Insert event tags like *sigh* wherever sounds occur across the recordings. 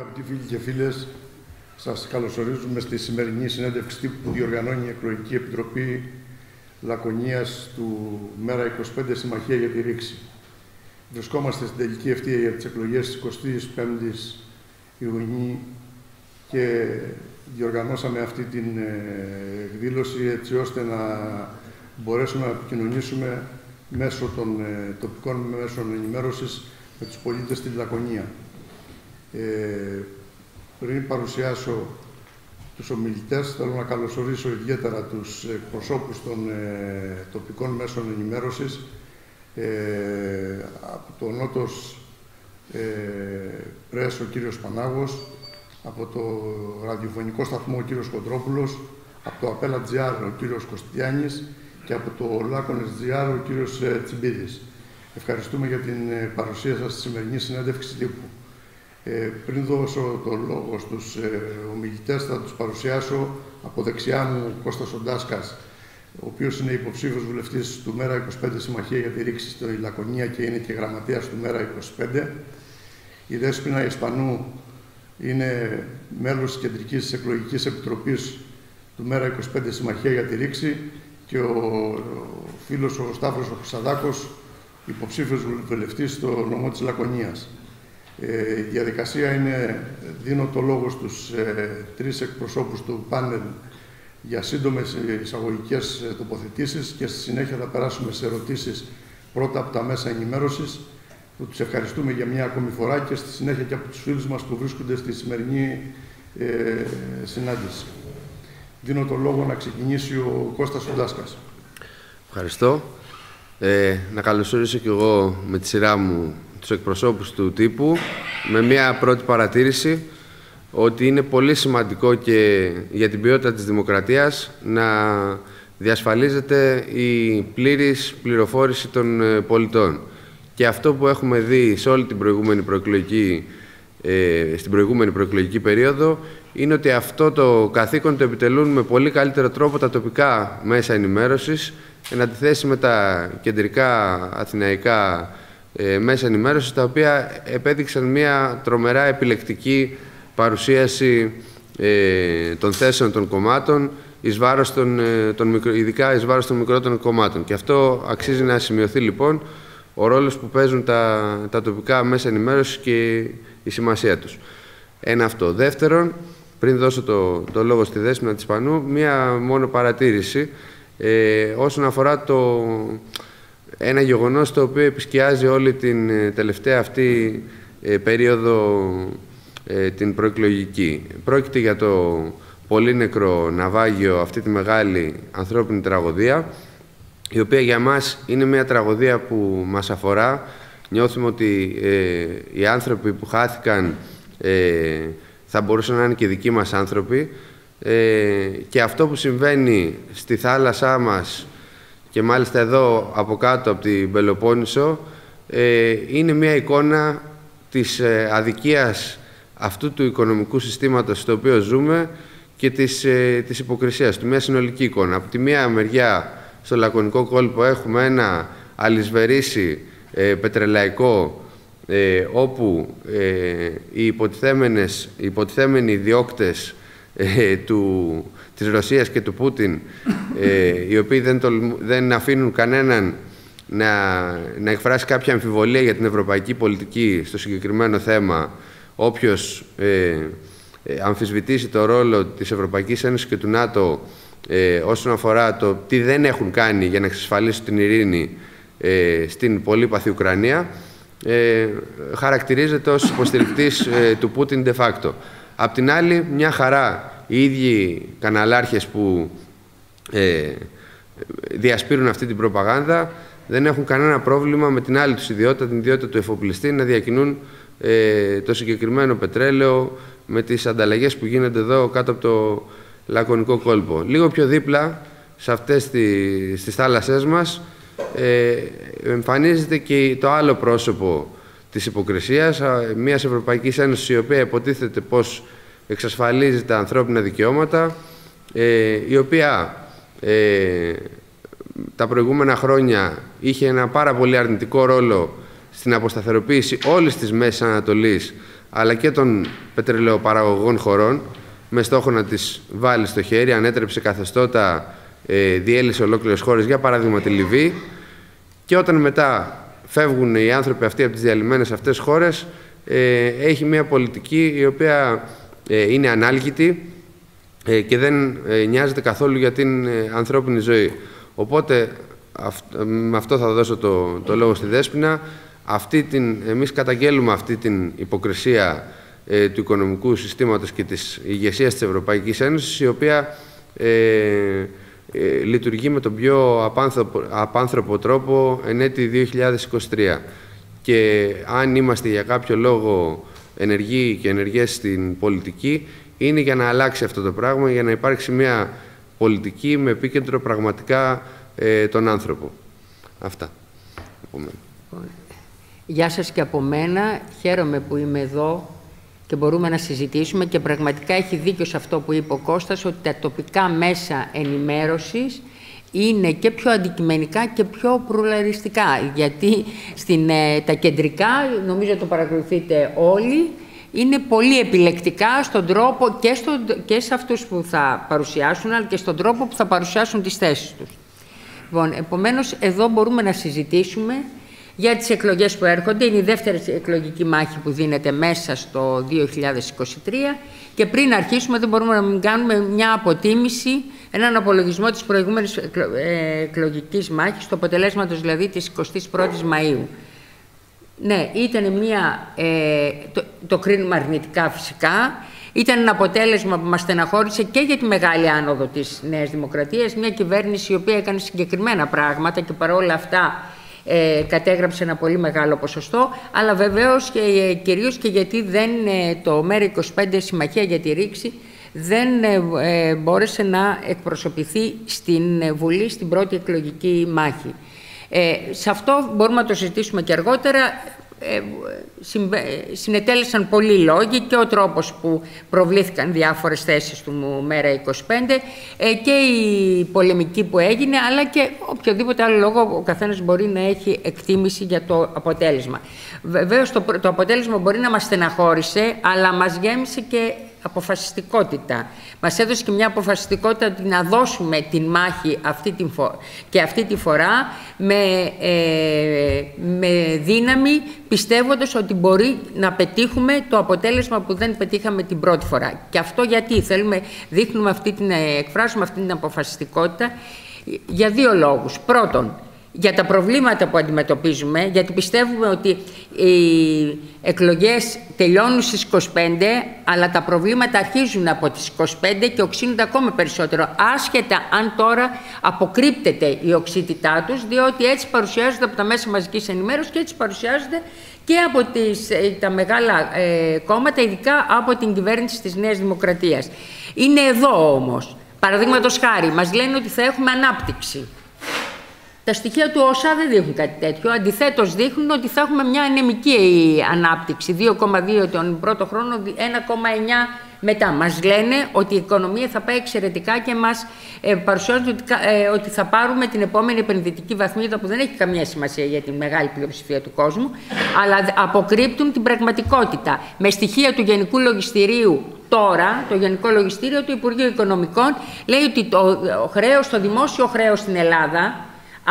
Αγαπητοί φίλοι και φίλες, σας καλωσορίζουμε στη σημερινή συνέντευξη τύπου που διοργανώνει η Εκλογική Επιτροπή Λακωνίας του Μέρα 25 Συμμαχία για τη Ρήξη. Βρισκόμαστε στην τελική ευθεία για τις εκλογές της 25ης Ιουνίου και διοργανώσαμε αυτή την ε, εκδήλωση έτσι ώστε να μπορέσουμε να επικοινωνήσουμε μέσω των ε, τοπικών μέσων ενημέρωσης με τους πολίτες στην Λακωνία. Ε, πριν παρουσιάσω τους ομιλητές, θέλω να καλωσορίσω ιδιαίτερα τους εκπροσώπους των ε, τοπικών μέσων ενημέρωσης ε, από το Νότος ε, Πρέσο, ο κύριος Πανάγος, από το ραδιοφωνικό σταθμό ο κύριος Κοντρόπουλος, από το Απέλα Τζιάρ ο κύριος Κωστιάνης και από το Λάκωνες Τζιάρ ο κύριος ε, Τσιμπίδης. Ευχαριστούμε για την ε, παρουσία σας στη σημερινή συνέντευξη τύπου. Ε, πριν δώσω το λόγο στους ε, ομιλητές, θα τους παρουσιάσω από δεξιά μου Κώστας Οντάσκας, ο οποίος είναι υποψήφιος βουλευτής του ΜΕΡΑ 25 Συμμαχία για τη Ρήξη στο Λακωνία και είναι και γραμματέας του ΜΕΡΑ 25. Η Δέσποινα Ισπανού είναι μέλος της Κεντρικής Εκλογικής Επιτροπής του ΜΕΡΑ 25 Συμμαχία για τη Ρήξη και ο, ο φίλος ο Σταύρος ο Χρυσαδάκος, υποψήφιος βουλευτής στο νομό της Λακωνίας. Ε, η διαδικασία είναι, δίνω το λόγο στους ε, τρεις εκπροσώπους του πάνελ για σύντομες εισαγωγικές ε, τοποθετήσεις και στη συνέχεια θα περάσουμε σε ερωτήσεις πρώτα από τα μέσα ενημέρωσης που τους ευχαριστούμε για μια ακόμη φορά και στη συνέχεια και από τους φίλους μας που βρίσκονται στη σημερινή ε, συνάντηση. Δίνω το λόγο να ξεκινήσει ο Κώστας Φουντάσκας. Ευχαριστώ. Ε, να καλωσορίσω και εγώ με τη σειρά μου τους εκπροσώπους του τύπου με μια πρώτη παρατήρηση ότι είναι πολύ σημαντικό και για την ποιότητα της δημοκρατίας να διασφαλίζεται η πλήρης πληροφόρηση των ε, πολιτών. Και αυτό που έχουμε δει σε όλη την προηγούμενη προεκλογική, ε, στην προηγούμενη προεκλογική περίοδο είναι ότι αυτό το καθήκον το επιτελούν με πολύ καλύτερο τρόπο τα τοπικά μέσα ενημέρωσης εν αντιθέσει με τα κεντρικά αθηναϊκά ε, μέσα ενημέρωσης τα οποία επέδειξαν μια τρομερά επιλεκτική παρουσίαση ε, των θέσεων των κομμάτων εις βάρος των, ε, των ειδικά εις βάρος των μικρότερων κομμάτων. Και αυτό αξίζει να σημειωθεί λοιπόν ο ρόλος που παίζουν τα, τα τοπικά μέσα ενημέρωσης και η σημασία τους. Ένα αυτό. Δεύτερον, πριν δώσω το, το λόγο στη δέσμηνα της Πανού, μία μόνο παρατήρηση ε, όσον αφορά το, ένα γεγονός το οποίο επισκιάζει όλη την ε, τελευταία αυτή ε, περίοδο ε, την προεκλογική. Πρόκειται για το πολύ νεκρό ναυάγιο, αυτή τη μεγάλη ανθρώπινη τραγωδία, η οποία για μας είναι μια τραγωδία που μας αφορά. Νιώθουμε ότι οι άνθρωποι που χάθηκαν θα μπορούσαν να είναι και δικοί μας άνθρωποι και αυτό που συμβαίνει στη θάλασσά μας και μάλιστα εδώ από κάτω από την Πελοπόννησο ε, είναι μια εικόνα της ε, αδικίας αυτού του οικονομικού συστήματος στο οποίο ζούμε και της, ε, της υποκρισίας του, μια συνολική εικόνα. Από τη μία μεριά στο λακωνικό κόλπο έχουμε ένα αλυσβερίσι ε, πετρελαϊκό ε, όπου οι, υποτιθέμενες, οι υποτιθέμενοι διώκτες του, της Ρωσίας και του Πούτιν, ε, οι οποίοι δεν, δεν αφήνουν κανέναν να, να εκφράσει κάποια αμφιβολία για την ευρωπαϊκή πολιτική στο συγκεκριμένο θέμα, όποιος ε, ε, αμφισβητήσει το ρόλο της Ευρωπαϊκής Ένωσης και του ΝΑΤΟ ε, όσον αφορά το τι δεν έχουν κάνει για να εξασφαλίσουν την ειρήνη ε, στην πολύπαθη Ουκρανία, ε, χαρακτηρίζεται ως υποστηρικτής ε, του Πούτιν de facto. Απ' την άλλη, μια χαρά οι ίδιοι καναλάρχες που ε, διασπείρουν αυτή την προπαγάνδα δεν έχουν κανένα πρόβλημα με την άλλη τους ιδιότητα, την ιδιότητα του εφοπλιστή, να διακινούν ε, το συγκεκριμένο πετρέλαιο με τις ανταλλαγές που γίνονται εδώ κάτω από το λακωνικό κόλπο. Λίγο πιο δίπλα, σε αυτές τις, στις θάλασσές μας, ε, εμφανίζεται και το άλλο πρόσωπο της υποκρισίας, μιας Ευρωπαϊκής Ένωσης η οποία υποτίθεται πως εξασφαλίζει τα ανθρώπινα δικαιώματα, ε, η οποία ε, τα προηγούμενα χρόνια είχε ένα πάρα πολύ αρνητικό ρόλο στην αποσταθεροποίηση όλης της Μέσης Ανατολής, αλλά και των πετρελαιοπαραγωγών χωρών με στόχο να τις βάλει στο χέρι, ανέτρεψε καθεστώτα, ε, διέλυσε ολόκληρες χώρες, για παράδειγμα τη Λιβύη, και όταν μετά φεύγουν οι άνθρωποι αυτοί από τις διαλυμένες αυτές χώρες, ε, έχει μια πολιτική η οποία ε, είναι ανάλγητη ε, και δεν ε, νοιάζεται καθόλου για την ανθρώπινη ζωή. Οπότε, με αυτό θα δώσω το, το λόγο στη Δέσποινα. Αυτή την, εμείς καταγγέλουμε αυτή την υποκρισία του οικονομικού συστήματος και της ηγεσίας της Ευρωπαϊκής Ένωσης, η οποία λειτουργεί με τον πιο απάνθρωπο, απάνθρωπο τρόπο εν έτη 2023. Και αν είμαστε για κάποιο λόγο ενεργοί και ενεργές στην πολιτική, είναι για να αλλάξει αυτό το πράγμα, για να υπάρξει μια πολιτική με επίκεντρο πραγματικά ε, τον άνθρωπο. Αυτά. Γεια σας και από μένα. Χαίρομαι που είμαι εδώ και μπορούμε να συζητήσουμε και πραγματικά έχει δίκιο σε αυτό που είπε ο Κώστας ότι τα τοπικά μέσα ενημέρωσης είναι και πιο αντικειμενικά και πιο προλαριστικά. Γιατί στην, ε, τα κεντρικά, νομίζω το παρακολουθείτε όλοι, είναι πολύ επιλεκτικά στον τρόπο και, στο, και σε αυτούς που θα παρουσιάσουν, αλλά και στον τρόπο που θα παρουσιάσουν τις θέσεις τους. Λοιπόν, επομένως, εδώ μπορούμε να συζητήσουμε για τις εκλογές που έρχονται. Είναι η δεύτερη εκλογική μάχη που δίνεται μέσα στο 2023 και πριν αρχίσουμε δεν μπορούμε να μην κάνουμε μια αποτίμηση, έναν απολογισμό της προηγούμενης ε, εκλογικής μάχης, του αποτελέσματος δηλαδή της 21ης Μαΐου. Ναι, ήταν μια, ε, το, το κρίνουμε αρνητικά φυσικά, ήταν ένα αποτέλεσμα που μας στεναχώρησε και για τη μεγάλη άνοδο της Νέας Δημοκρατίας, μια κυβέρνηση η οποία έκανε συγκεκριμένα πράγματα και παρόλα αυτά ε, κατέγραψε ένα πολύ μεγάλο ποσοστό, αλλά βεβαίως και, ε, κυρίως και γιατί δεν, ε, το ΜΕΡΑ25 Συμμαχία για τη Ρήξη δεν ε, μπόρεσε να εκπροσωπηθεί στην Βουλή στην πρώτη εκλογική μάχη. Ε, σε αυτό μπορούμε να το συζητήσουμε και αργότερα. Ε, συνετέλεσαν πολλοί λόγοι και ο τρόπος που προβλήθηκαν διάφορες θέσεις του ΜΕΡΑ25 ε, και η πολεμική που έγινε αλλά και οποιοδήποτε άλλο λόγο ο καθένας μπορεί να έχει εκτίμηση για το αποτέλεσμα. Βεβαίως το, το αποτέλεσμα μπορεί να μας στεναχώρησε αλλά μας γέμισε και αποφασιστικότητα. Μας έδωσε και μια αποφασιστικότητα να δώσουμε την μάχη αυτή την και αυτή τη φορά με, ε, με δύναμη, πιστεύοντας ότι μπορεί να πετύχουμε το αποτέλεσμα που δεν πετύχαμε την πρώτη φορά. Και αυτό γιατί θέλουμε, δείχνουμε αυτή την, ε, εκφράζουμε αυτή την αποφασιστικότητα για δύο λόγους. Πρώτον, για τα προβλήματα που αντιμετωπίζουμε, γιατί πιστεύουμε ότι οι εκλογές τελειώνουν στις 25, αλλά τα προβλήματα αρχίζουν από τις 25 και οξύνονται ακόμα περισσότερο, άσχετα αν τώρα αποκρύπτεται η οξύτητά τους, διότι έτσι παρουσιάζονται από τα μέσα μαζικής ενημέρωσης και έτσι παρουσιάζονται και από τις, ε, τα μεγάλα ε, κόμματα, ειδικά από την κυβέρνηση της Νέας Δημοκρατίας. Είναι εδώ όμως. Παραδείγματος χάρη, μας λένε ότι θα έχουμε ανάπτυξη. Τα στοιχεία του ΩΣΑ δεν δείχνουν κάτι τέτοιο. Αντιθέτως, δείχνουν ότι θα έχουμε μια ανεμική ανάπτυξη. 2,2 τον πρώτο χρόνο, 1,9 μετά. Μας λένε ότι η οικονομία θα πάει εξαιρετικά και μας ε, παρουσιάζουν ότι, ε, ότι θα πάρουμε την επόμενη επενδυτική βαθμίδα που δεν έχει καμία σημασία για τη μεγάλη πλειοψηφία του κόσμου, αλλά αποκρύπτουν την πραγματικότητα. Με στοιχεία του Γενικού Λογιστηρίου τώρα, το Γενικό Λογιστήριο του Υπουργείου Οικονομικών λέει ότι το, χρέος, το δημόσιο χρέος στην Ελλάδα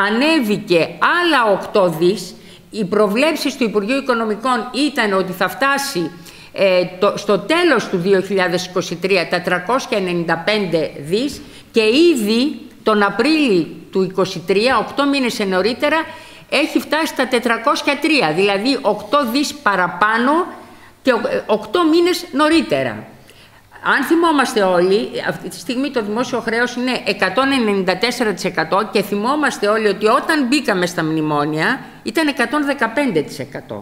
ανέβηκε άλλα 8 δις. Οι προβλέψεις του Υπουργείου Οικονομικών ήταν ότι θα φτάσει ε, το, στο τέλος του 2023 τα 395 δις και ήδη τον Απρίλιο του 2023, 8 μήνες νωρίτερα, έχει φτάσει στα 403, δηλαδή 8 δις παραπάνω και 8 μήνες νωρίτερα. Αν θυμόμαστε όλοι, αυτή τη στιγμή το δημόσιο χρέος είναι 194% και θυμόμαστε όλοι ότι όταν μπήκαμε στα μνημόνια ήταν 115%.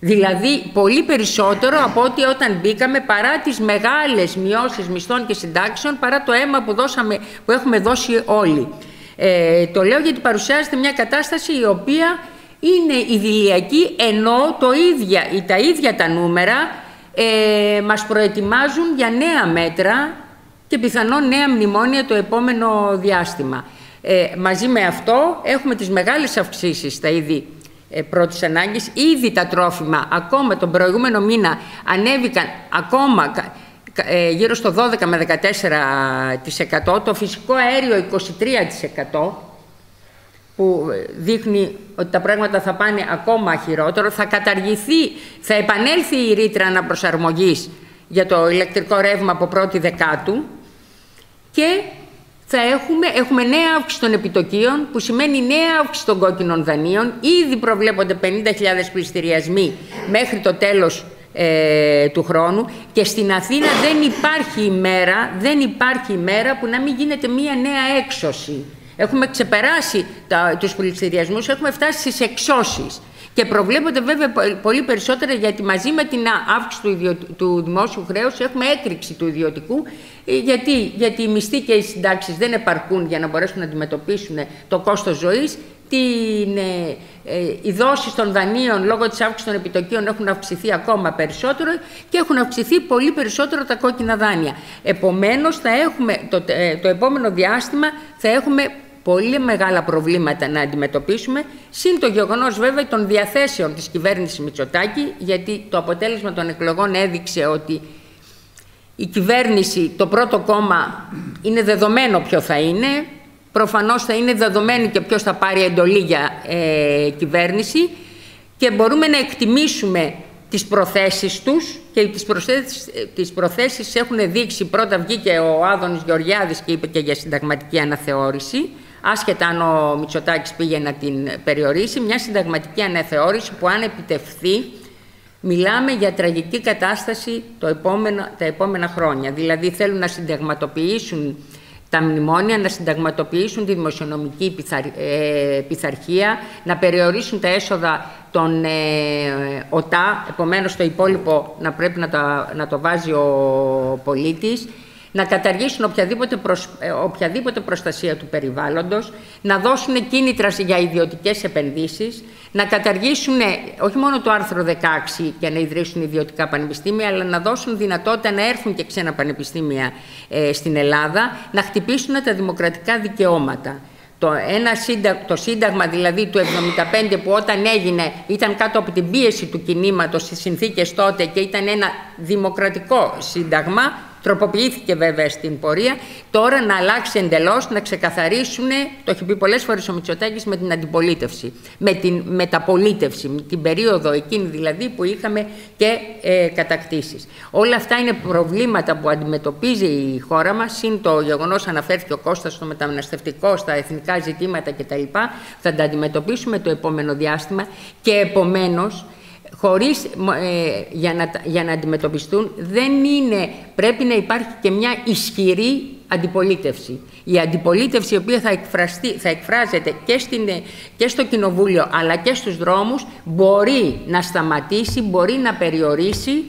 Δηλαδή πολύ περισσότερο από ότι όταν μπήκαμε παρά τις μεγάλες μειώσεις μισθών και συντάξεων, παρά το αίμα που, δώσαμε, που έχουμε δώσει όλοι. Ε, το λέω γιατί παρουσιάζεται μια κατάσταση η οποία είναι ιδηλιακή ενώ το ίδια, τα ίδια τα νούμερα ε, μας προετοιμάζουν για νέα μέτρα και πιθανόν νέα μνημόνια το επόμενο διάστημα. Ε, μαζί με αυτό έχουμε τις μεγάλες αυξήσεις στα είδη ε, πρώτης ανάγκης. Ήδη τα τρόφιμα, ακόμα τον προηγούμενο μήνα, ανέβηκαν ακόμα ε, γύρω στο 12 με 14%, το φυσικό αέριο 23%, που δείχνει ότι τα πράγματα θα πάνε ακόμα χειρότερο, θα καταργηθεί, θα επανέλθει η ρήτρα αναπροσαρμογής για το ηλεκτρικό ρεύμα από πρώτη δεκάτου και θα έχουμε, έχουμε νέα αύξηση των επιτοκίων, που σημαίνει νέα αύξηση των κόκκινων δανείων. Ήδη προβλέπονται 50.000 πληστηριασμοί μέχρι το τέλος ε, του χρόνου και στην Αθήνα δεν υπάρχει ημέρα, δεν υπάρχει ημέρα που να μην γίνεται μία νέα έξωση. Έχουμε ξεπεράσει τα, τους πληστηριασμούς, έχουμε φτάσει στις εξώσεις. Και προβλέπονται βέβαια πολύ περισσότερα γιατί μαζί με την αύξηση του, του δημόσιου χρέους έχουμε έκρηξη του ιδιωτικού ε, γιατί, γιατί οι μισθοί και οι συντάξεις δεν επαρκούν για να μπορέσουν να αντιμετωπίσουν το κόστος ζωής την, ε, ε, οι δόσεις των δανείων λόγω της αύξησης των επιτοκίων έχουν αυξηθεί ακόμα περισσότερο και έχουν αυξηθεί πολύ περισσότερο τα κόκκινα δάνεια. Επομένως, θα έχουμε, το, ε, το επόμενο διάστημα θα έχουμε πολύ μεγάλα προβλήματα να αντιμετωπίσουμε, συν το γεγονός βέβαια των διαθέσεων της κυβέρνησης Μητσοτάκη, γιατί το αποτέλεσμα των εκλογών έδειξε ότι η κυβέρνηση, το πρώτο κόμμα, είναι δεδομένο ποιο θα είναι, προφανώς θα είναι δεδομένη και ποιος θα πάρει εντολή για ε, κυβέρνηση. Και μπορούμε να εκτιμήσουμε τις προθέσεις τους και τις προθέσεις, τις προθέσεις έχουν δείξει. Πρώτα βγήκε ο Άδωνης Γεωργιάδης και είπε και για συνταγματική αναθεώρηση άσχετα αν ο Μητσοτάκης πήγε να την περιορίσει, μια συνταγματική αναθεώρηση που αν επιτευχθεί μιλάμε για τραγική κατάσταση το επόμενο, τα επόμενα χρόνια. Δηλαδή θέλουν να συνταγματοποιήσουν τα μνημόνια, να συνταγματοποιήσουν τη δημοσιονομική ε, πειθαρχία, να περιορίσουν τα έσοδα των ε, ΟΤΑ, επομένως το υπόλοιπο να πρέπει να, να το βάζει ο πολίτης, να καταργήσουν οποιαδήποτε, ε, οποιαδήποτε προστασία του περιβάλλοντος, να δώσουν κίνητρα για ιδιωτικές επενδύσεις, να καταργήσουν όχι μόνο το άρθρο 16 και να ιδρύσουν ιδιωτικά πανεπιστήμια, αλλά να δώσουν δυνατότητα να έρθουν και ξένα πανεπιστήμια ε, στην Ελλάδα, να χτυπήσουν τα δημοκρατικά δικαιώματα. Το, ένα το σύνταγμα δηλαδή του 1975 που όταν έγινε ήταν κάτω από την πίεση του κινήματος στις συνθήκες τότε και ήταν ένα δημοκρατικό σύνταγμα Τροποποιήθηκε βέβαια στην πορεία. Τώρα να αλλάξει εντελώς, να ξεκαθαρίσουν, το έχει πει πολλές φορές ο Μητσοτάκης, με την αντιπολίτευση, με την μεταπολίτευση, με την περίοδο εκείνη δηλαδή που είχαμε και ε, κατακτήσεις. Όλα αυτά είναι προβλήματα που αντιμετωπίζει η χώρα μας, συν το γεγονός αναφέρθηκε ο Κώστας στο μεταναστευτικό, στα εθνικά ζητήματα κτλ. Θα τα αντιμετωπίσουμε το επόμενο διάστημα και επομένως χωρίς, ε, για, να, για να αντιμετωπιστούν δεν είναι, πρέπει να υπάρχει και μια ισχυρή αντιπολίτευση. Η αντιπολίτευση η οποία θα, εκφραστεί, θα εκφράζεται και, στην, και στο κοινοβούλιο αλλά και στους δρόμους μπορεί να σταματήσει, μπορεί να περιορίσει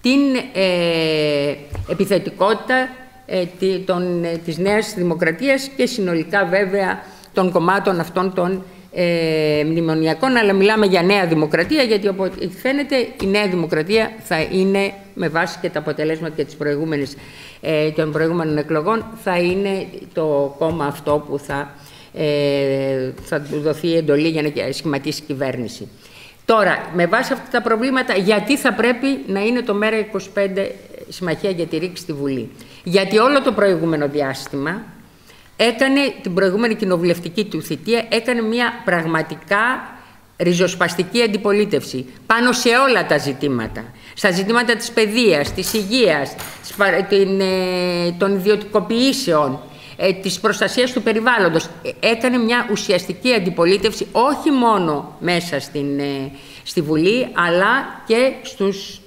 την ε, επιθετικότητα ε, των, ε, της νέας δημοκρατίας και συνολικά βέβαια των κομμάτων αυτών των ε, μνημονιακών, αλλά μιλάμε για νέα δημοκρατία, γιατί όπως φαίνεται η νέα δημοκρατία θα είναι, με βάση και τα αποτελέσματα και τις προηγούμενες, ε, των προηγούμενων εκλογών, θα είναι το κόμμα αυτό που θα, ε, θα του δοθεί εντολή για να σχηματίσει κυβέρνηση. Τώρα, με βάση αυτά τα προβλήματα, γιατί θα πρέπει να είναι το ΜΕΡΑ25 συμμαχία για τη ρήξη στη Βουλή; Γιατί όλο το προηγούμενο διάστημα έκανε την προηγούμενη κοινοβουλευτική του θητεία, έκανε μια πραγματικά ριζοσπαστική αντιπολίτευση πάνω σε όλα τα ζητήματα. Στα ζητήματα της παιδείας, της υγείας, ε, των ιδιωτικοποιήσεων, ε, της προστασίας του περιβάλλοντος. Ε, έκανε μια ουσιαστική αντιπολίτευση όχι μόνο μέσα στην, στη Βουλή, αλλά και στους ε,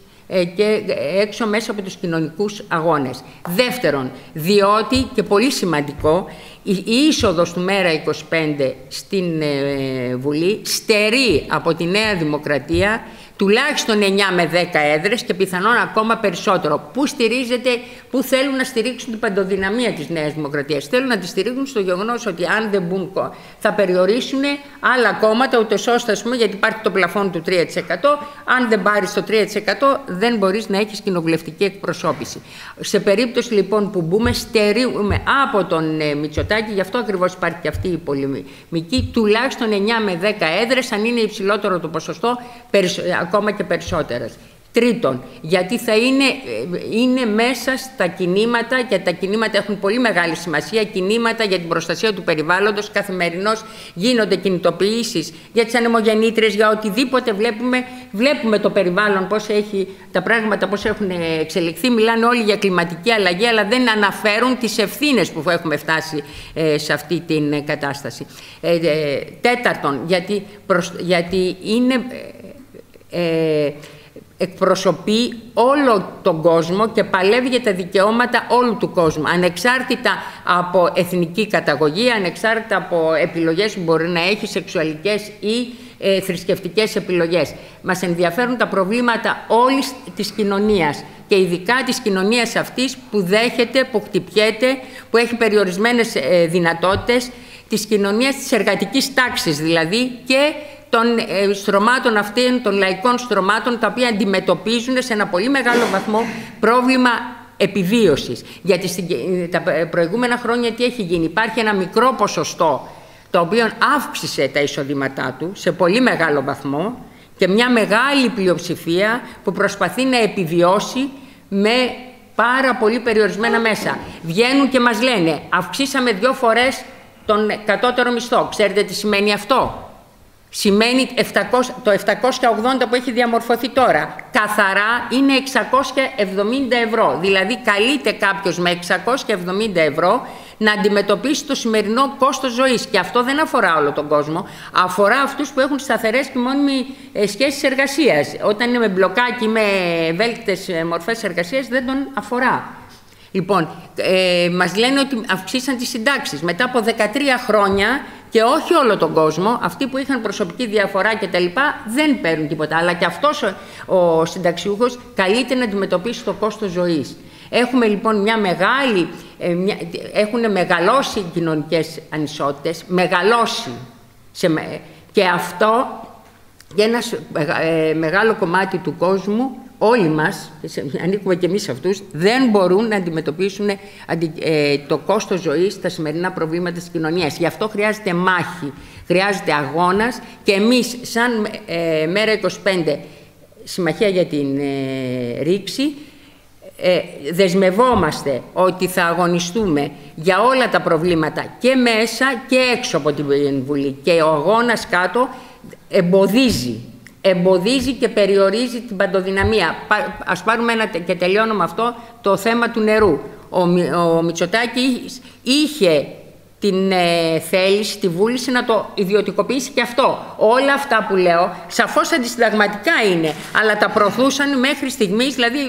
και έξω μέσα από τους κοινωνικούς αγώνες. Δεύτερον, διότι, και πολύ σημαντικό, η είσοδος του ΜΕΡΑ25 στην ε, Βουλή στερεί από τη Νέα Δημοκρατία τουλάχιστον 9 με 10 έδρες και πιθανόν ακόμα περισσότερο. Πού στηρίζεται, πού θέλουν να στηρίξουν την παντοδυναμία της Νέας Δημοκρατίας. Θέλουν να τη στηρίξουν στο γεγονός ότι αν δεν μπουν θα περιορίσουν άλλα κόμματα, ούτως ώστε, πούμε, γιατί υπάρχει το πλαφόν του 3%, αν δεν πάρεις το 3% δεν μπορείς να έχεις κοινοβουλευτική εκπροσώπηση. Σε περίπτωση λοιπόν που μπούμε, στερούμε από τον ε, Μητσοτάκη, γι' αυτό ακριβώς υπάρχει και αυτή η πολεμική, τουλάχιστον 9 με 10 έδρες, αν είναι υψηλότερο το ποσοστό, ακόμα και περισσότερες. Τρίτον, γιατί θα είναι, είναι μέσα στα κινήματα και τα κινήματα έχουν πολύ μεγάλη σημασία, κινήματα για την προστασία του περιβάλλοντος, καθημερινώς γίνονται κινητοποιήσεις για τις ανεμογεννήτρες, για οτιδήποτε βλέπουμε, βλέπουμε το περιβάλλον, πώς έχει τα πράγματα, πώς έχουν εξελιχθεί, μιλάνε όλοι για κλιματική αλλαγή, αλλά δεν αναφέρουν τις ευθύνες που έχουμε φτάσει ε, σε αυτή την κατάσταση. Ε, ε, τέταρτον, γιατί, γιατί είναι... Ε, εκπροσωπεί όλο τον κόσμο και παλεύει για τα δικαιώματα όλου του κόσμου, ανεξάρτητα από εθνική καταγωγή, ανεξάρτητα από επιλογές που μπορεί να έχει, σεξουαλικές ή ε, θρησκευτικές επιλογές. Μας ενδιαφέρουν τα προβλήματα όλης της κοινωνίας και ειδικά της κοινωνίας αυτής που δέχεται, που χτυπιέται, που έχει περιορισμένες ε, δυνατότητες, της κοινωνίας της εργατικής τάξης δηλαδή και των ε, στρωμάτων αυτών, των λαϊκών στρωμάτων, τα οποία αντιμετωπίζουν σε ένα πολύ μεγάλο βαθμό πρόβλημα επιβίωσης. Γιατί ε, τα προηγούμενα χρόνια τι έχει γίνει; Υπάρχει ένα μικρό ποσοστό το οποίο αύξησε τα εισοδήματά του σε πολύ μεγάλο βαθμό και μια μεγάλη πλειοψηφία που προσπαθεί να επιβιώσει με πάρα πολύ περιορισμένα μέσα. Βγαίνουν και μας λένε αυξήσαμε δύο φορές τον κατώτερο μισθό. Ξέρετε τι σημαίνει αυτό; Σημαίνει 700, το 780 που έχει διαμορφωθεί τώρα. Καθαρά είναι 670 ευρώ. Δηλαδή καλείται κάποιος με 670 ευρώ να αντιμετωπίσει το σημερινό κόστος ζωής. Και αυτό δεν αφορά όλο τον κόσμο. Αφορά αυτούς που έχουν σταθερές και μόνιμη ε, σχέσεις εργασίας. Όταν είναι με μπλοκάκι, με ευέλικτες ε, μορφές εργασίας, δεν τον αφορά. Λοιπόν, ε, μας λένε ότι αυξήσαν τις συντάξεις. Μετά από 13 χρόνια και όχι όλο τον κόσμο, αυτοί που είχαν προσωπική διαφορά και τα λοιπά, δεν παίρνουν τίποτα. Αλλά και αυτός ο, ο συνταξιούχος καλείται να αντιμετωπίσει το κόστος ζωής. Έχουμε λοιπόν μια μεγάλη, ε, μια, έχουν μεγαλώσει οι κοινωνικές ανισότητες, μεγαλώσει. Σε, και αυτό για ένα ε, μεγάλο κομμάτι του κόσμου όλοι μας, ανήκουμε και εμείς αυτούς, δεν μπορούν να αντιμετωπίσουν ε, το κόστος ζωής στα σημερινά προβλήματα της κοινωνίας. Γι' αυτό χρειάζεται μάχη, χρειάζεται αγώνας και εμείς σαν ε, Μέρα 25 Συμμαχία για την ε, Ρήξη ε, δεσμευόμαστε ότι θα αγωνιστούμε για όλα τα προβλήματα και μέσα και έξω από την Βουλή και ο αγώνας κάτω εμποδίζει εμποδίζει και περιορίζει την παντοδυναμία. Ας πάρουμε ένα, και τελειώνω με αυτό, το θέμα του νερού. Ο, ο Μητσοτάκης είχε την ε, θέληση, τη βούληση να το ιδιωτικοποιήσει και αυτό. Όλα αυτά που λέω σαφώς αντισυνταγματικά είναι, αλλά τα προωθούσαν μέχρι στιγμής, δηλαδή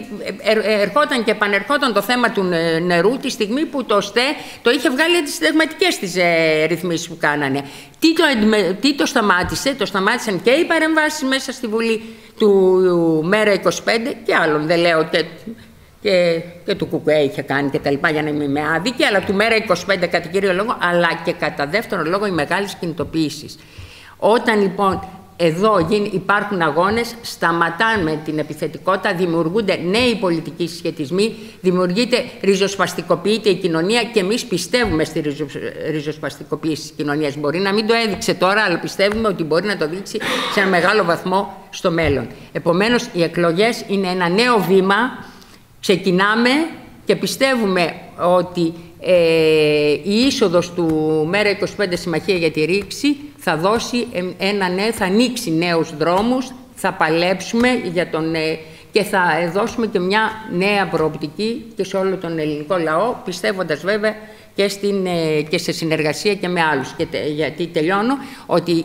ε, ε, ερχόταν και επανερχόταν το θέμα του νερού τη στιγμή που το ΣΤΕ το είχε βγάλει αντισυνταγματικές τις ε, ρυθμίσεις που κάνανε. Τι το, τι το σταμάτησε, το σταμάτησαν και οι παρεμβάσεις μέσα στη Βουλή του ΜΕΡΑ 25 και άλλων, δεν λέω και και, και του Κουκουέ είχε κάνει και τα λοιπά για να είμαι άδικη, αλλά του Μέρα 25 κατά κύριο λόγο, αλλά και κατά δεύτερο λόγο οι μεγάλες κινητοποιήσεις. Όταν λοιπόν εδώ υπάρχουν αγώνες, σταματάμε την επιθετικότητα, δημιουργούνται νέοι πολιτικοί συσχετισμοί, δημιουργείται, ριζοσπαστικοποιείται η κοινωνία και εμείς πιστεύουμε στη ριζοσπαστικοποίηση της κοινωνίας. Μπορεί να μην το έδειξε τώρα, αλλά πιστεύουμε ότι μπορεί να το δείξει σε ένα μεγάλο βαθμό στο μέλλον. Επομένως, οι εκλογές είναι ένα νέο βήμα Ξεκινάμε και πιστεύουμε ότι ε, η είσοδος του ΜΕΡΑ 25 Συμμαχία για τη Ρήξη θα δώσει ένα νέο, θα ανοίξει νέους δρόμους, θα παλέψουμε για τον, ε, και θα δώσουμε και μια νέα προοπτική και σε όλο τον ελληνικό λαό, πιστεύοντας βέβαια και, στην, ε, και σε συνεργασία και με άλλους. Και, γιατί τελειώνω ότι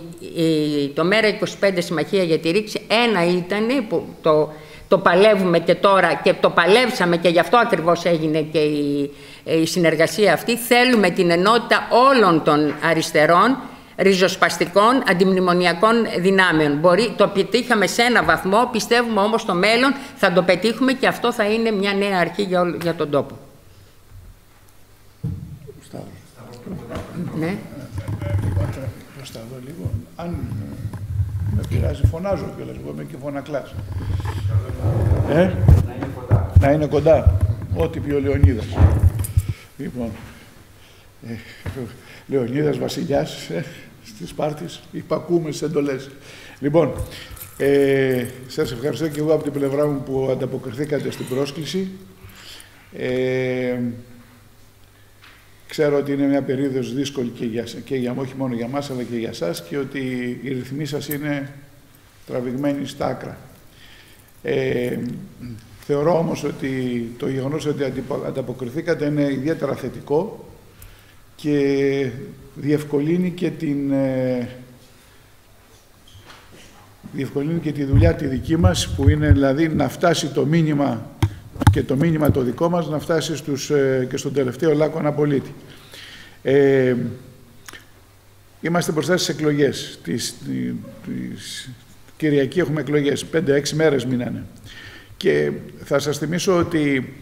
το ΜΕΡΑ 25 Συμμαχία για τη Ρήξη ένα ήταν που το το παλεύουμε και τώρα και το παλεύσαμε και γι' αυτό ακριβώς έγινε και η, η συνεργασία αυτή. Θέλουμε την ενότητα όλων των αριστερών ριζοσπαστικών αντιμνημονιακών δυνάμεων. Μπορεί, το πετύχαμε σε ένα βαθμό, πιστεύουμε όμως στο μέλλον θα το πετύχουμε και αυτό θα είναι μια νέα αρχή για, για τον τόπο. Ναι. λίγο. Αν με πειράζει, φωνάζω κιόλας. Εγώ είμαι και φωνακλάς. Ε; Να είναι κοντά. Να είναι κοντά. Ό,τι πει ο Λεωνίδας. Λοιπόν, ε, Λεωνίδας Βασιλιάς ε, στις Σπάρτης, υπακούμε στις εντολές. Λοιπόν, ε, σας ευχαριστώ και εγώ από την πλευρά μου που ανταποκριθήκατε στην πρόσκληση. Ε, ξέρω ότι είναι μια περίοδος δύσκολη και για, και για όχι μόνο για μας αλλά και για σας και ότι οι ρυθμοί σας είναι τραβηγμένοι στα άκρα. Ε, θεωρώ όμως ότι το γεγονός ότι ανταποκριθήκατε είναι ιδιαίτερα θετικό και διευκολύνει και την ε, διευκολύνει και τη δουλειά τη δική μας που είναι δηλαδή να φτάσει το μήνυμα και το μήνυμα το δικό μας να φτάσει στους, ε, και στον τελευταίο λάκκο πολίτη. Ε, είμαστε μπροστά στις εκλογές. Τις, τις, Κυριακή έχουμε εκλογές, 5-6 μέρες μείνανε. Και θα σας θυμίσω ότι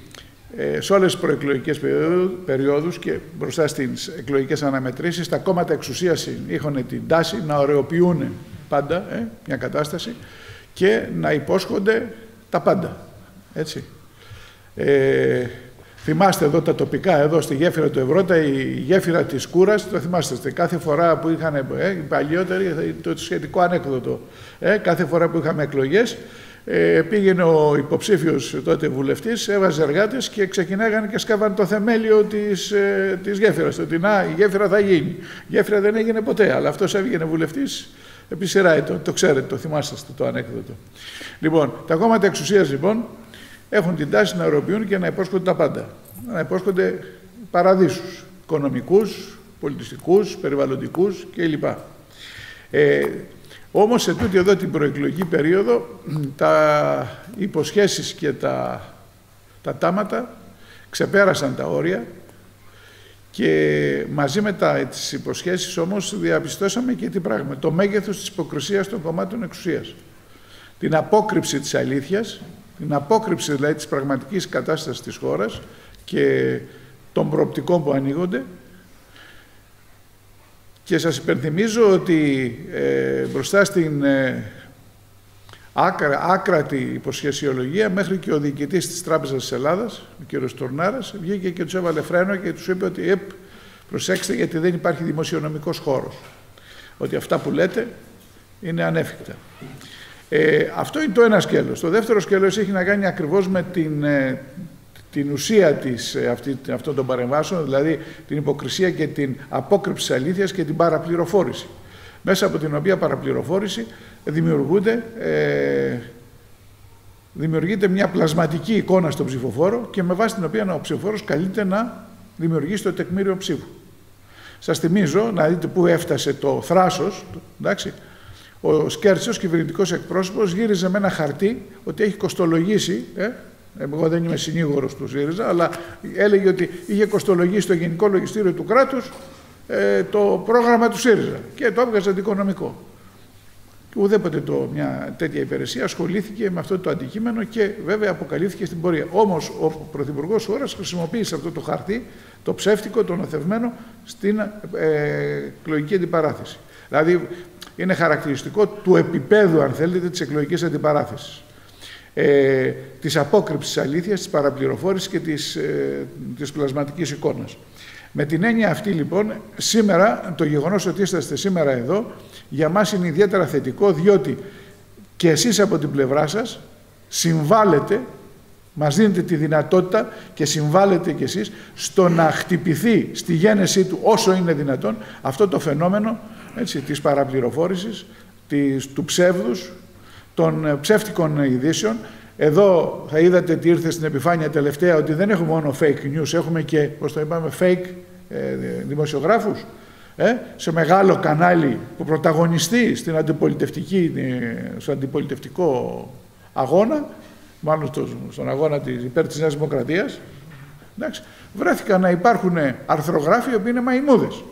ε, σε όλες τις προεκλογικές περιόδους και μπροστά στις εκλογικές αναμετρήσεις τα κόμματα εξουσίας είχαν την τάση να ωρεοποιούν πάντα ε, μια κατάσταση και να υπόσχονται τα πάντα. Έτσι. Ε, θυμάστε εδώ τα τοπικά, εδώ στη γέφυρα του Ευρώτα, η γέφυρα της Κούρας, το θυμάστε, κάθε φορά που είχαν, ε, οι παλιότεροι, το σχετικό ανέκδοτο, ε, κάθε φορά που είχαμε εκλογές, ε, πήγαινε ο υποψήφιος τότε βουλευτής, έβαζε εργάτες και ξεκινάγανε και σκάβανε το θεμέλιο της, ε, της γέφυρας. Ότι να, η γέφυρα θα γίνει. Η γέφυρα δεν έγινε ποτέ, αλλά αυτός έβγαινε βουλευτής επί σειρά ετών. Το ξέρετε, το θυμάστε το ανέκδοτο. Λοιπόν, τα κόμματα εξουσίας λοιπόν έχουν την τάση να οροποιούν και να υπόσχονται τα πάντα. Να υπόσχονται παραδείσους, οικονομικούς, πολιτιστικούς, περιβαλλοντικούς κλπ. Ε, όμως σε τούτη εδώ την προεκλογική περίοδο τα υποσχέσεις και τα, τα τάματα ξεπέρασαν τα όρια και μαζί με τα, τις υποσχέσεις όμως διαπιστώσαμε και τι πράγμα. Το μέγεθος της υποκρισίας των κομμάτων εξουσίας. Την απόκρυψη της αλήθειας, την απόκρυψη δηλαδή της πραγματικής κατάστασης της χώρας και των προοπτικών που ανοίγονται και σας υπενθυμίζω ότι ε, μπροστά στην ε, άκρα, άκρατη υποσχεσιολογία μέχρι και ο διοικητής της Τράπεζας της Ελλάδας, ο κ. Τουρνάρας, βγήκε και τους έβαλε φρένο και τους είπε ότι «Επ, προσέξτε γιατί δεν υπάρχει δημοσιονομικός χώρος. Ότι αυτά που λέτε είναι ανέφικτα. Ε, αυτό είναι το ένα σκέλος. Το δεύτερο σκέλος έχει να κάνει ακριβώς με την, ε, την ουσία της, ε, αυτή, αυτών των παρεμβάσεων, δηλαδή την υποκρισία και την απόκρυψη της αλήθειας και την παραπληροφόρηση. Μέσα από την οποία παραπληροφόρηση δημιουργούνται, ε, δημιουργείται μια πλασματική εικόνα στον ψηφοφόρο και με βάση την οποία ο ψηφοφόρος καλείται να δημιουργήσει το τεκμήριο ψήφου. Σας θυμίζω, να δείτε πού έφτασε το θράσος, εντάξει, ο Σκέρτσος, κυβερνητικός εκπρόσωπος, γύριζε με ένα χαρτί ότι έχει κοστολογήσει ε, εγώ δεν είμαι συνήγορος τους ΣΥΡΙΖΑ, αλλά έλεγε ότι είχε κοστολογήσει στο Γενικό Λογιστήριο του κράτους ε, το πρόγραμμα του ΣΥΡΙΖΑ και το έβγαζε αντικονομικό. Και ουδέποτε το, μια τέτοια υπηρεσία ασχολήθηκε με αυτό το αντικείμενο και βέβαια αποκαλύφθηκε στην πορεία. Όμως ο Πρωθυπουργός Χώρας χρησιμοποίησε αυτό το χαρτί, το ψεύτικο, το νοθευμένο, στην ε, εκλογική αντιπαράθεση. Δηλαδή είναι χαρακτηριστικό του επίπεδου, αν θέλετε, της εκλογικής αντιπαράθεσης ε, της απόκρυψης αλήθειας, της παραπληροφόρησης και της, ε, της πλασματικής εικόνας. Με την έννοια αυτή λοιπόν, σήμερα, το γεγονός ότι είστε σήμερα εδώ, για μας είναι ιδιαίτερα θετικό, διότι και εσείς από την πλευρά σας συμβάλλετε, μας δίνετε τη δυνατότητα και συμβάλλετε κι εσείς στο να χτυπηθεί στη γένεσή του όσο είναι δυνατόν αυτό το φαινόμενο έτσι, της παραπληροφόρησης, της, του ψεύδους, των ε, ψεύτικων ειδήσεων. Εδώ θα είδατε τι ήρθε στην επιφάνεια τελευταία ότι δεν έχουμε μόνο fake news, έχουμε και, πώς το είπαμε, fake ε, δημοσιογράφους. Ε, σε μεγάλο κανάλι που πρωταγωνιστεί στην αντιπολιτευτική, ε, στο αντιπολιτευτικό αγώνα, μάλλον στον αγώνα της, υπέρ της Νέας Δημοκρατίας, εντάξει, βρέθηκαν να υπάρχουν αρθρογράφοι οι οποίοι είναι μαϊμούδες.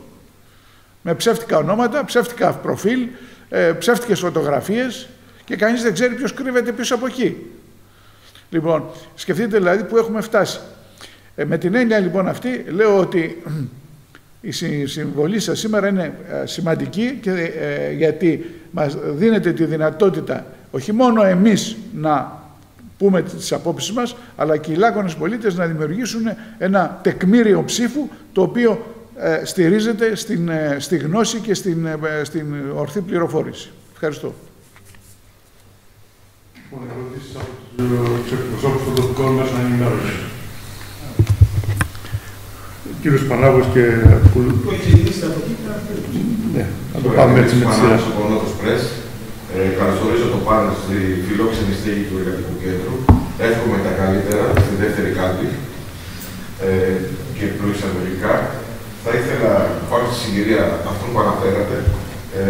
Με ψεύτικα ονόματα, ψεύτικα προφίλ, ε, ψεύτικες φωτογραφίες και κανείς δεν ξέρει ποιος κρύβεται πίσω από εκεί. Λοιπόν, σκεφτείτε δηλαδή που έχουμε φτάσει. Ε, με την έννοια λοιπόν αυτή λέω ότι η συμβολή σας σήμερα είναι ε, σημαντική και, ε, γιατί μας δίνεται τη δυνατότητα όχι μόνο εμείς να πούμε τις απόψεις μας, αλλά και οι λάκωνες πολίτες να δημιουργήσουν ένα τεκμήριο ψήφου το οποίο ε, στηρίζεται στην, στη γνώση και στην, στην ορθή πληροφόρηση. Ευχαριστώ. Λοιπόν, ερωτήσεις από τους εκπροσώπους των τοπικών μέσων ενημέρωσης κύριος Πανάγος και Ατκούλου. Ναι, θα το πάμε έτσι με τη σειρά. Από Νότος Πρέσ. Ε, καλωσορίζω το πάνελ στη φιλόξενη στέγη του Εργατικού Κέντρου. Εύχομαι τα καλύτερα στη δεύτερη κάλπη ε, και προεισαγωγικά. Θα ήθελα πάνω στη συγκυρία αυτού που αναφέρατε ε,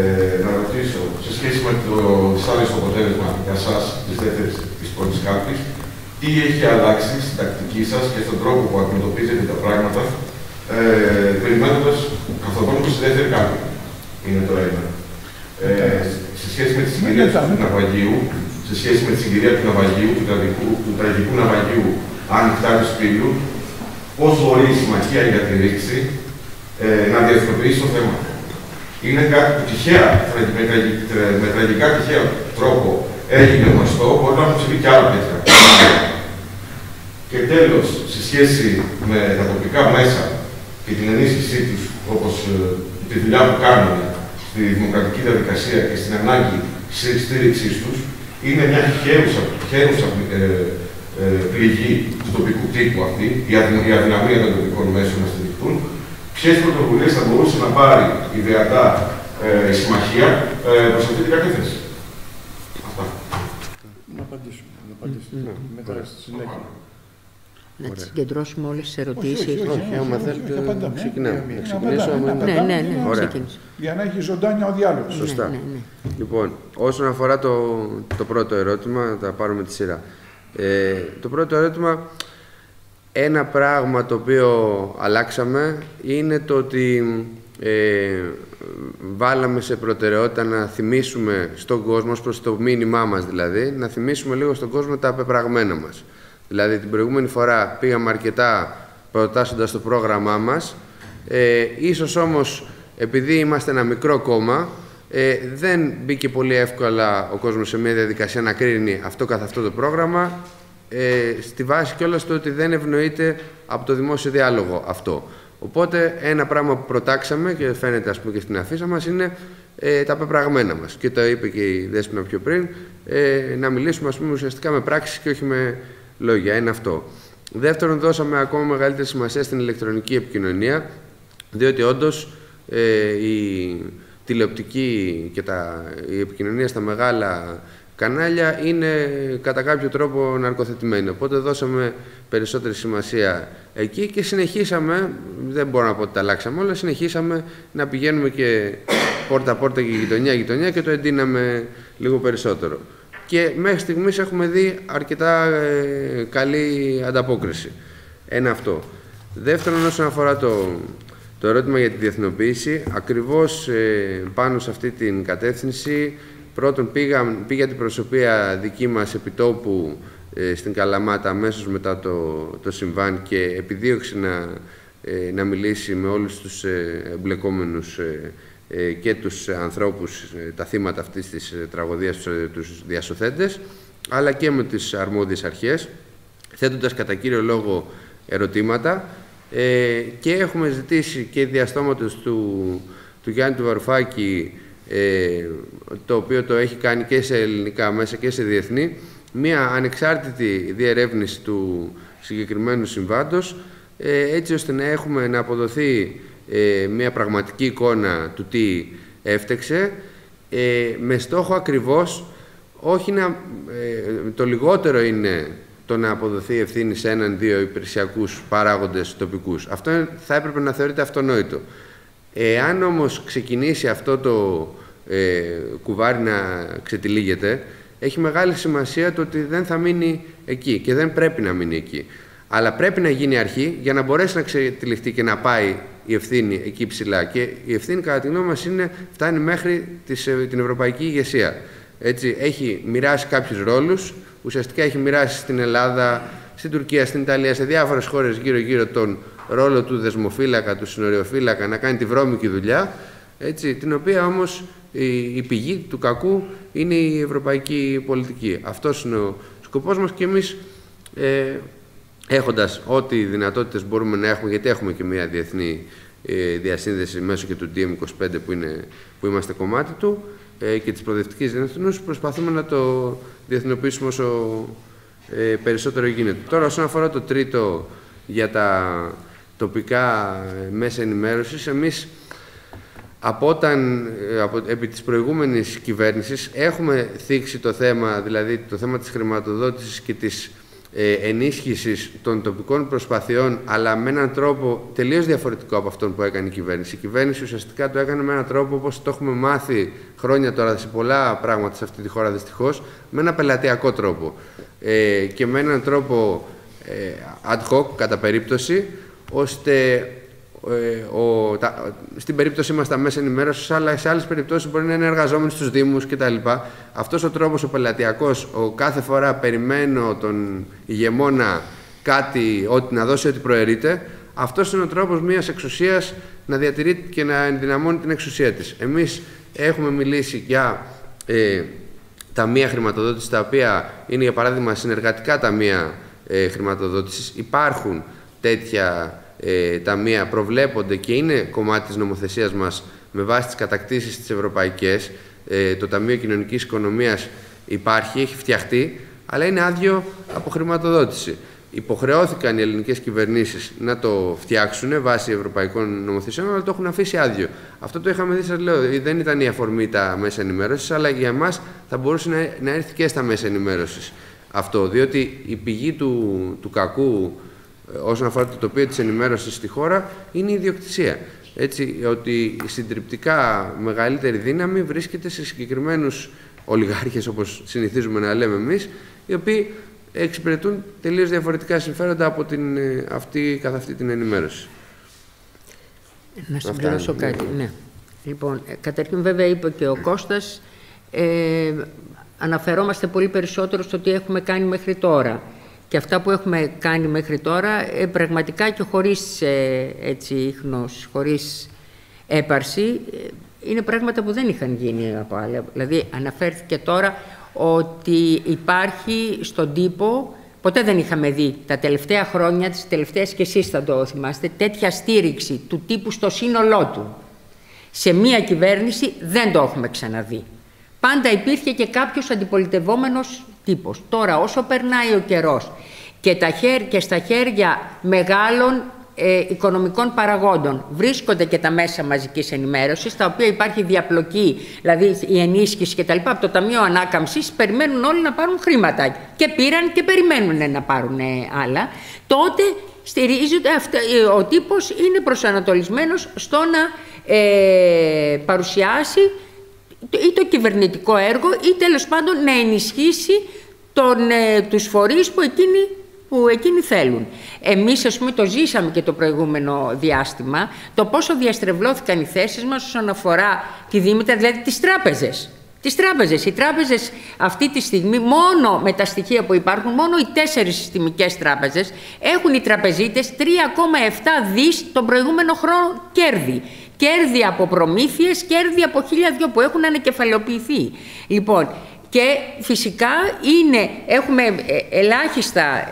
να ρωτήσω σε σχέση με το δυσάρεστο αποτέλεσμα για εσά τη δεύτερη της πρώτης κάλπης, τι έχει αλλάξει στην τακτική σας και στον τρόπο που αντιμετωπίζετε τα πράγματα ε, περιμένοντας καθοδόν στη δεύτερη κάρτα. Είναι το ένα. Ε, σε σχέση με τη συγκυρία του ναυαγίου, σε σχέση με τη συγκυρία του ναυαγίου, του τραγικού, του τραγικού ναυαγίου ανοιχτά του σπίριου, πώς μπορεί η συμμαχία για τη ρήξη ε, να διαθροποιήσει το θέμα. Είναι κάτι που τυχαία, με, με τραγικά τυχαία τρόπο έγινε γνωστό, μπορεί να έχουν συμβεί και άλλα τέτοια. Και τέλος, σε σχέση με τα τοπικά μέσα και την ενίσχυσή τους, όπως ε, τη δουλειά που κάνουν στη δημοκρατική διαδικασία και στην ανάγκη στήριξής τους, είναι μια χαίρουσα, χαίρουσα ε, ε, πληγή του τοπικού τύπου αυτή, η, η αδυναμία των τοπικών μέσων να στηριχτούν. Ποιες πρωτοβουλίες θα μπορούσε να πάρει ιδεατά ε, η συμμαχία ε, προς αυτή την κατεύθυνση; Αυτά. Να απαντήσουμε. Να απαντήσουμε. Ναι. Μετά στη συνέχεια. Να τις συγκεντρώσουμε όλες τις ερωτήσεις. Όχι, όχι, άμα θέλετε, ξεκινάμε. Να ξεκινήσω. Ναι, ναι, ναι, Για να έχει ζωντάνια ο διάλογος. Σωστά. Ναι, ναι, λοιπόν, όσον αφορά το, το πρώτο ερώτημα, θα πάρουμε τη σειρά. Ε, το πρώτο ερώτημα, ένα πράγμα το οποίο αλλάξαμε είναι το ότι ε, βάλαμε σε προτεραιότητα να θυμίσουμε στον κόσμο, προς το μήνυμά μας δηλαδή, να θυμίσουμε λίγο στον κόσμο τα απεπραγμένα μας. Δηλαδή την προηγούμενη φορά πήγαμε αρκετά προτάσσοντας το πρόγραμμά μας. Ε, ίσως όμως επειδή είμαστε ένα μικρό κόμμα ε, δεν μπήκε πολύ εύκολα ο κόσμος σε μια διαδικασία να κρίνει αυτό καθ' αυτό το πρόγραμμα ε, στη βάση κιόλας το ότι δεν ευνοείται από το δημόσιο διάλογο αυτό. Οπότε ένα πράγμα που προτάξαμε και φαίνεται ας πούμε και στην αφίσα μας είναι ε, τα πεπραγμένα μας. Και το είπε και η Δέσποινα πιο πριν, ε, να μιλήσουμε ας πούμε ουσιαστικά με πράξεις και όχι με λόγια. Είναι αυτό. Δεύτερον, δώσαμε ακόμα μεγαλύτερη σημασία στην ηλεκτρονική επικοινωνία, διότι όντως ε, η τηλεοπτική και τα, η επικοινωνία στα μεγάλα κανάλια είναι κατά κάποιο τρόπο ναρκοθετημένη. Οπότε δώσαμε περισσότερη σημασία εκεί και συνεχίσαμε, δεν μπορώ να πω ότι τα αλλάξαμε όλα, συνεχίσαμε να πηγαίνουμε και πόρτα-πόρτα και γειτονιά-γειτονιά και το εντείναμε λίγο περισσότερο και μέχρι στιγμής έχουμε δει αρκετά ε, καλή ανταπόκριση. Ένα αυτό. Δεύτερον, όσον αφορά το, το ερώτημα για τη διεθνοποίηση, ακριβώς ε, πάνω σε αυτή την κατεύθυνση, πρώτον πήγα, πήγα την προσωπία δική μας επιτόπου ε, στην Καλαμάτα αμέσως μετά το, το συμβάν και επιδίωξε να, να μιλήσει με όλους τους εμπλεκόμενους ε, και τους ανθρώπους, ε, τα θύματα αυτής της ε, τραγωδίας, τους διασωθέντες, αλλά και με τις αρμόδιες αρχές, θέτοντας κατά κύριο λόγο ερωτήματα και έχουμε ζητήσει και διαστόματος του, του Γιάννη του Βαρουφάκη, το οποίο το έχει κάνει και σε ελληνικά μέσα και σε διεθνή, μία ανεξάρτητη διερεύνηση του συγκεκριμένου συμβάντος, έτσι ώστε να έχουμε να αποδοθεί ε, μια πραγματική εικόνα του τι έφτεξε, ε, με στόχο ακριβώς όχι να, ε, το λιγότερο είναι το να αποδοθεί ευθύνη σε έναν-δύο υπηρεσιακούς παράγοντες τοπικούς. Αυτό θα έπρεπε να θεωρείται αυτονόητο. Εάν όμως ξεκινήσει αυτό το ε, κουβάρι να ξετυλίγεται, έχει μεγάλη σημασία το ότι δεν θα μείνει εκεί και δεν πρέπει να μείνει εκεί. Αλλά πρέπει να γίνει αρχή για να μπορέσει να ξετυλιχτεί και να πάει η ευθύνη εκεί ψηλά. Και η ευθύνη, κατά τη γνώμη μας, φτάνει μέχρι τις, την ευρωπαϊκή ηγεσία. Έτσι, έχει μοιράσει κάποιους ρόλους. Ουσιαστικά έχει μοιράσει στην Ελλάδα, στην Τουρκία, στην Ιταλία, σε διάφορες χώρες γύρω-γύρω τον ρόλο του δεσμοφύλακα, του συνοριοφύλακα, να κάνει τη βρώμικη δουλειά. Έτσι, την οποία όμως η, η πηγή του κακού είναι η ευρωπαϊκή πολιτική. Αυτός είναι ο σκοπός μας και εμείς. Ε, έχοντας ό,τι δυνατότητες μπορούμε να έχουμε, γιατί έχουμε και μια διεθνή ε, διασύνδεση μέσω και του DM25 που, είναι, που είμαστε κομμάτι του ε, και της προοδευτικής διεθνούς, προσπαθούμε να το διεθνοποιήσουμε όσο ε, περισσότερο γίνεται. Τώρα, όσον αφορά το τρίτο για τα τοπικά μέσα ενημέρωσης, εμείς από όταν, από, επί της προηγούμενης κυβέρνησης, έχουμε θίξει το θέμα, δηλαδή το θέμα της χρηματοδότησης και της ε, ενίσχυσης των τοπικών προσπαθειών, αλλά με έναν τρόπο τελείως διαφορετικό από αυτόν που έκανε η κυβέρνηση. Η κυβέρνηση ουσιαστικά το έκανε με έναν τρόπο όπως το έχουμε μάθει χρόνια τώρα σε πολλά πράγματα σε αυτή τη χώρα δυστυχώς, με ένα πελατειακό τρόπο ε, και με έναν τρόπο ε, ad hoc κατά περίπτωση, ώστε ε, ο, τα, στην περίπτωση μας τα μέσα ενημέρωσης, αλλά σε άλλες περιπτώσεις μπορεί να είναι εργαζόμενοι στους Δήμους κτλ. Αυτός ο τρόπος, ο πελατειακός, ο κάθε φορά περιμένω τον ηγεμόνα κάτι, ότι, να δώσει ό,τι προαιρείται, αυτός είναι ο τρόπος μιας εξουσίας να διατηρεί και να ενδυναμώνει την εξουσία της. Εμείς έχουμε μιλήσει για ε, ταμεία χρηματοδότησης, τα οποία είναι για παράδειγμα συνεργατικά ταμεία ε, χρηματοδότησης. Υπάρχουν τέτοια ε, ταμεία προβλέπονται και είναι κομμάτι της νομοθεσίας μας με βάση τις κατακτήσεις της ευρωπαϊκές. Ε, το Ταμείο Κοινωνικής Οικονομίας υπάρχει, έχει φτιαχτεί, αλλά είναι άδειο από χρηματοδότηση. Υποχρεώθηκαν οι ελληνικές κυβερνήσεις να το φτιάξουν βάσει ευρωπαϊκών νομοθεσιών, αλλά το έχουν αφήσει άδειο. Αυτό το είχαμε δει, σας λέω, δεν ήταν η αφορμή τα μέσα ενημέρωσης, αλλά για εμάς θα μπορούσε να, να έρθει και στα μέσα ενημέρωσης αυτό. Διότι η πηγή του, του κακού όσον αφορά το τοπίο της ενημέρωσης στη χώρα είναι η ιδιοκτησία. Έτσι, ότι η συντριπτικά μεγαλύτερη δύναμη βρίσκεται σε συγκεκριμένους ολιγάρχες, όπως συνηθίζουμε να λέμε εμείς, οι οποίοι εξυπηρετούν τελείως διαφορετικά συμφέροντα από την, ε, αυτή, καθ' αυτή την ενημέρωση. Να συμπληρώσω κάτι, ναι. Λοιπόν, ε, καταρχήν βέβαια είπε και ο Κώστας, ε, αναφερόμαστε πολύ περισσότερο στο τι έχουμε κάνει μέχρι τώρα. Και αυτά που έχουμε κάνει μέχρι τώρα, ε, πραγματικά και χωρίς ε, έτσι, ίχνος, χωρίς έπαρση, ε, είναι πράγματα που δεν είχαν γίνει από άλλα. Δηλαδή, αναφέρθηκε τώρα ότι υπάρχει στον τύπο, ποτέ δεν είχαμε δει τα τελευταία χρόνια, τις τελευταίες και εσείς θα το θυμάστε, τέτοια στήριξη του τύπου στο σύνολό του. Σε μία κυβέρνηση δεν το έχουμε ξαναδεί. Πάντα υπήρχε και κάποιος αντιπολιτευόμενος τύπος. Τώρα όσο περνάει ο καιρός και, τα και στα χέρια μεγάλων ε, οικονομικών παραγόντων βρίσκονται και τα μέσα μαζικής ενημέρωσης, τα οποία υπάρχει διαπλοκή, δηλαδή η ενίσχυση κτλ. Από το Ταμείο Ανάκαμψης περιμένουν όλοι να πάρουν χρήματα και πήραν και περιμένουν να πάρουν άλλα. Τότε στηρίζεται, ε, ο τύπος είναι προσανατολισμένος στο να ε, παρουσιάσει ή το κυβερνητικό έργο ή τέλος πάντων να ενισχύσει τον, ε, τους φορείς που εκείνοι, που εκείνοι θέλουν. Εμείς, ας πούμε, το ζήσαμε και το προηγούμενο διάστημα, το πόσο διαστρεβλώθηκαν οι θέσεις μας όσον αφορά τη Δήμητρα, δηλαδή τις τράπεζες. Τις τράπεζες. Οι τράπεζες αυτή τη στιγμή, μόνο με τα στοιχεία που υπάρχουν, μόνο οι τέσσερις συστημικές τράπεζες έχουν οι τραπεζίτες 3,7 δις τον προηγούμενο χρόνο κέρδη κέρδη από προμήθειες, κέρδη από χίλια δυο που έχουν ανακεφαλαιοποιηθεί. Λοιπόν, και φυσικά είναι, έχουμε ε, ελάχιστα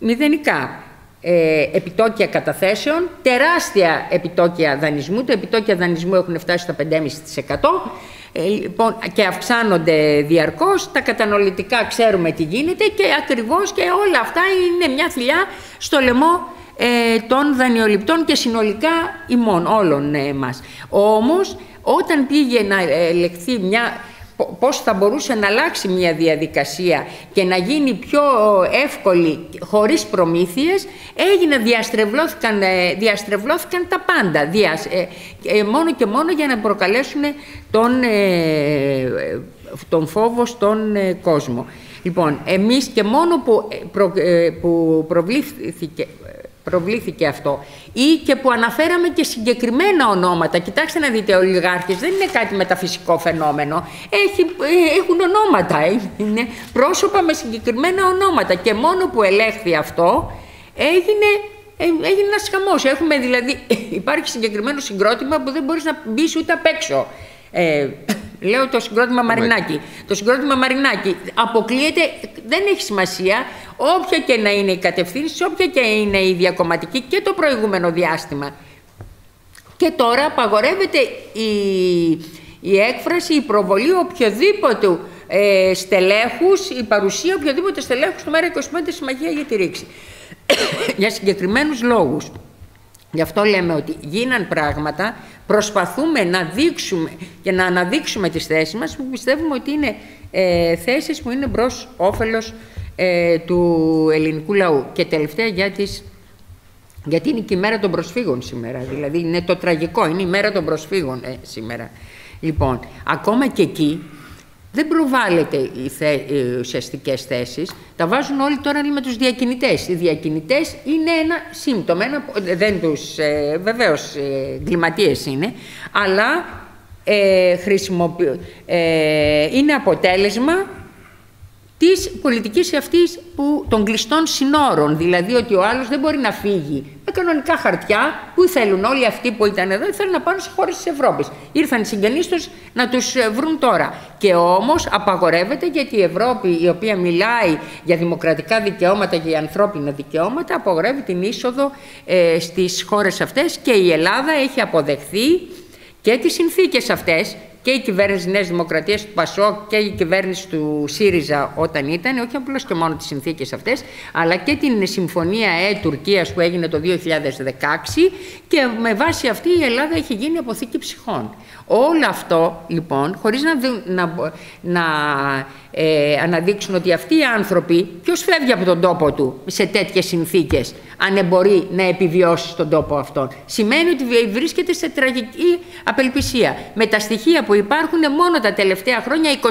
μηδενικά ε, επιτόκια καταθέσεων, τεράστια επιτόκια δανεισμού. Τα επιτόκια δανεισμού έχουν φτάσει στο 5,5%. Ε, λοιπόν, και αυξάνονται διαρκώς, τα κατανολητικά ξέρουμε τι γίνεται και ακριβώς και όλα αυτά είναι μια θηλιά στο λαιμό ε, των δανειοληπτών και συνολικά ημών, όλων ε, μας. Όμως, όταν πήγε να ελεγχθεί μια πώς θα μπορούσε να αλλάξει μια διαδικασία και να γίνει πιο εύκολη χωρίς προμήθειες, έγινε, διαστρεβλώθηκαν, ε, διαστρεβλώθηκαν τα πάντα, διας, ε, μόνο και μόνο για να προκαλέσουν τον, τον φόβο στον κόσμο. Λοιπόν, εμείς και μόνο που, ε, προ, ε, που προβλήθηκε, προβλήθηκε αυτό ή και που αναφέραμε και συγκεκριμένα ονόματα. Κοιτάξτε να δείτε, ολιγάρχες δεν είναι κάτι μεταφυσικό φαινόμενο. Έχει, ε, έχουν ονόματα, είναι πρόσωπα με συγκεκριμένα ονόματα και μόνο που ελέγχθη αυτό έγινε έγινε ένας χαμός. Έχουμε δηλαδή, *laughs* υπάρχει συγκεκριμένο συγκρότημα που δεν μπορείς να μπεις ούτε απ' έξω. Ε, λέω το συγκρότημα Μαρινάκη. Το συγκρότημα Μαρινάκη αποκλείεται, δεν έχει σημασία, όποια και να είναι η κατευθύνση, όποια και είναι η διακομματική και το προηγούμενο διάστημα. Και τώρα απαγορεύεται η, η έκφραση, η προβολή οποιοδήποτε ε, στελέχους, η παρουσία οποιοδήποτε στελέχους του ΜΕΡΑ 25 Συμμαχία για τη ρήξη. *coughs* για συγκεκριμένους λόγους. Γι' αυτό λέμε ότι γίναν πράγματα, προσπαθούμε να δείξουμε και να αναδείξουμε τις θέσεις μας που πιστεύουμε ότι είναι ε, θέσεις που είναι προς όφελος ε, του ελληνικού λαού. Και τελευταία για τις γιατί είναι και η μέρα των προσφύγων σήμερα. Δηλαδή είναι το τραγικό, είναι η μέρα των προσφύγων ε, σήμερα. Λοιπόν, ακόμα και εκεί δεν προβάλλεται οι, θε, οι ουσιαστικές θέσεις. Τα βάζουν όλοι τώρα με τους διακινητές. Οι διακινητές είναι ένα σύμπτωμα, ένα, δεν τους, ε, βεβαίως ε, είναι, αλλά ε, ε, είναι αποτέλεσμα της πολιτικής αυτής που, των κλειστών συνόρων, δηλαδή ότι ο άλλος δεν μπορεί να φύγει με κανονικά χαρτιά που θέλουν όλοι αυτοί που ήταν εδώ, θέλουν να πάνε σε χώρες της Ευρώπης. Ήρθαν οι συγγενείς τους να τους ε, βρουν τώρα. Και όμως απαγορεύεται γιατί η Ευρώπη η οποία μιλάει για δημοκρατικά δικαιώματα και για ανθρώπινα δικαιώματα απαγορεύει την είσοδο ε, στις χώρες αυτές και η Ελλάδα έχει αποδεχθεί και τις συνθήκες αυτές και η κυβέρνηση Νέας Δημοκρατίας του Πασό και η κυβέρνηση του ΣΥΡΙΖΑ όταν ήταν, όχι απλώς και μόνο τις συνθήκες αυτές, αλλά και την συμφωνία ΕΕ-Τουρκία που έγινε το 2016 και με βάση αυτή η Ελλάδα έχει γίνει αποθήκη ψυχών. Όλο αυτό λοιπόν, χωρίς να, να, να ε, αναδείξουν ότι αυτοί οι άνθρωποι, ποιος φεύγει από τον τόπο του σε τέτοιες συνθήκες, αν μπορεί να επιβιώσει στον τόπο αυτόν. Σημαίνει ότι βρίσκεται σε τραγική απελπισία. Με τα στοιχεία που υπάρχουν, μόνο τα τελευταία χρόνια 27.000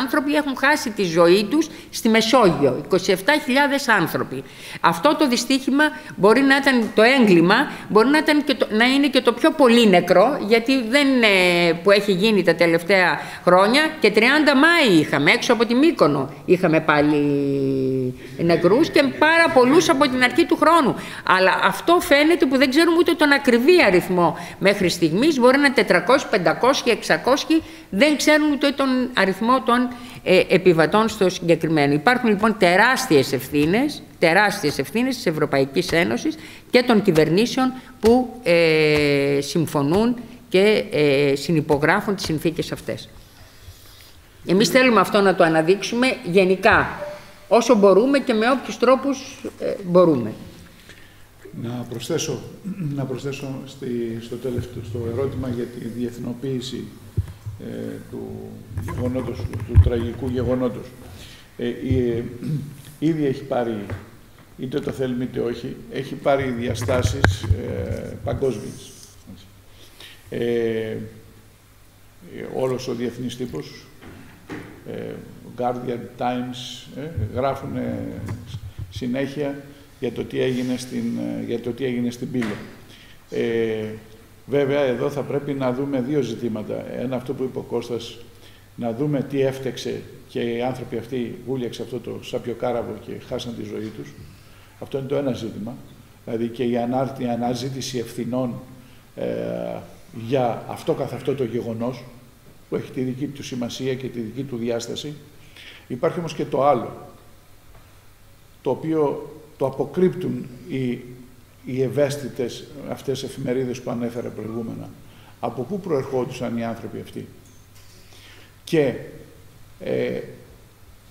άνθρωποι έχουν χάσει τη ζωή τους στη Μεσόγειο. 27.000 άνθρωποι. Αυτό το δυστύχημα μπορεί να ήταν το έγκλημα, μπορεί να, ήταν και το, να είναι και το πιο πολύ νεκρό, γιατί δεν είναι που έχει γίνει τα τελευταία χρόνια και 30 Μάη είχαμε, έξω από τη Μύκονο είχαμε πάλι νεκρούς και πάρα πολλούς από την αρχή του χρόνου. Αλλά αυτό φαίνεται που δεν ξέρουμε ούτε τον ακριβή αριθμό μέχρι στιγμής, μπορεί να είναι 400, 500, 600, δεν ξέρουν ούτε τον αριθμό των ε, επιβατών στο συγκεκριμένο. Υπάρχουν λοιπόν τεράστιες ευθύνες, τεράστιες ευθύνες της Ευρωπαϊκής Ένωσης και των κυβερνήσεων που ε, συμφωνούν και ε, συνυπογράφουν τις συνθήκες αυτές. Εμείς θέλουμε αυτό να το αναδείξουμε γενικά, όσο μπορούμε και με όποιους τρόπους ε, μπορούμε. Να προσθέσω, να προσθέσω στη, στο, τελευταίο, στο ερώτημα για τη διεθνοποίηση ε, του, γεγονότος, του, τραγικού γεγονότος. Ε, ε, ήδη έχει πάρει, είτε το θέλουμε είτε όχι, έχει πάρει διαστάσεις ε, παγκόσμιες. Ε, όλος ο διεθνής τύπος ε, Guardian Times, ε, γράφουν συνέχεια για το τι έγινε στην, ε, για το τι έγινε στην Πύλο. Ε, βέβαια, εδώ θα πρέπει να δούμε δύο ζητήματα. Ένα αυτό που είπε ο Κώστας, να δούμε τι έφτεξε και οι άνθρωποι αυτοί γούλιαξε αυτό το σάπιο κάραβο και χάσαν τη ζωή τους. Αυτό είναι το ένα ζήτημα. Δηλαδή και η, ανάρτη, αναζήτηση ευθυνών ε, για αυτό καθ' αυτό το γεγονός, που έχει τη δική του σημασία και τη δική του διάσταση. Υπάρχει όμως και το άλλο, το οποίο το αποκρύπτουν οι, οι ευαίσθητες αυτές εφημερίδες που ανέφερα προηγούμενα. Από πού προερχόντουσαν οι άνθρωποι αυτοί; Και ε,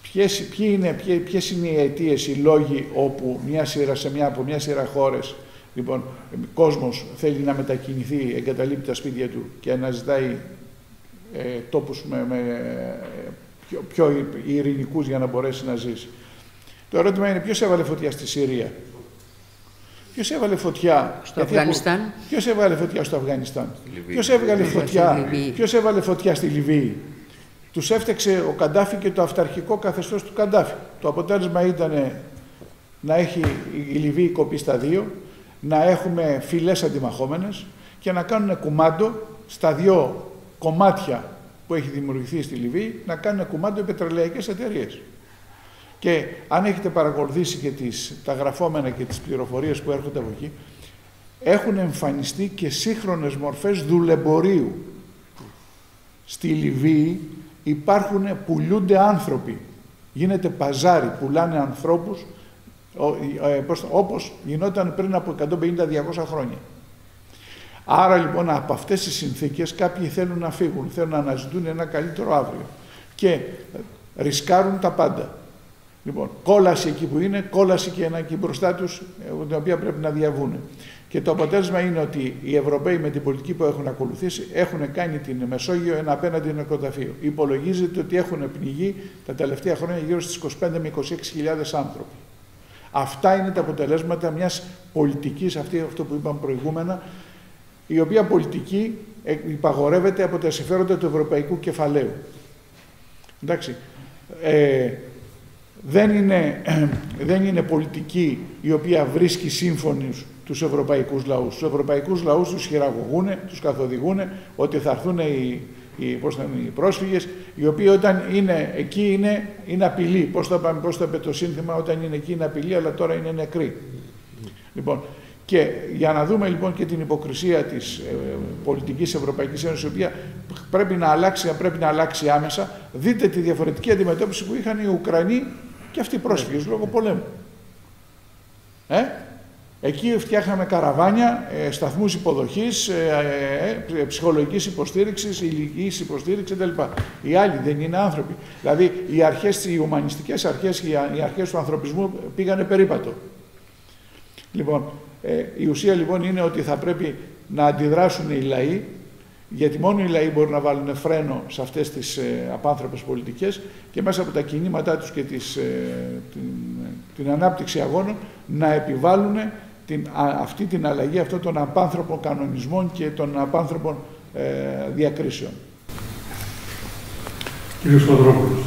ποιες, είναι, ποιες, είναι οι αιτίες, οι λόγοι όπου μια σειρά, σε μια, από μια σειρά χώρες Λοιπόν, ο κόσμος θέλει να μετακινηθεί, εγκαταλείπει τα σπίτια του και αναζητάει ε, τόπους με, με πιο, πιο ειρηνικούς για να μπορέσει να ζήσει. Το ερώτημα είναι ποιος έβαλε φωτιά στη Συρία; Ποιος έβαλε φωτιά; Στο Αφγανιστάν. Ποιος έβαλε φωτιά στο Αφγανιστάν; Ποιος έβαλε, φωτιά, ποιος έβαλε φωτιά στη Λιβύη; Τους έφτιαξε ο Καντάφη και το αυταρχικό καθεστώς του Καντάφη. Το αποτέλεσμα ήταν να έχει η Λιβύη κοπεί στα δύο, να έχουμε φυλές αντιμαχόμενες και να κάνουν κουμάντο στα δύο κομμάτια που έχει δημιουργηθεί στη Λιβύη, να κάνουν κουμάντο οι πετρελαϊκές εταιρείες. Και αν έχετε παρακολουθήσει και τις, τα γραφόμενα και τις πληροφορίες που έρχονται από εκεί, έχουν εμφανιστεί και σύγχρονες μορφές δουλεμπορίου. Στη Λιβύη υπάρχουν, πουλούνται άνθρωποι. Γίνεται παζάρι, πουλάνε ανθρώπους ε, όπως γινόταν πριν από 150-200 χρόνια. Άρα λοιπόν από αυτές τις συνθήκες κάποιοι θέλουν να φύγουν, θέλουν να αναζητούν ένα καλύτερο αύριο και ρισκάρουν τα πάντα. Λοιπόν, κόλαση εκεί που είναι, κόλαση και ένα εκεί μπροστά τους, ε, την οποία πρέπει να διαβούν. Και το αποτέλεσμα είναι ότι οι Ευρωπαίοι με την πολιτική που έχουν ακολουθήσει έχουν κάνει την Μεσόγειο ένα απέναντι νεκροταφείο. Υπολογίζεται ότι έχουν πνιγεί τα τελευταία χρόνια γύρω στις 25 με 26 άνθρωποι. Αυτά είναι τα αποτελέσματα μιας πολιτικής, αυτή, αυτό που είπαμε προηγούμενα, η οποία πολιτική υπαγορεύεται από τα συμφέροντα του ευρωπαϊκού κεφαλαίου. Εντάξει. Ε, δεν, είναι, *clears throat* δεν είναι πολιτική η οποία βρίσκει σύμφωνους τους ευρωπαϊκούς λαούς. Τους ευρωπαϊκούς λαούς τους χειραγωγούν, τους καθοδηγούν ότι θα έρθουν οι, οι, πώς θα είναι, οι πρόσφυγες, οι οποίοι όταν είναι εκεί είναι, είναι απειλή. Πώς θα, πάμε, πώς θα πει το σύνθημα, όταν είναι εκεί είναι απειλή, αλλά τώρα είναι νεκροί. Λοιπόν, και για να δούμε λοιπόν και την υποκρισία της ε, πολιτικής Ευρωπαϊκής Ένωσης, η οποία πρέπει να αλλάξει, πρέπει να αλλάξει άμεσα, δείτε τη διαφορετική αντιμετώπιση που είχαν οι Ουκρανοί και αυτοί οι πρόσφυγες λόγω πολέμου. Ε; Εκεί φτιάχναμε καραβάνια, ε, σταθμούς υποδοχής, ε, ε, ε ψυχολογικής υποστήριξης, ηλικικής υποστήριξης κτλ. Οι άλλοι δεν είναι άνθρωποι. Δηλαδή οι, αρχές, οι ουμανιστικές αρχές, οι αρχές του ανθρωπισμού πήγανε περίπατο. Λοιπόν, ε, η ουσία λοιπόν είναι ότι θα πρέπει να αντιδράσουν οι λαοί, γιατί μόνο οι λαοί μπορούν να βάλουν φρένο σε αυτές τις ε, απάνθρωπες πολιτικές και μέσα από τα κινήματά τους και τις, ε, την, την ανάπτυξη αγώνων να επιβάλλουν την, αυτή την αλλαγή αυτών των απάνθρωπων κανονισμών και των απάνθρωπων ε, διακρίσεων. Κύριε Σοδρόπουλος.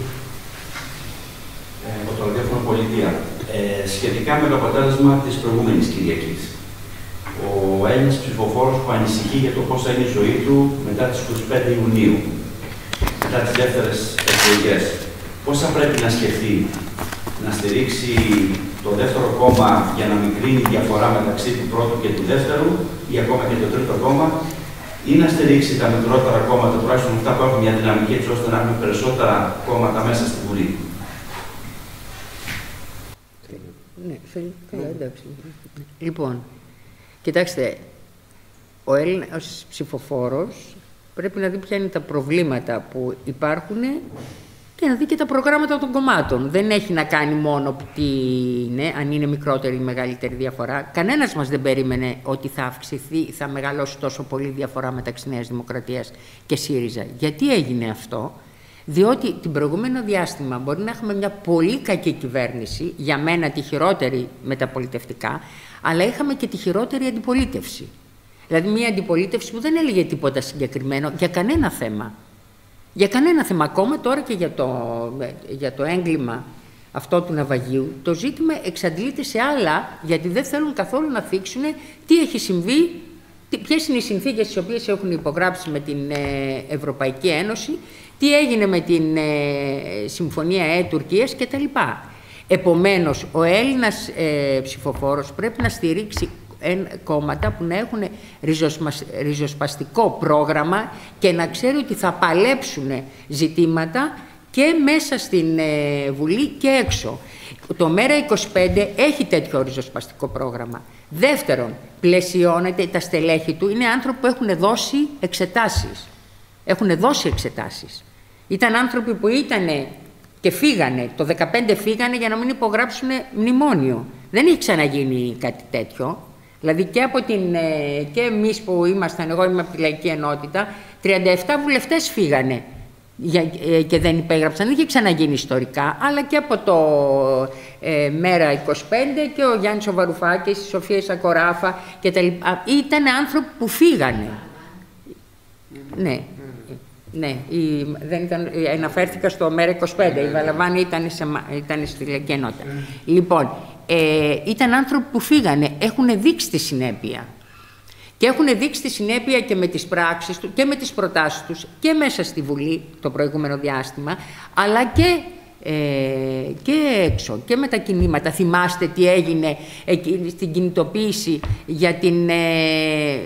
Ε, από το ραδιόφωνο Πολιτεία. Ε, σχετικά με το αποτέλεσμα της προηγούμενης Κυριακής. Ο Έλληνας ψηφοφόρος που ανησυχεί για το πώς θα είναι η ζωή του μετά τις 25 Ιουνίου, μετά τις δεύτερες εκλογές. Πώς θα πρέπει να σκεφτεί να στηρίξει το δεύτερο κόμμα για να μικρύνει η διαφορά μεταξύ του πρώτου και του δεύτερου ή ακόμα και το τρίτο κόμμα ή να στηρίξει τα μικρότερα κόμματα, τουλάχιστον αυτά που έχουν μια δυναμική έτσι ώστε να έχουν περισσότερα κόμματα μέσα στη Βουλή. Ναι, καλά, εντάξει. Λοιπόν, κοιτάξτε, ο Έλληνας ψηφοφόρος πρέπει να δει ποια είναι τα προβλήματα που υπάρχουν και να δει και τα προγράμματα των κομμάτων. Δεν έχει να κάνει μόνο τι είναι, αν είναι μικρότερη ή μεγαλύτερη διαφορά. Κανένας μας δεν περίμενε ότι θα αυξηθεί, θα μεγαλώσει τόσο πολύ διαφορά μεταξύ Νέας Δημοκρατίας και ΣΥΡΙΖΑ. Γιατί έγινε αυτό, διότι την προηγούμενο διάστημα μπορεί να έχουμε μια πολύ κακή κυβέρνηση, για μένα τη χειρότερη μεταπολιτευτικά, αλλά είχαμε και τη χειρότερη αντιπολίτευση. Δηλαδή μια αντιπολίτευση που δεν έλεγε τίποτα συγκεκριμένο για κανένα θέμα. Για κανένα θέμα. Ακόμα τώρα και για το, για το έγκλημα αυτό του ναυαγίου, το ζήτημα εξαντλείται σε άλλα, γιατί δεν θέλουν καθόλου να θίξουν τι έχει συμβεί, ποιες είναι οι συνθήκες τις οποίες έχουν υπογράψει με την ε, Ευρωπαϊκή Ένωση, τι έγινε με την ε, Συμφωνία ΕΕ Τουρκίας κτλ. Επομένως, ο Έλληνας ε, ψηφοφόρος πρέπει να στηρίξει κόμματα που να έχουν ριζοσπαστικό πρόγραμμα και να ξέρει ότι θα παλέψουν ζητήματα και μέσα στην ε, Βουλή και έξω. Το ΜΕΡΑ25 έχει τέτοιο ριζοσπαστικό πρόγραμμα. Δεύτερον, πλαισιώνεται, τα στελέχη του είναι άνθρωποι που έχουν δώσει εξετάσεις. Έχουν δώσει εξετάσεις. Ήταν άνθρωποι που ήταν και φύγανε, το 15 φύγανε για να μην υπογράψουν μνημόνιο. Δεν έχει ξαναγίνει κάτι τέτοιο. Δηλαδή και, από την, ε, και εμείς που ήμασταν, εγώ είμαι από τη Λαϊκή Ενότητα, 37 βουλευτές φύγανε ε, και δεν υπέγραψαν. Δεν είχε ξαναγίνει ιστορικά, αλλά και από το ε, Μέρα 25 και ο Γιάννης ο Βαρουφάκης, η Σοφία Σακοράφα και τα λοιπά. Ήταν άνθρωποι που φύγανε. Ναι. Ναι, η, δεν ήταν, αναφέρθηκα στο ΜΕΡΑ 25. Η Βαλαβάνη ήταν, σε, ήταν στη Λαϊκή Ενότητα. Λοιπόν, ε, ήταν άνθρωποι που φύγανε, έχουν δείξει τη συνέπεια. Και έχουν δείξει τη συνέπεια και με τις πράξεις του και με τις προτάσεις τους και μέσα στη Βουλή το προηγούμενο διάστημα, αλλά και ε, και έξω και με τα κινήματα. Θυμάστε τι έγινε στην κινητοποίηση για την, ε,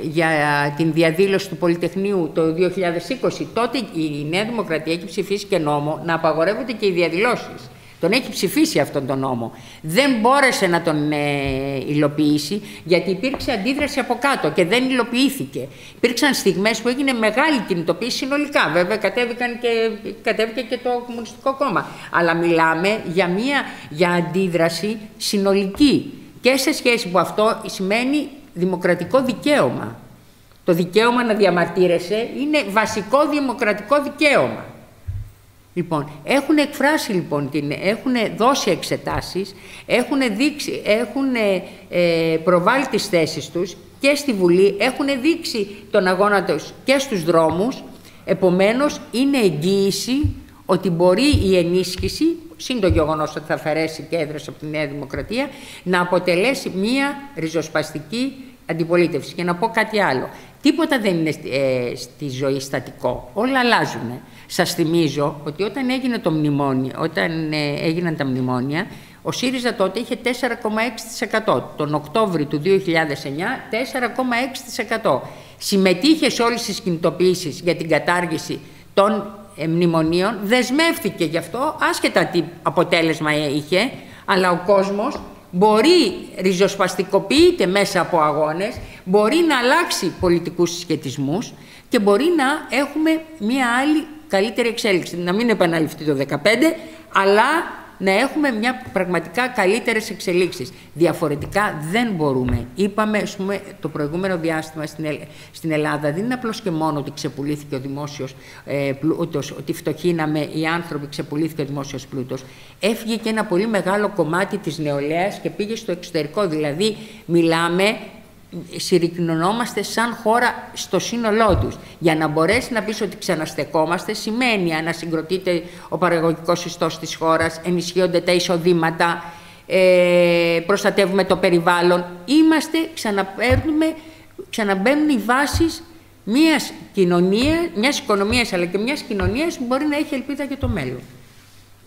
για την διαδήλωση του Πολυτεχνείου το 2020. Τότε η Νέα Δημοκρατία έχει ψηφίσει και νόμο να απαγορεύονται και οι διαδηλώσεις. Τον έχει ψηφίσει αυτόν τον νόμο. Δεν μπόρεσε να τον ε, υλοποιήσει γιατί υπήρξε αντίδραση από κάτω και δεν υλοποιήθηκε. Υπήρξαν στιγμές που έγινε μεγάλη κινητοποίηση συνολικά. Βέβαια κατέβηκαν και, κατέβηκε και το Κομμουνιστικό Κόμμα. Αλλά μιλάμε για μια για αντίδραση συνολική. Και σε σχέση που αυτό σημαίνει δημοκρατικό δικαίωμα. Το δικαίωμα να διαμαρτύρεσαι είναι βασικό δημοκρατικό δικαίωμα. Λοιπόν, έχουν εκφράσει λοιπόν, την, έχουν δώσει εξετάσεις, έχουν, δείξει, έχουν ε, προβάλει τις θέσεις τους και στη Βουλή, έχουν δείξει τον αγώνα τους και στους δρόμους, επομένως είναι εγγύηση ότι μπορεί η ενίσχυση, σύν το γεγονός ότι θα αφαιρέσει κέντρες από τη Νέα Δημοκρατία, να αποτελέσει μία ριζοσπαστική αντιπολίτευση. Και να πω κάτι άλλο. Τίποτα δεν είναι ε, στη ζωή στατικό. Όλα αλλάζουν. Σας θυμίζω ότι όταν, έγινε το μνημόνιο, όταν ε, έγιναν τα μνημόνια, ο ΣΥΡΙΖΑ τότε είχε 4,6%. Τον Οκτώβριο του 2009, 4,6%. Συμμετείχε σε όλες τις κινητοποιήσεις για την κατάργηση των ε, μνημονίων, δεσμεύτηκε γι' αυτό, άσχετα τι αποτέλεσμα είχε, αλλά ο κόσμος μπορεί ριζοσπαστικοποιείται μέσα από αγώνες, μπορεί να αλλάξει πολιτικούς συσχετισμούς και μπορεί να έχουμε μία άλλη καλύτερη εξέλιξη. Να μην επαναληφθεί το 2015, αλλά να έχουμε μια πραγματικά καλύτερες εξελίξεις. Διαφορετικά δεν μπορούμε. Είπαμε, ας πούμε, το προηγούμενο διάστημα στην, στην Ελλάδα δεν είναι απλώς και μόνο ότι ξεπουλήθηκε ο δημόσιος ε, πλούτος, ότι φτωχύναμε οι άνθρωποι, ξεπουλήθηκε ο δημόσιος πλούτος. Έφυγε και ένα πολύ μεγάλο κομμάτι της νεολαίας και πήγε στο εξωτερικό. Δηλαδή, μιλάμε συρρυκνωνόμαστε σαν χώρα στο σύνολό τους. Για να μπορέσει να πεις ότι ξαναστεκόμαστε σημαίνει ανασυγκροτείται ο παραγωγικός ιστός της χώρας, ενισχύονται τα εισοδήματα, ε, προστατεύουμε το περιβάλλον. Είμαστε, ξαναπαίρνουμε, ξαναμπαίνουν οι βάσεις μιας κοινωνίας, μιας οικονομίας αλλά και μιας κοινωνίας που μπορεί να έχει ελπίδα για το μέλλον.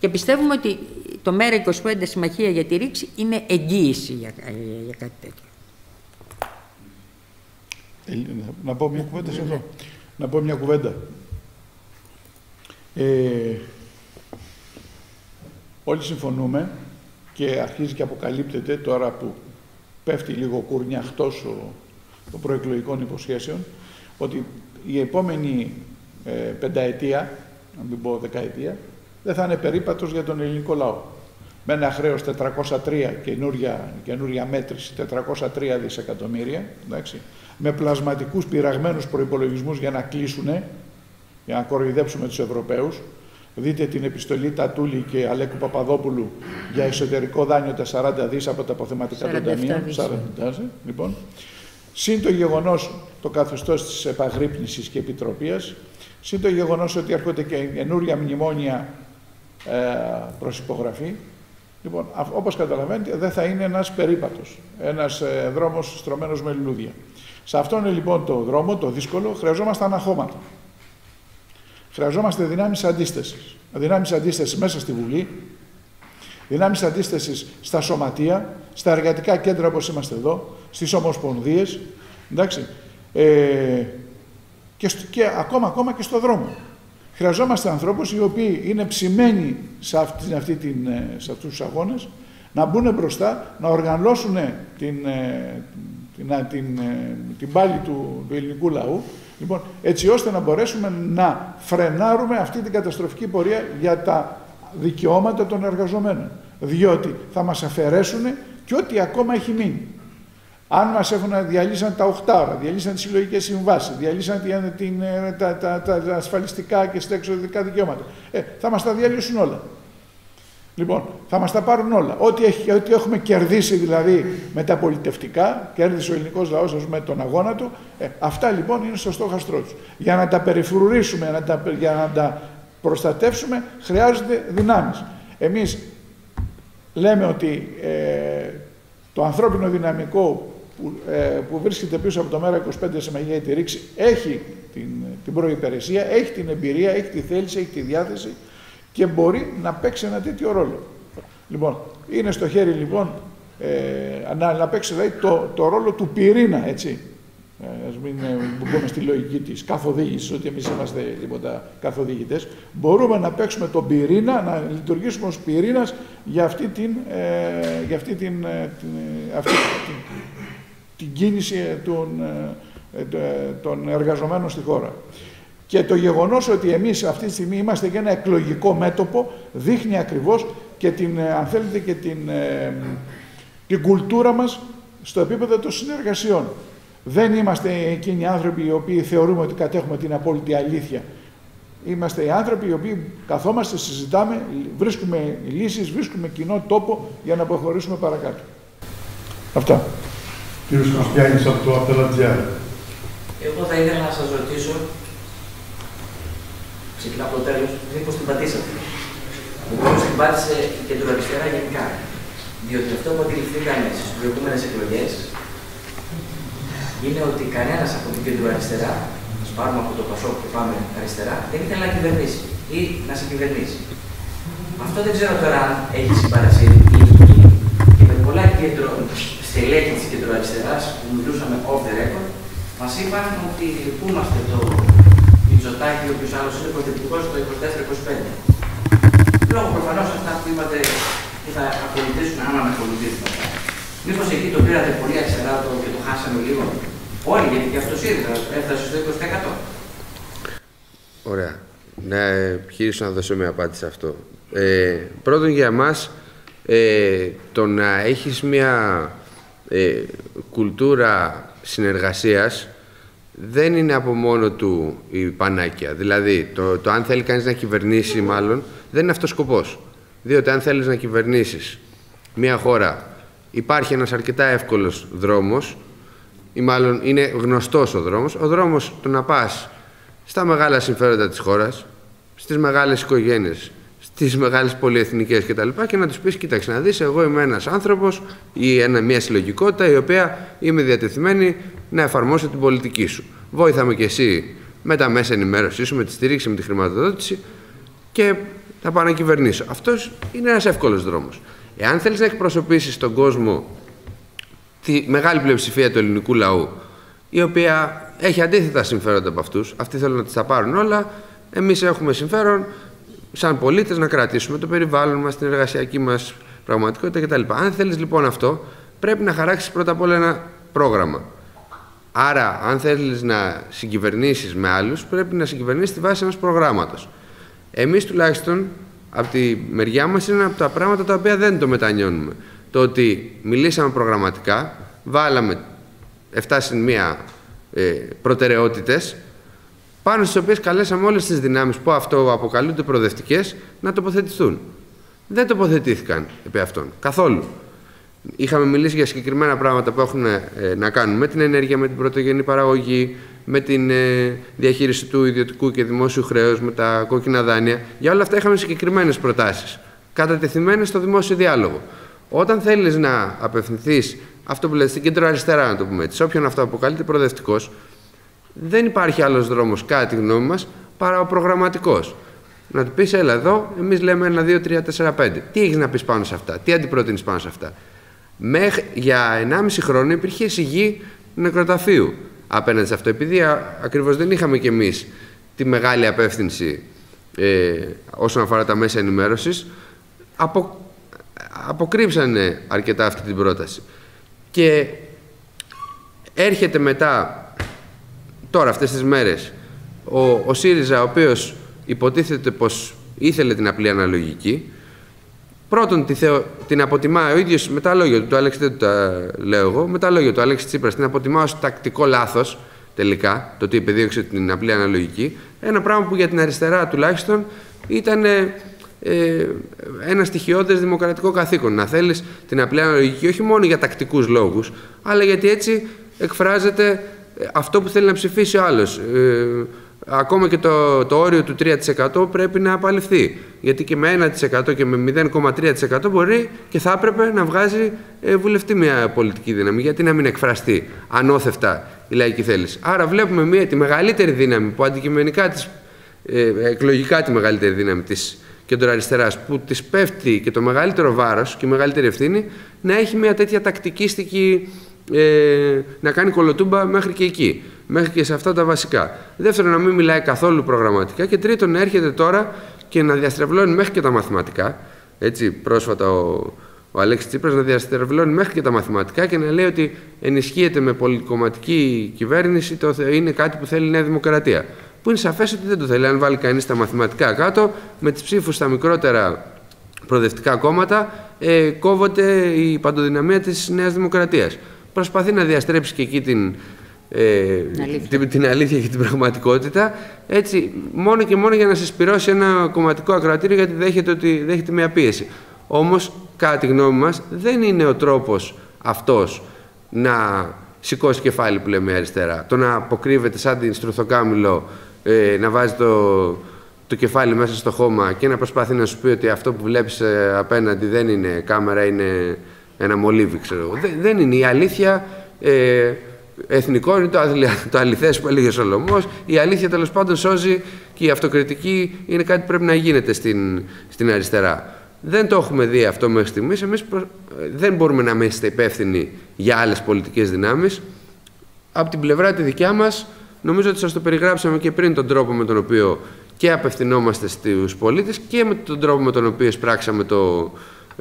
Και πιστεύουμε ότι το ΜΕΡΑ25 Συμμαχία για τη Ρήξη είναι εγγύηση για, για κάτι τέτοιο. Να πω μια κουβέντα σε αυτό. Να πω μια κουβέντα. Ε, όλοι συμφωνούμε και αρχίζει και αποκαλύπτεται τώρα που πέφτει λίγο κουρνιαχτός των προεκλογικών υποσχέσεων ότι η επόμενη ε, πενταετία, να μην πω δεκαετία, δεν θα είναι περίπατος για τον ελληνικό λαό. Με ένα χρέος 403 καινούρια, καινούρια μέτρηση, 403 δισεκατομμύρια, εντάξει, με πλασματικούς πειραγμένους προϋπολογισμούς για να κλείσουν, για να κοροϊδέψουμε τους Ευρωπαίους. Δείτε την επιστολή Τατούλη και Αλέκου Παπαδόπουλου για εσωτερικό δάνειο τα 40 δις από τα αποθεματικά των ταμείων. 40 δις, λοιπόν. Συν το γεγονός το καθεστώς της επαγρύπνησης και επιτροπίας, συν το γεγονός ότι έρχονται και καινούρια μνημόνια ε, προς υπογραφή. Λοιπόν, όπως καταλαβαίνετε, δεν θα είναι ένας περίπατος, ένας ε, δρόμος στρωμένος με λουλούδια. Σε αυτόν λοιπόν το δρόμο, το δύσκολο, χρειαζόμαστε αναχώματα. Χρειαζόμαστε δυνάμεις αντίστασης. Δυνάμεις αντίστασης μέσα στη Βουλή, δυνάμεις αντίστασης στα σωματεία, στα εργατικά κέντρα όπως είμαστε εδώ, στις ομοσπονδίες, εντάξει, ε, και, και ακόμα, ακόμα και στο δρόμο. Χρειαζόμαστε ανθρώπους οι οποίοι είναι ψημένοι σε, αυτή, αυτή την, ε, σε αυτούς τους αγώνες, να μπουν μπροστά, να οργανώσουν την, ε, την, την, ε, την πάλη του, του ελληνικού λαού, λοιπόν, έτσι ώστε να μπορέσουμε να φρενάρουμε αυτή την καταστροφική πορεία για τα δικαιώματα των εργαζομένων. Διότι θα μας αφαιρέσουν και ό,τι ακόμα έχει μείνει. Αν μας έχουν διαλύσαν τα 8 ώρα, διαλύσαν τις συλλογικές συμβάσεις, διαλύσαν την, ε, τα, τα, τα, ασφαλιστικά και στα εξωτερικά δικαιώματα, ε, θα μας τα διαλύσουν όλα. Λοιπόν, θα μας τα πάρουν όλα. Ό,τι, έχει, ό,τι έχουμε κερδίσει δηλαδή με τα πολιτευτικά, κέρδισε ο ελληνικός λαός με τον αγώνα του, ε, αυτά λοιπόν είναι στο στόχαστρό τους. Για να τα περιφρουρήσουμε, να τα, για να τα προστατεύσουμε, χρειάζονται δυνάμεις. Εμείς λέμε ότι ε, το ανθρώπινο δυναμικό που, ε, που βρίσκεται πίσω από το ΜΕΡΑ 25 σε Μεγία τη Ρήξη έχει την, την προϋπηρεσία, έχει την εμπειρία, έχει τη θέληση, έχει τη διάθεση και μπορεί να παίξει ένα τέτοιο ρόλο. Λοιπόν, είναι στο χέρι λοιπόν ε, να, να παίξει δηλαδή, το, το ρόλο του πυρήνα, έτσι. Ε, ας μην ε, μπούμε στη λογική της καθοδήγησης, ότι εμείς είμαστε τίποτα καθοδήγητες. Μπορούμε να παίξουμε τον πυρήνα, να λειτουργήσουμε ως πυρήνας για αυτή την, ε, για αυτή την, ε, την, ε, αυτή την, την κίνηση των, των εργαζομένων στη χώρα. Και το γεγονός ότι εμείς αυτή τη στιγμή είμαστε και ένα εκλογικό μέτωπο δείχνει ακριβώς και την, ε, αν θέλετε, και την, ε, την κουλτούρα μας στο επίπεδο των συνεργασιών. Δεν είμαστε εκείνοι οι άνθρωποι οι οποίοι θεωρούμε ότι κατέχουμε την απόλυτη αλήθεια. Είμαστε οι άνθρωποι οι οποίοι καθόμαστε, συζητάμε, βρίσκουμε λύσεις, βρίσκουμε κοινό τόπο για να προχωρήσουμε παρακάτω. Αυτά. Κύριος Κωστιάνης από το Απελατζιάρ. Εγώ θα ήθελα να σας ρωτήσω ξεκινά από το τέλος, μήπως την πατήσατε. Μήπω την πάτησε η κεντροαριστερά γενικά. Διότι αυτό που αντιληφθήκαμε στις προηγούμενες εκλογές είναι ότι κανένας από την κεντροαριστερά, ας πάρουμε από το Πασόκ και πάμε αριστερά, δεν ήθελε να κυβερνήσει ή να σε κυβερνήσει. Αυτό δεν ξέρω τώρα αν έχει συμπαρασύρει ή γίνει. Και με πολλά κέντρο, στελέχη της κεντροαριστεράς που μιλούσαμε off the record, μας είπαν ότι λυπούμαστε το Μητσοτάκη, ο οποίος άλλος είναι πρωθυπουργό το 24-25. Λόγω προφανώς αυτά που είπατε που θα ακολουθήσουν, αν ακολουθήσουν αυτά. Μήπως εκεί το πήρατε πολύ αριστερά το και το χάσαμε λίγο; Όλοι, γιατί και αυτός ήρθε, έφτασε στο 20%. Ωραία. Να επιχειρήσω να δώσω μια απάντηση σε αυτό. Ε, πρώτον για μας, ε, το να έχεις μια ε, κουλτούρα συνεργασίας δεν είναι από μόνο του η πανάκια. Δηλαδή, το, το αν θέλει κανείς να κυβερνήσει, μάλλον, δεν είναι αυτός ο σκοπός. Διότι αν θέλεις να κυβερνήσεις μια χώρα, υπάρχει ένας αρκετά εύκολος δρόμος, ή μάλλον είναι γνωστός ο δρόμος, ο δρόμος του να πας στα μεγάλα συμφέροντα της χώρας, στις μεγάλες οικογένειες, στις μεγάλες πολυεθνικές κτλ. Και, και να τους πεις, κοίταξε να δεις, εγώ είμαι ένας άνθρωπος ή ένα, μια συλλογικότητα η οποία είμαι διατεθειμένη να εφαρμόσω την πολιτική σου. Βόηθαμε κι εσύ με τα μέσα ενημέρωσής σου, με τη στήριξη, με τη χρηματοδότηση και θα πάω να κυβερνήσω. Αυτός είναι ένας εύκολος δρόμος. Εάν θέλεις να εκπροσωπήσεις τον κόσμο τη μεγάλη πλειοψηφία του ελληνικού λαού, η οποία έχει αντίθετα συμφέροντα από αυτούς, αυτοί θέλουν να τις τα πάρουν όλα, εμείς έχουμε συμφέρον σαν πολίτες να κρατήσουμε το περιβάλλον μας, την εργασιακή μας πραγματικότητα κτλ. Αν θέλεις λοιπόν αυτό, πρέπει να χαράξεις πρώτα απ' όλα ένα πρόγραμμα. Άρα, αν θέλεις να συγκυβερνήσεις με άλλους, πρέπει να συγκυβερνήσεις τη βάση ενός προγράμματος. Εμείς τουλάχιστον από τη μεριά μας είναι από τα πράγματα τα οποία δεν το μετανιώνουμε. Το ότι μιλήσαμε προγραμματικά, βάλαμε 7 συν 1 ε, προτεραιότητες, πάνω στις οποίες καλέσαμε όλες τις δυνάμεις που αυτό αποκαλούνται προοδευτικές να τοποθετηθούν. Δεν τοποθετήθηκαν επί αυτών καθόλου. Είχαμε μιλήσει για συγκεκριμένα πράγματα που έχουν ε, να κάνουν με την ενέργεια, με την πρωτογενή παραγωγή, με την ε, διαχείριση του ιδιωτικού και δημόσιου χρέους, με τα κόκκινα δάνεια. Για όλα αυτά είχαμε συγκεκριμένες προτάσεις, κατατεθειμένες στο δημόσιο διάλογο. Όταν θέλεις να απευθυνθείς αυτό που λέτε στην κέντρο αριστερά, να το πούμε έτσι, σε όποιον αυτό αποκαλείται προοδευτικός, δεν υπάρχει άλλος δρόμος, κατά τη γνώμη μας, παρά ο προγραμματικός. Να του πεις, έλα εδώ, εμείς λέμε 1, 2, 3, 4, 5. Τι έχεις να πεις πάνω σε αυτά, τι αντιπροτείνει πάνω σε αυτά. Μέχρι, για 1,5 χρόνο υπήρχε εισηγή νεκροταφείου απέναντι σε αυτό. Επειδή ακριβώς δεν είχαμε κι εμείς τη μεγάλη απεύθυνση ε, όσον αφορά τα μέσα ενημέρωσης, απο, αποκρύψανε αρκετά αυτή την πρόταση. Και έρχεται μετά, τώρα αυτές τις μέρες, ο, ο ΣΥΡΙΖΑ, ο οποίος υποτίθεται πως ήθελε την απλή αναλογική, Πρώτον, τη θεω... την αποτιμά ο ίδιος με τα λόγια του, το Άλεξη δεν τα λέω εγώ, με τα λόγια του Άλεξη Τσίπρας, την αποτιμά ως τακτικό λάθος τελικά, το ότι επιδίωξε την απλή αναλογική. Ένα πράγμα που για την αριστερά τουλάχιστον ήταν ε, ένα στοιχειώδες δημοκρατικό καθήκον. Να θέλεις την απλή αναλογική όχι μόνο για τακτικούς λόγους, αλλά γιατί έτσι εκφράζεται ε, αυτό που θέλει να ψηφίσει ο άλλος. Ε, ακόμα και το, το όριο του 3% πρέπει να απαλληφθεί. Γιατί και με 1% και με 0,3% μπορεί και θα έπρεπε να βγάζει ε, βουλευτή μια πολιτική δύναμη. Γιατί να μην εκφραστεί ανώθευτα η λαϊκή θέληση. Άρα βλέπουμε μια, τη μεγαλύτερη δύναμη που αντικειμενικά της, ε, εκλογικά τη μεγαλύτερη δύναμη της κεντροαριστεράς που της πέφτει και το μεγαλύτερο βάρος και η μεγαλύτερη ευθύνη να έχει μια τέτοια τακτικίστικη ε, να κάνει κολοτούμπα μέχρι και εκεί. Μέχρι και σε αυτά τα βασικά. Δεύτερον, να μην μιλάει καθόλου προγραμματικά. Και τρίτον, να έρχεται τώρα και να διαστρεβλώνει μέχρι και τα μαθηματικά. Έτσι, πρόσφατα ο, ο Αλέξης Τσίπρας να διαστρεβλώνει μέχρι και τα μαθηματικά και να λέει ότι ενισχύεται με πολιτικοματική κυβέρνηση, το είναι κάτι που θέλει η Νέα Δημοκρατία. Που είναι σαφές ότι δεν το θέλει. Αν βάλει κανείς τα μαθηματικά κάτω, με τις ψήφους στα μικρότερα προοδευτικά κόμματα, ε, κόβεται η παντοδυναμία της Νέας Δημοκρατίας προσπαθεί να διαστρέψει και εκεί την, ε, την, την, αλήθεια και την πραγματικότητα, έτσι, μόνο και μόνο για να συσπηρώσει ένα κομματικό ακροατήριο, γιατί δέχεται, ότι, δέχεται μια πίεση. Όμως, κατά τη γνώμη μας, δεν είναι ο τρόπος αυτός να σηκώσει κεφάλι που λέμε αριστερά. Το να αποκρύβεται σαν την στρουθοκάμιλο, ε, να βάζει το, το κεφάλι μέσα στο χώμα και να προσπαθεί να σου πει ότι αυτό που βλέπεις ε, απέναντι δεν είναι κάμερα, είναι ένα μολύβι, ξέρω εγώ. Δεν, είναι η αλήθεια. Ε, εθνικό είναι το, το αληθές που έλεγε ο Σολομός. Η αλήθεια τέλος πάντων σώζει και η αυτοκριτική είναι κάτι που πρέπει να γίνεται στην, στην αριστερά. Δεν το έχουμε δει αυτό μέχρι στιγμής. Εμείς δεν μπορούμε να είμαστε υπεύθυνοι για άλλες πολιτικές δυνάμεις. Από την πλευρά τη δικιά μας, νομίζω ότι σας το περιγράψαμε και πριν τον τρόπο με τον οποίο και απευθυνόμαστε στους πολίτες και με τον τρόπο με τον οποίο σπράξαμε το,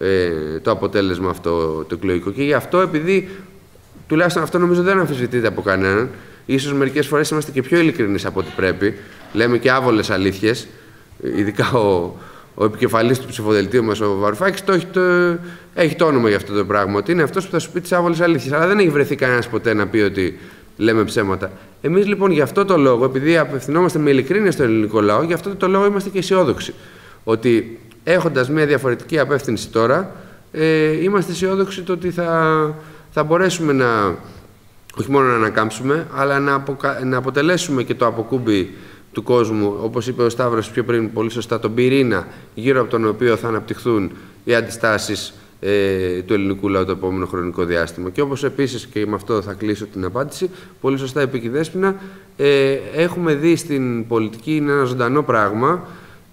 ε, το αποτέλεσμα αυτό το εκλογικό. Και γι' αυτό, επειδή τουλάχιστον αυτό νομίζω δεν αμφισβητείται από κανέναν, ίσως μερικές φορές είμαστε και πιο ειλικρινείς από ό,τι πρέπει. Λέμε και άβολες αλήθειες, ειδικά ο, ο επικεφαλής του ψηφοδελτίου μας, ο Βαρουφάκης, το έχει, το, έχει το όνομα για αυτό το πράγμα. Ότι είναι αυτός που θα σου πει τις άβολες αλήθειες. Αλλά δεν έχει βρεθεί κανένας ποτέ να πει ότι λέμε ψέματα. Εμείς λοιπόν γι' αυτό το λόγο, επειδή απευθυνόμαστε με ειλικρίνεια στο ελληνικό λαό, γι' αυτό το λόγο είμαστε και αισιόδοξοι. Ότι έχοντας μια διαφορετική απεύθυνση τώρα, ε, είμαστε αισιόδοξοι το ότι θα, θα μπορέσουμε να, όχι μόνο να ανακάμψουμε, αλλά να, να αποτελέσουμε και το αποκούμπι του κόσμου, όπως είπε ο Σταύρος πιο πριν πολύ σωστά, τον πυρήνα γύρω από τον οποίο θα αναπτυχθούν οι αντιστάσεις ε, του ελληνικού λαού το επόμενο χρονικό διάστημα. Και όπως επίσης, και με αυτό θα κλείσω την απάντηση, πολύ σωστά είπε και η Δέσποινα, ε, έχουμε δει στην πολιτική είναι ένα ζωντανό πράγμα,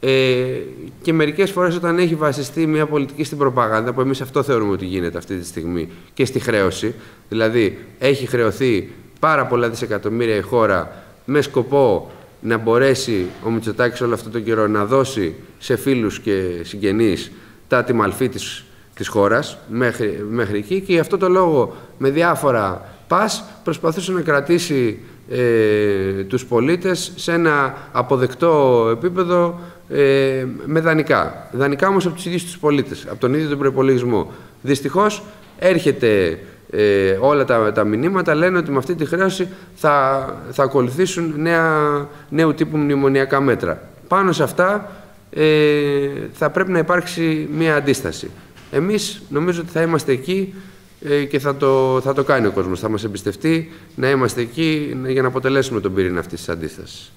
ε, και μερικές φορές όταν έχει βασιστεί μια πολιτική στην προπαγάνδα, που εμείς αυτό θεωρούμε ότι γίνεται αυτή τη στιγμή, και στη χρέωση, δηλαδή έχει χρεωθεί πάρα πολλά δισεκατομμύρια η χώρα με σκοπό να μπορέσει ο Μητσοτάκης όλο αυτό τον καιρό να δώσει σε φίλους και συγγενείς τα τιμαλφή της, της χώρας μέχρι, μέχρι εκεί και γι' αυτό το λόγο με διάφορα πας προσπαθούσε να κρατήσει ε, τους πολίτες σε ένα αποδεκτό επίπεδο ε, με δανεικά. Δανεικά όμως από τους ίδιους τους πολίτες, από τον ίδιο τον προπολογισμό. Δυστυχώς έρχεται ε, όλα τα, τα μηνύματα λένε ότι με αυτή τη χρέωση θα, θα ακολουθήσουν νέα, νέου τύπου μνημονιακά μέτρα. Πάνω σε αυτά ε, θα πρέπει να υπάρξει μία αντίσταση. Εμείς νομίζω ότι θα είμαστε εκεί ε, και θα το, θα το κάνει ο κόσμος. Θα μας εμπιστευτεί να είμαστε εκεί για να αποτελέσουμε τον πυρήνα αυτής της αντίστασης.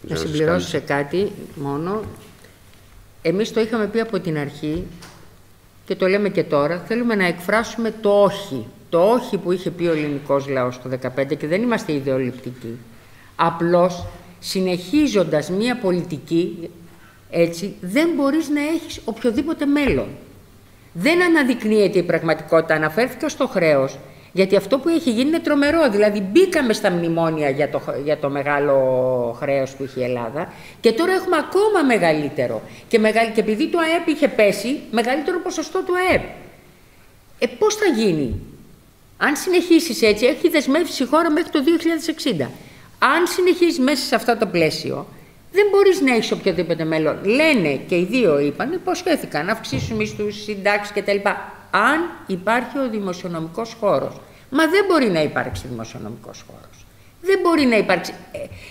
Να συμπληρώσω σε κάτι μόνο. Εμείς το είχαμε πει από την αρχή και το λέμε και τώρα, θέλουμε να εκφράσουμε το όχι. Το όχι που είχε πει ο ελληνικός λαός το 2015 και δεν είμαστε ιδεολειπτικοί. Απλώς, συνεχίζοντας μία πολιτική, έτσι, δεν μπορείς να έχεις οποιοδήποτε μέλλον. Δεν αναδεικνύεται η πραγματικότητα. Αναφέρθηκα στο χρέος γιατί αυτό που έχει γίνει είναι τρομερό. Δηλαδή, μπήκαμε στα μνημόνια για το, για το μεγάλο χρέος που είχε η Ελλάδα και τώρα έχουμε ακόμα μεγαλύτερο. Και, μεγαλ... και επειδή το ΑΕΠ είχε πέσει, μεγαλύτερο ποσοστό του ΑΕΠ. Ε, πώς θα γίνει; Αν συνεχίσεις έτσι, έχει δεσμεύσει η χώρα μέχρι το 2060. Αν συνεχίσεις μέσα σε αυτό το πλαίσιο, δεν μπορείς να έχεις οποιοδήποτε μέλλον. Λένε και οι δύο είπαν, υποσχέθηκαν να αυξήσουν μισθού, συντάξεις κτλ. Αν υπάρχει ο δημοσιονομικός χώρος. Μα δεν μπορεί να υπάρξει δημοσιονομικός χώρος. Δεν μπορεί να υπάρξει.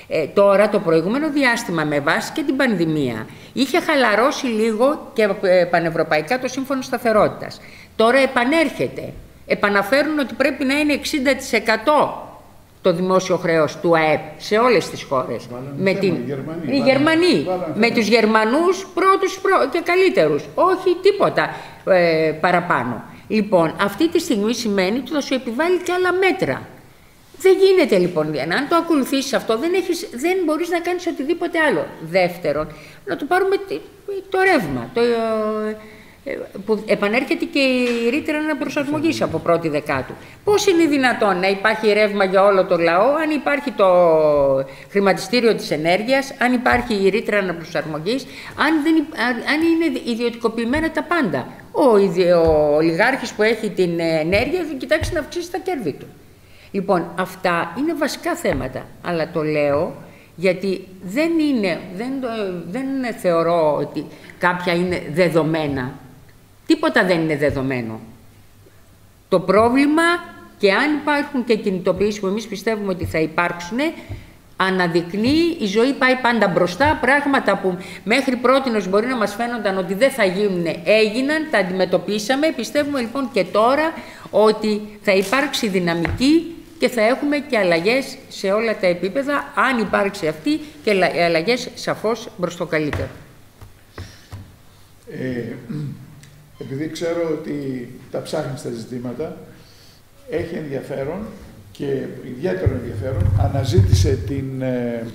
Ε, ε, τώρα το προηγούμενο διάστημα με βάση και την πανδημία είχε χαλαρώσει λίγο και ε, πανευρωπαϊκά το Σύμφωνο Σταθερότητας. Τώρα επανέρχεται. Επαναφέρουν ότι πρέπει να είναι 60% το δημόσιο χρέος του ΑΕΠ σε όλες τις χώρες. με την... οι Γερμανοί. Οι Γερμανοί. με τους Γερμανούς πρώτους και καλύτερους. Όχι τίποτα ε, παραπάνω. Λοιπόν, αυτή τη στιγμή σημαίνει ότι θα σου επιβάλλει και άλλα μέτρα. Δεν γίνεται λοιπόν. Αν το ακολουθήσεις αυτό, δεν, έχεις, δεν μπορείς να κάνεις οτιδήποτε άλλο. Δεύτερον, να το πάρουμε το ρεύμα. Το, ε, που επανέρχεται και η ρήτρα αναπροσαρμογή από πρώτη δεκάτου. Πώς είναι δυνατόν να υπάρχει ρεύμα για όλο το λαό, αν υπάρχει το χρηματιστήριο της ενέργειας, αν υπάρχει η ρήτρα αναπροσαρμογή, αν, αν είναι ιδιωτικοποιημένα τα πάντα. Ο, ο ολιγάρχης που έχει την ενέργεια θα κοιτάξει να αυξήσει τα κέρδη του. Λοιπόν, αυτά είναι βασικά θέματα, αλλά το λέω γιατί δεν είναι, δεν, δεν θεωρώ ότι κάποια είναι δεδομένα. Τίποτα δεν είναι δεδομένο. Το πρόβλημα και αν υπάρχουν και κινητοποιήσεις που εμείς πιστεύουμε ότι θα υπάρξουν, αναδεικνύει, η ζωή πάει πάντα μπροστά, πράγματα που μέχρι πρώτη μπορεί να μας φαίνονταν ότι δεν θα γίνουν, έγιναν, τα αντιμετωπίσαμε. Πιστεύουμε λοιπόν και τώρα ότι θα υπάρξει δυναμική και θα έχουμε και αλλαγές σε όλα τα επίπεδα, αν υπάρξει αυτή και αλλαγές σαφώς προς το καλύτερο. Ε, επειδή ξέρω ότι τα ψάχνεις τα ζητήματα, έχει ενδιαφέρον και ιδιαίτερο ενδιαφέρον αναζήτησε την, ε,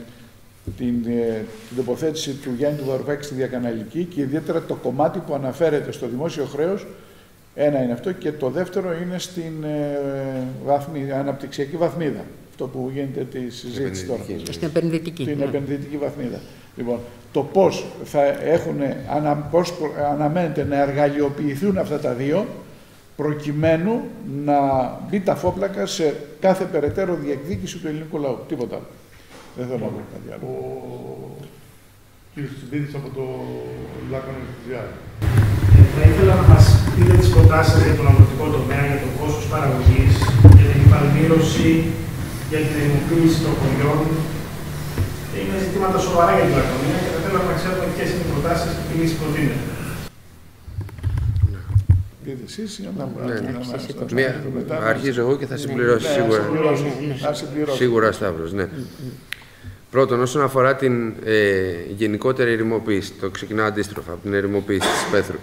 την, ε, την τοποθέτηση του Γιάννη του Βαρουφάκη στη διακαναλική και ιδιαίτερα το κομμάτι που αναφέρεται στο δημόσιο χρέος ένα είναι αυτό και το δεύτερο είναι στην ε, αναπτυξιακή βαθμίδα. Αυτό που γίνεται τη συζήτηση τώρα. Στην επενδυτική. Στην ναι. επενδυτική βαθμίδα. Λοιπόν, το πώς, θα έχουν, ανα, πώς αναμένεται να εργαλειοποιηθούν αυτά τα δύο προκειμένου να μπει τα φόπλακα σε κάθε περαιτέρω διεκδίκηση του ελληνικού λαού. Τίποτα άλλο. Δεν θέλω να πω κάτι άλλο. Ο κ. από το Λάκωνο θα ήθελα να μας πείτε τις προτάσεις για τον αγροτικό τομέα, για το κόστος παραγωγής, για την υπαλλήλωση, για την ενοποίηση των χωριών. Είναι ζητήματα σοβαρά για την Λακωνία και θα θέλω να ξέρουμε ποιες είναι οι προτάσεις και τι λύση προτείνετε. Ναι. Αρχίζω εγώ και θα συμπληρώσει ναι, σίγουρα. Σίγουρα, Σταύρος, ναι. Πρώτον, όσον αφορά την ε, γενικότερη ερημοποίηση, το ξεκινάω αντίστροφα από την ερημοποίηση της Πέθρου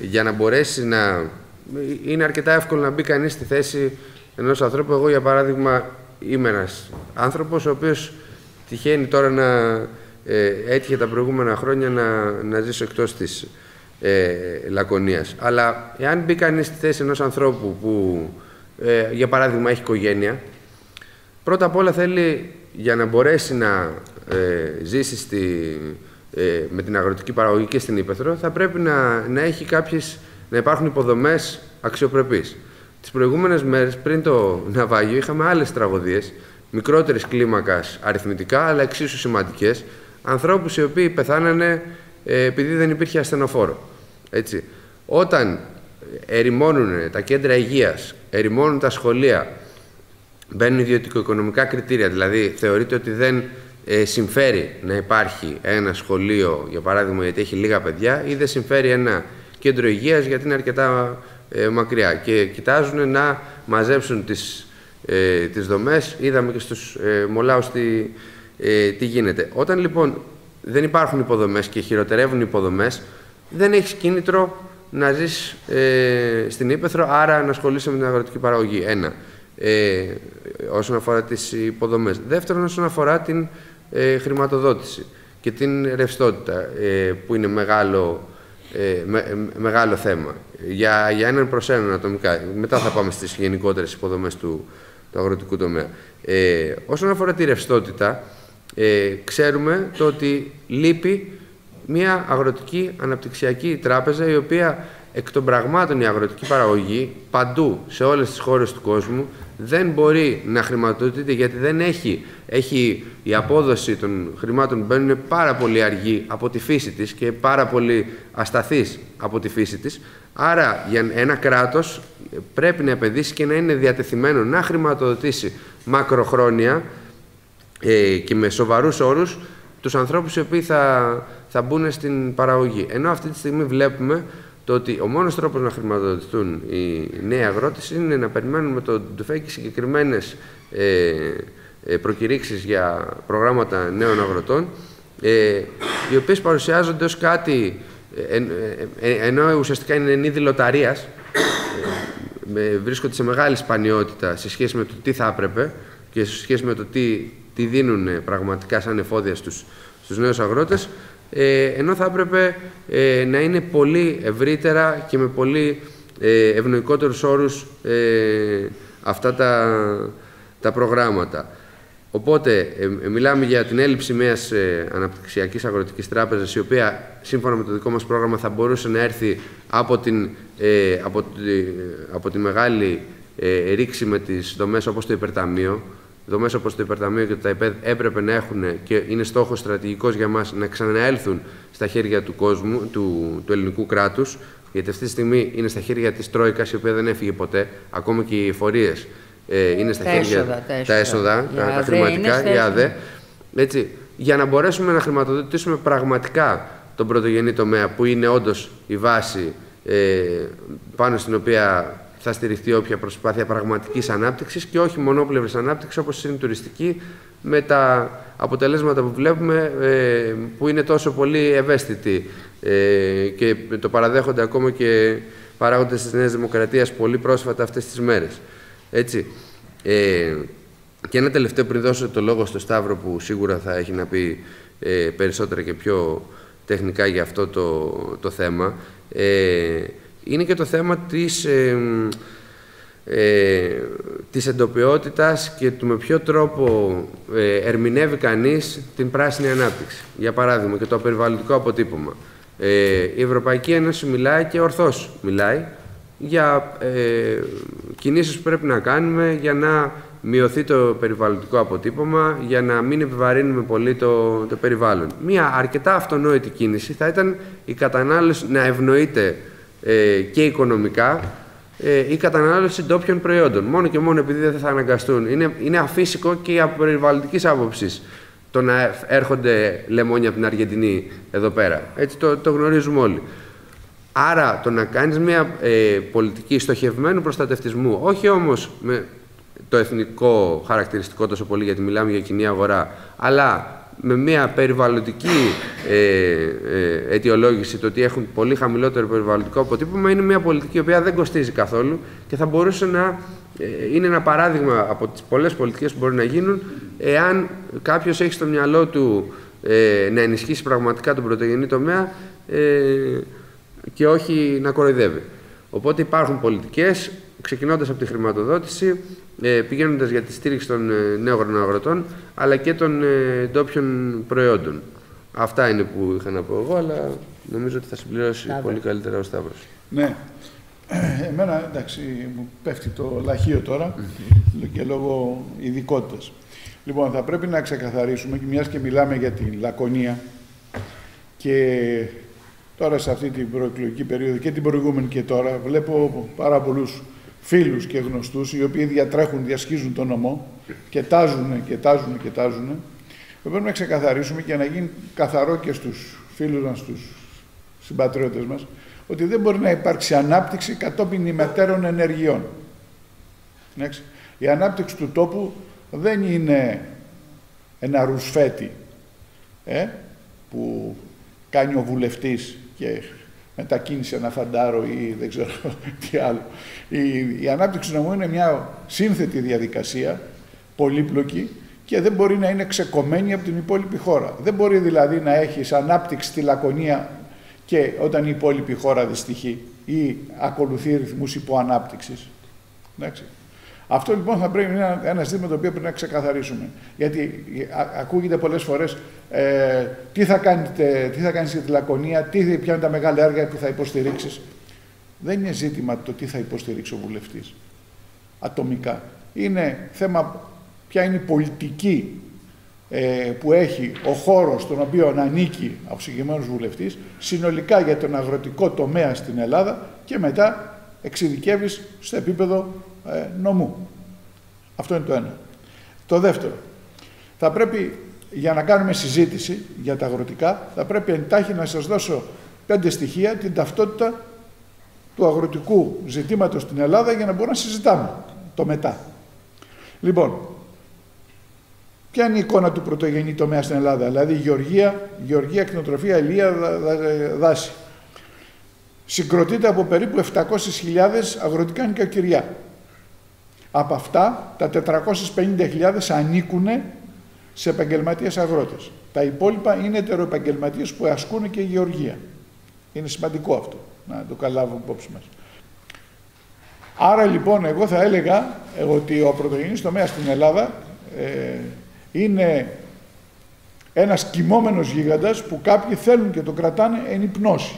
για να μπορέσει να... Είναι αρκετά εύκολο να μπει κανείς στη θέση ενός ανθρώπου. Εγώ, για παράδειγμα, είμαι ένας άνθρωπος ο οποίος τυχαίνει τώρα να ε, έτυχε τα προηγούμενα χρόνια να, να ζήσω εκτός της ε, Λακωνίας. Αλλά εάν μπει κανείς στη θέση ενός ανθρώπου που, ε, για παράδειγμα, έχει οικογένεια, πρώτα απ' όλα θέλει για να μπορέσει να ε, ζήσει στη, ε, με την αγροτική παραγωγή και στην Ήπεθρο, θα πρέπει να, να, έχει κάποιες, να υπάρχουν υποδομές αξιοπρεπείς. Τις προηγούμενες μέρες, πριν το ναυάγιο, είχαμε άλλες τραγωδίες, μικρότερης κλίμακας αριθμητικά, αλλά εξίσου σημαντικές, ανθρώπους οι οποίοι πεθάνανε ε, επειδή δεν υπήρχε ασθενοφόρο. Έτσι. Όταν ερημώνουν τα κέντρα υγείας, ερημώνουν τα σχολεία, μπαίνουν ιδιωτικο-οικονομικά κριτήρια, δηλαδή θεωρείται ότι δεν ε, συμφέρει να υπάρχει ένα σχολείο, για παράδειγμα, γιατί έχει λίγα παιδιά, ή δεν συμφέρει ένα κέντρο υγείας γιατί είναι αρκετά ε, μακριά. Και κοιτάζουν να μαζέψουν τις, ε, τις δομές. Είδαμε και στους ε, Μολάους τι, ε, τι γίνεται. Όταν λοιπόν δεν υπάρχουν υποδομές και χειροτερεύουν οι υποδομές, δεν έχεις κίνητρο να ζεις ε, στην Ήπεθρο, άρα να ασχολείσαι με την αγροτική παραγωγή. Ένα. Ε, όσον αφορά τις υποδομές. Δεύτερον, όσον αφορά την ε, χρηματοδότηση και την ρευστότητα, ε, που είναι μεγάλο, ε, μεγάλο θέμα. Για, για έναν προς έναν ατομικά. Μετά θα πάμε στις γενικότερες υποδομές του, του αγροτικού τομέα. Ε, όσον αφορά τη ρευστότητα, ε, ξέρουμε το ότι λείπει μια αγροτική αναπτυξιακή τράπεζα η οποία εκ των πραγμάτων η αγροτική παραγωγή παντού σε όλες τις χώρες του κόσμου δεν μπορεί να χρηματοδοτείται γιατί δεν έχει, έχει η απόδοση των χρημάτων που μπαίνουν πάρα πολύ αργή από τη φύση της και πάρα πολύ ασταθής από τη φύση της. Άρα για ένα κράτος πρέπει να επενδύσει και να είναι διατεθειμένο να χρηματοδοτήσει μακροχρόνια ε, και με σοβαρούς όρους τους ανθρώπους οι οποίοι θα, θα μπουν στην παραγωγή. Ενώ αυτή τη στιγμή βλέπουμε το ότι ο μόνος τρόπος να χρηματοδοτηθούν οι νέοι αγρότες είναι να περιμένουμε το ντουφέκι συγκεκριμένες ε, ε, προκηρύξεις για προγράμματα νέων αγροτών ε, οι οποίες παρουσιάζονται ως κάτι ε, ε, ενώ ουσιαστικά είναι ενίδη λοταρίας βρίσκονται σε μεγάλη σπανιότητα σε σχέση με το τι θα έπρεπε και σε σχέση με το τι, τι δίνουν πραγματικά σαν εφόδια στους, στους νέους αγρότες ε, ενώ θα έπρεπε ε, να είναι πολύ ευρύτερα και με πολύ ε, ευνοϊκότερους όρους ε, αυτά τα, τα προγράμματα. Οπότε, μιλάμε για την έλλειψη μιας ε, αναπτυξιακής αγροτικής τράπεζας, η οποία, σύμφωνα με το δικό μας πρόγραμμα, θα μπορούσε να έρθει από την, από τη, από τη μεγάλη ρήξη με τις δομές όπως το υπερταμείο, δομέ όπω το Υπερταμείο και το ΤΑΙΠΕΔ έπρεπε να έχουν και είναι στόχος στρατηγικός για μας να ξαναέλθουν στα χέρια του κόσμου, του, του ελληνικού κράτους. Γιατί αυτή τη στιγμή είναι στα χέρια της Τρόικας, η οποία δεν έφυγε ποτέ. Ακόμα και οι εφορίες ε, είναι στα τα χέρια έσοδα, τα έσοδα, τα, τα, χρηματικά, η ΑΔΕ. Έτσι, για να μπορέσουμε να χρηματοδοτήσουμε πραγματικά τον πρωτογενή τομέα, που είναι όντως η βάση ε, πάνω στην οποία θα στηριχθεί όποια προσπάθεια πραγματικής ανάπτυξης και όχι μονόπλευρης ανάπτυξης όπως είναι η τουριστική, με τα αποτελέσματα που βλέπουμε ε, που είναι τόσο πολύ ευαίσθητοι ε, και το παραδέχονται ακόμα και παράγοντες της Νέας Δημοκρατίας πολύ πρόσφατα αυτές τις μέρες. Έτσι. Ε, και ένα τελευταίο πριν δώσω το λόγο στο Σταύρο που σίγουρα θα έχει να πει ε, περισσότερα και πιο τεχνικά για αυτό το, το θέμα. Ε, είναι και το θέμα της, ε, ε, της εντοπιότητας και του με ποιο τρόπο ε, ερμηνεύει κανείς την πράσινη ανάπτυξη. Για παράδειγμα, και το περιβαλλοντικό αποτύπωμα. Ε, η Ευρωπαϊκή Ένωση μιλάει και ορθώς μιλάει για ε, κινήσεις που πρέπει να κάνουμε για να μειωθεί το περιβαλλοντικό αποτύπωμα, για να μην επιβαρύνουμε πολύ το, το περιβάλλον. Μία αρκετά αυτονόητη κίνηση θα ήταν η κατανάλωση να ευνοείται ε, και οικονομικά ε, η κατανάλωση ντόπιων προϊόντων. Μόνο και μόνο επειδή δεν θα αναγκαστούν. Είναι, είναι αφύσικο και από περιβαλλοντική άποψης το να έρχονται λεμόνια από την Αργεντινή εδώ πέρα. Έτσι το, το γνωρίζουμε όλοι. Άρα το να κάνεις μια ε, πολιτική στοχευμένου προστατευτισμού, όχι όμως με το εθνικό χαρακτηριστικό τόσο πολύ γιατί μιλάμε για κοινή αγορά, αλλά με μια περιβαλλοντική ε, ε, αιτιολόγηση το ότι έχουν πολύ χαμηλότερο περιβαλλοντικό αποτύπωμα είναι μια πολιτική η οποία δεν κοστίζει καθόλου και θα μπορούσε να ε, είναι ένα παράδειγμα από τις πολλές πολιτικές που μπορεί να γίνουν εάν κάποιος έχει στο μυαλό του ε, να ενισχύσει πραγματικά τον πρωτογενή τομέα ε, και όχι να κοροϊδεύει. Οπότε υπάρχουν πολιτικές, ξεκινώντας από τη χρηματοδότηση, ε, πηγαίνοντας για τη στήριξη των ε, νέων αγροτών, αλλά και των ε, ντόπιων προϊόντων. Αυτά είναι που είχα να πω εγώ, αλλά νομίζω ότι θα συμπληρώσει πολύ καλύτερα ο Σταύρος. Ναι. Εμένα, εντάξει, μου πέφτει το λαχείο τώρα και λόγω ειδικότητας. Λοιπόν, θα πρέπει να ξεκαθαρίσουμε, και μιας και μιλάμε για την Λακωνία και τώρα σε αυτή την προεκλογική περίοδο και την προηγούμενη και τώρα βλέπω πάρα πολλούς φίλους και γνωστούς οι οποίοι διατρέχουν, διασχίζουν τον νομό και τάζουν και τάζουν και τάζουν. Πρέπει να ξεκαθαρίσουμε και να γίνει καθαρό και στους φίλους μας, στους συμπατριώτες μας, ότι δεν μπορεί να υπάρξει ανάπτυξη κατόπιν ημετέρων ενεργειών. Η ανάπτυξη του τόπου δεν είναι ένα ρουσφέτη ε, που κάνει ο βουλευτής και μετακίνησε ένα φαντάρο ή δεν ξέρω *laughs* τι άλλο. Η, η ανάπτυξη του νομού είναι μια σύνθετη διαδικασία, πολύπλοκη και δεν μπορεί να είναι ξεκομμένη από την υπόλοιπη χώρα. Δεν μπορεί δηλαδή να έχεις ανάπτυξη στη Λακωνία και όταν η υπόλοιπη χώρα δυστυχεί ή ακολουθεί ρυθμούς υποανάπτυξης. Εντάξει. Αυτό λοιπόν θα πρέπει να είναι ένα ζήτημα το οποίο πρέπει να ξεκαθαρίσουμε. Γιατί ακούγεται πολλές φορές ε, τι θα κάνετε, τι θα κάνεις για τη Λακωνία, τι, ποια είναι τα μεγάλα έργα που θα υποστηρίξεις. Δεν είναι ζήτημα το τι θα υποστηρίξει ο βουλευτής ατομικά. Είναι θέμα ποια είναι η πολιτική ε, που έχει ο χώρος στον οποίο ανήκει ο συγκεκριμένος βουλευτής συνολικά για τον αγροτικό τομέα στην Ελλάδα και μετά εξειδικεύεις στο επίπεδο ε, νομού. Αυτό είναι το ένα. Το δεύτερο, θα θα πρέπει για να κάνουμε συζήτηση για τα αγροτικά, θα πρέπει εντάχει να σας δώσω πέντε στοιχεία, την ταυτότητα του αγροτικού ζητήματος στην Ελλάδα για να μπορούμε να συζητάμε το μετά. Λοιπόν, ποια είναι η εικόνα του πρωτογενή τομέα στην Ελλάδα, δηλαδή γεωργία, γεωργία, κτηνοτροφία, ελεία, δάση. Συγκροτείται από περίπου 700.000 αγροτικά νοικοκυριά. Από αυτά, τα 450.000 ανήκουν σε επαγγελματίες αγρότες. Τα υπόλοιπα είναι ετεροεπαγγελματίες που ασκούν και η γεωργία. Είναι σημαντικό αυτό να το καλάβουμε υπόψη μας. Άρα λοιπόν εγώ θα έλεγα ότι ο πρωτογενής τομέας στην Ελλάδα ε, είναι ένας κοιμόμενος γίγαντας που κάποιοι θέλουν και το κρατάνε εν υπνώση.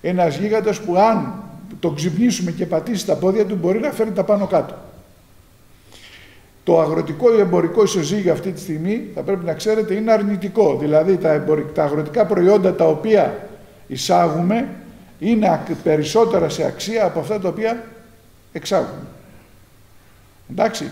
Ένας γίγαντας που αν τον ξυπνήσουμε και πατήσει τα πόδια του μπορεί να φέρει τα πάνω κάτω. Το αγροτικό ή εμπορικό ισοζύγιο αυτή τη στιγμή θα πρέπει να ξέρετε είναι αρνητικό. Δηλαδή τα, τα αγροτικά προϊόντα τα οποία εισάγουμε είναι περισσότερα σε αξία από αυτά τα οποία εξάγουμε. Εντάξει.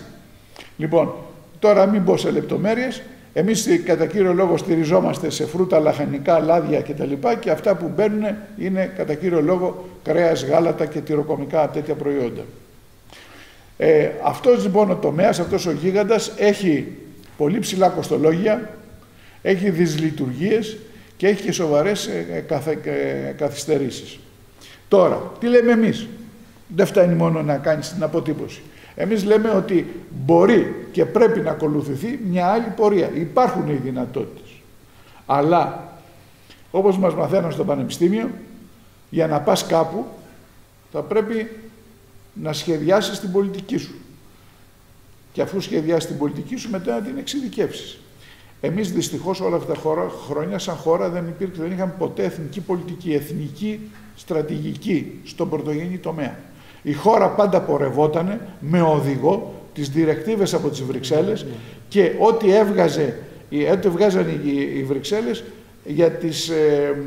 Λοιπόν, τώρα μην πω σε λεπτομέρειες. Εμείς κατά κύριο λόγο στηριζόμαστε σε φρούτα, λαχανικά, λάδια κτλ. Και, και αυτά που μπαίνουν είναι κατά κύριο λόγο κρέας, γάλατα και τυροκομικά τέτοια προϊόντα. Ε, αυτός λοιπόν ο τομέας, αυτός ο γίγαντας έχει πολύ ψηλά κοστολόγια, έχει δυσλειτουργίες και έχει και σοβαρές ε, ε, καθυστερήσεις. Τώρα, τι λέμε εμείς; Δεν φτάνει μόνο να κάνεις την αποτύπωση. Εμείς λέμε ότι μπορεί και πρέπει να ακολουθηθεί μια άλλη πορεία. Υπάρχουν οι δυνατότητες. Αλλά, όπως μας μαθαίνουν στο Πανεπιστήμιο, για να πας κάπου θα πρέπει να σχεδιάσεις την πολιτική σου. Και αφού σχεδιάσεις την πολιτική σου, μετά να την εξειδικεύσεις. Εμείς δυστυχώς όλα αυτά τα χρόνια σαν χώρα δεν, υπήρξε, δεν είχαμε ποτέ εθνική πολιτική, εθνική στρατηγική στον πρωτογενή τομέα. Η χώρα πάντα πορευόταν με οδηγό τις διρεκτίβες από τις Βρυξέλλες και ό,τι έβγαζε, ό,τι βγάζαν οι, οι Βρυξέλλες για τις, ε,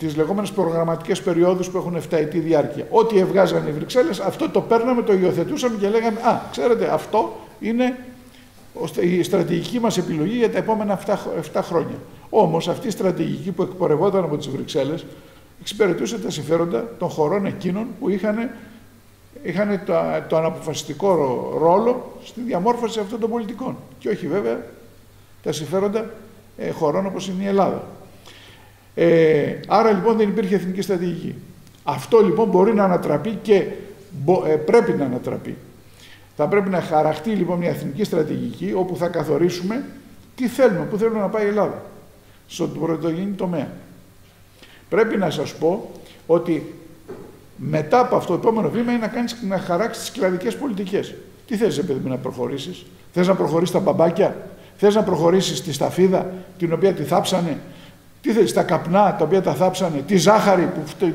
τις λεγόμενες προγραμματικές περιόδους που έχουν 7 ετή διάρκεια. Ό,τι έβγάζαν οι Βρυξέλλες, αυτό το παίρναμε, το υιοθετούσαμε και λέγαμε «Α, ξέρετε, αυτό είναι η στρατηγική μας επιλογή για τα επόμενα 7, 7 χρόνια». Όμως αυτή η στρατηγική που εκπορευόταν από τις Βρυξέλλες εξυπηρετούσε τα συμφέροντα των χωρών εκείνων που είχαν, είχαν το, το αναποφασιστικό ρόλο στη διαμόρφωση αυτών των πολιτικών. Και όχι βέβαια τα συμφέροντα ε, χωρών όπως είναι η Ελλάδα. Ε, άρα λοιπόν δεν υπήρχε εθνική στρατηγική. Αυτό λοιπόν μπορεί να ανατραπεί και ε, πρέπει να ανατραπεί. Θα πρέπει να χαραχτεί λοιπόν μια εθνική στρατηγική όπου θα καθορίσουμε τι θέλουμε, πού θέλουμε να πάει η Ελλάδα. Στον πρωτογενή τομέα. Πρέπει να σας πω ότι μετά από αυτό το επόμενο βήμα είναι να, κάνεις, να χαράξεις τις κλαδικές πολιτικές. Τι θες, παιδί μου, να προχωρήσεις; Θες να προχωρήσεις τα μπαμπάκια; Θες να προχωρήσεις τη σταφίδα, την οποία τη θάψανε. Τι θες, τα καπνά, τα οποία τα θάψανε. Τη ζάχαρη που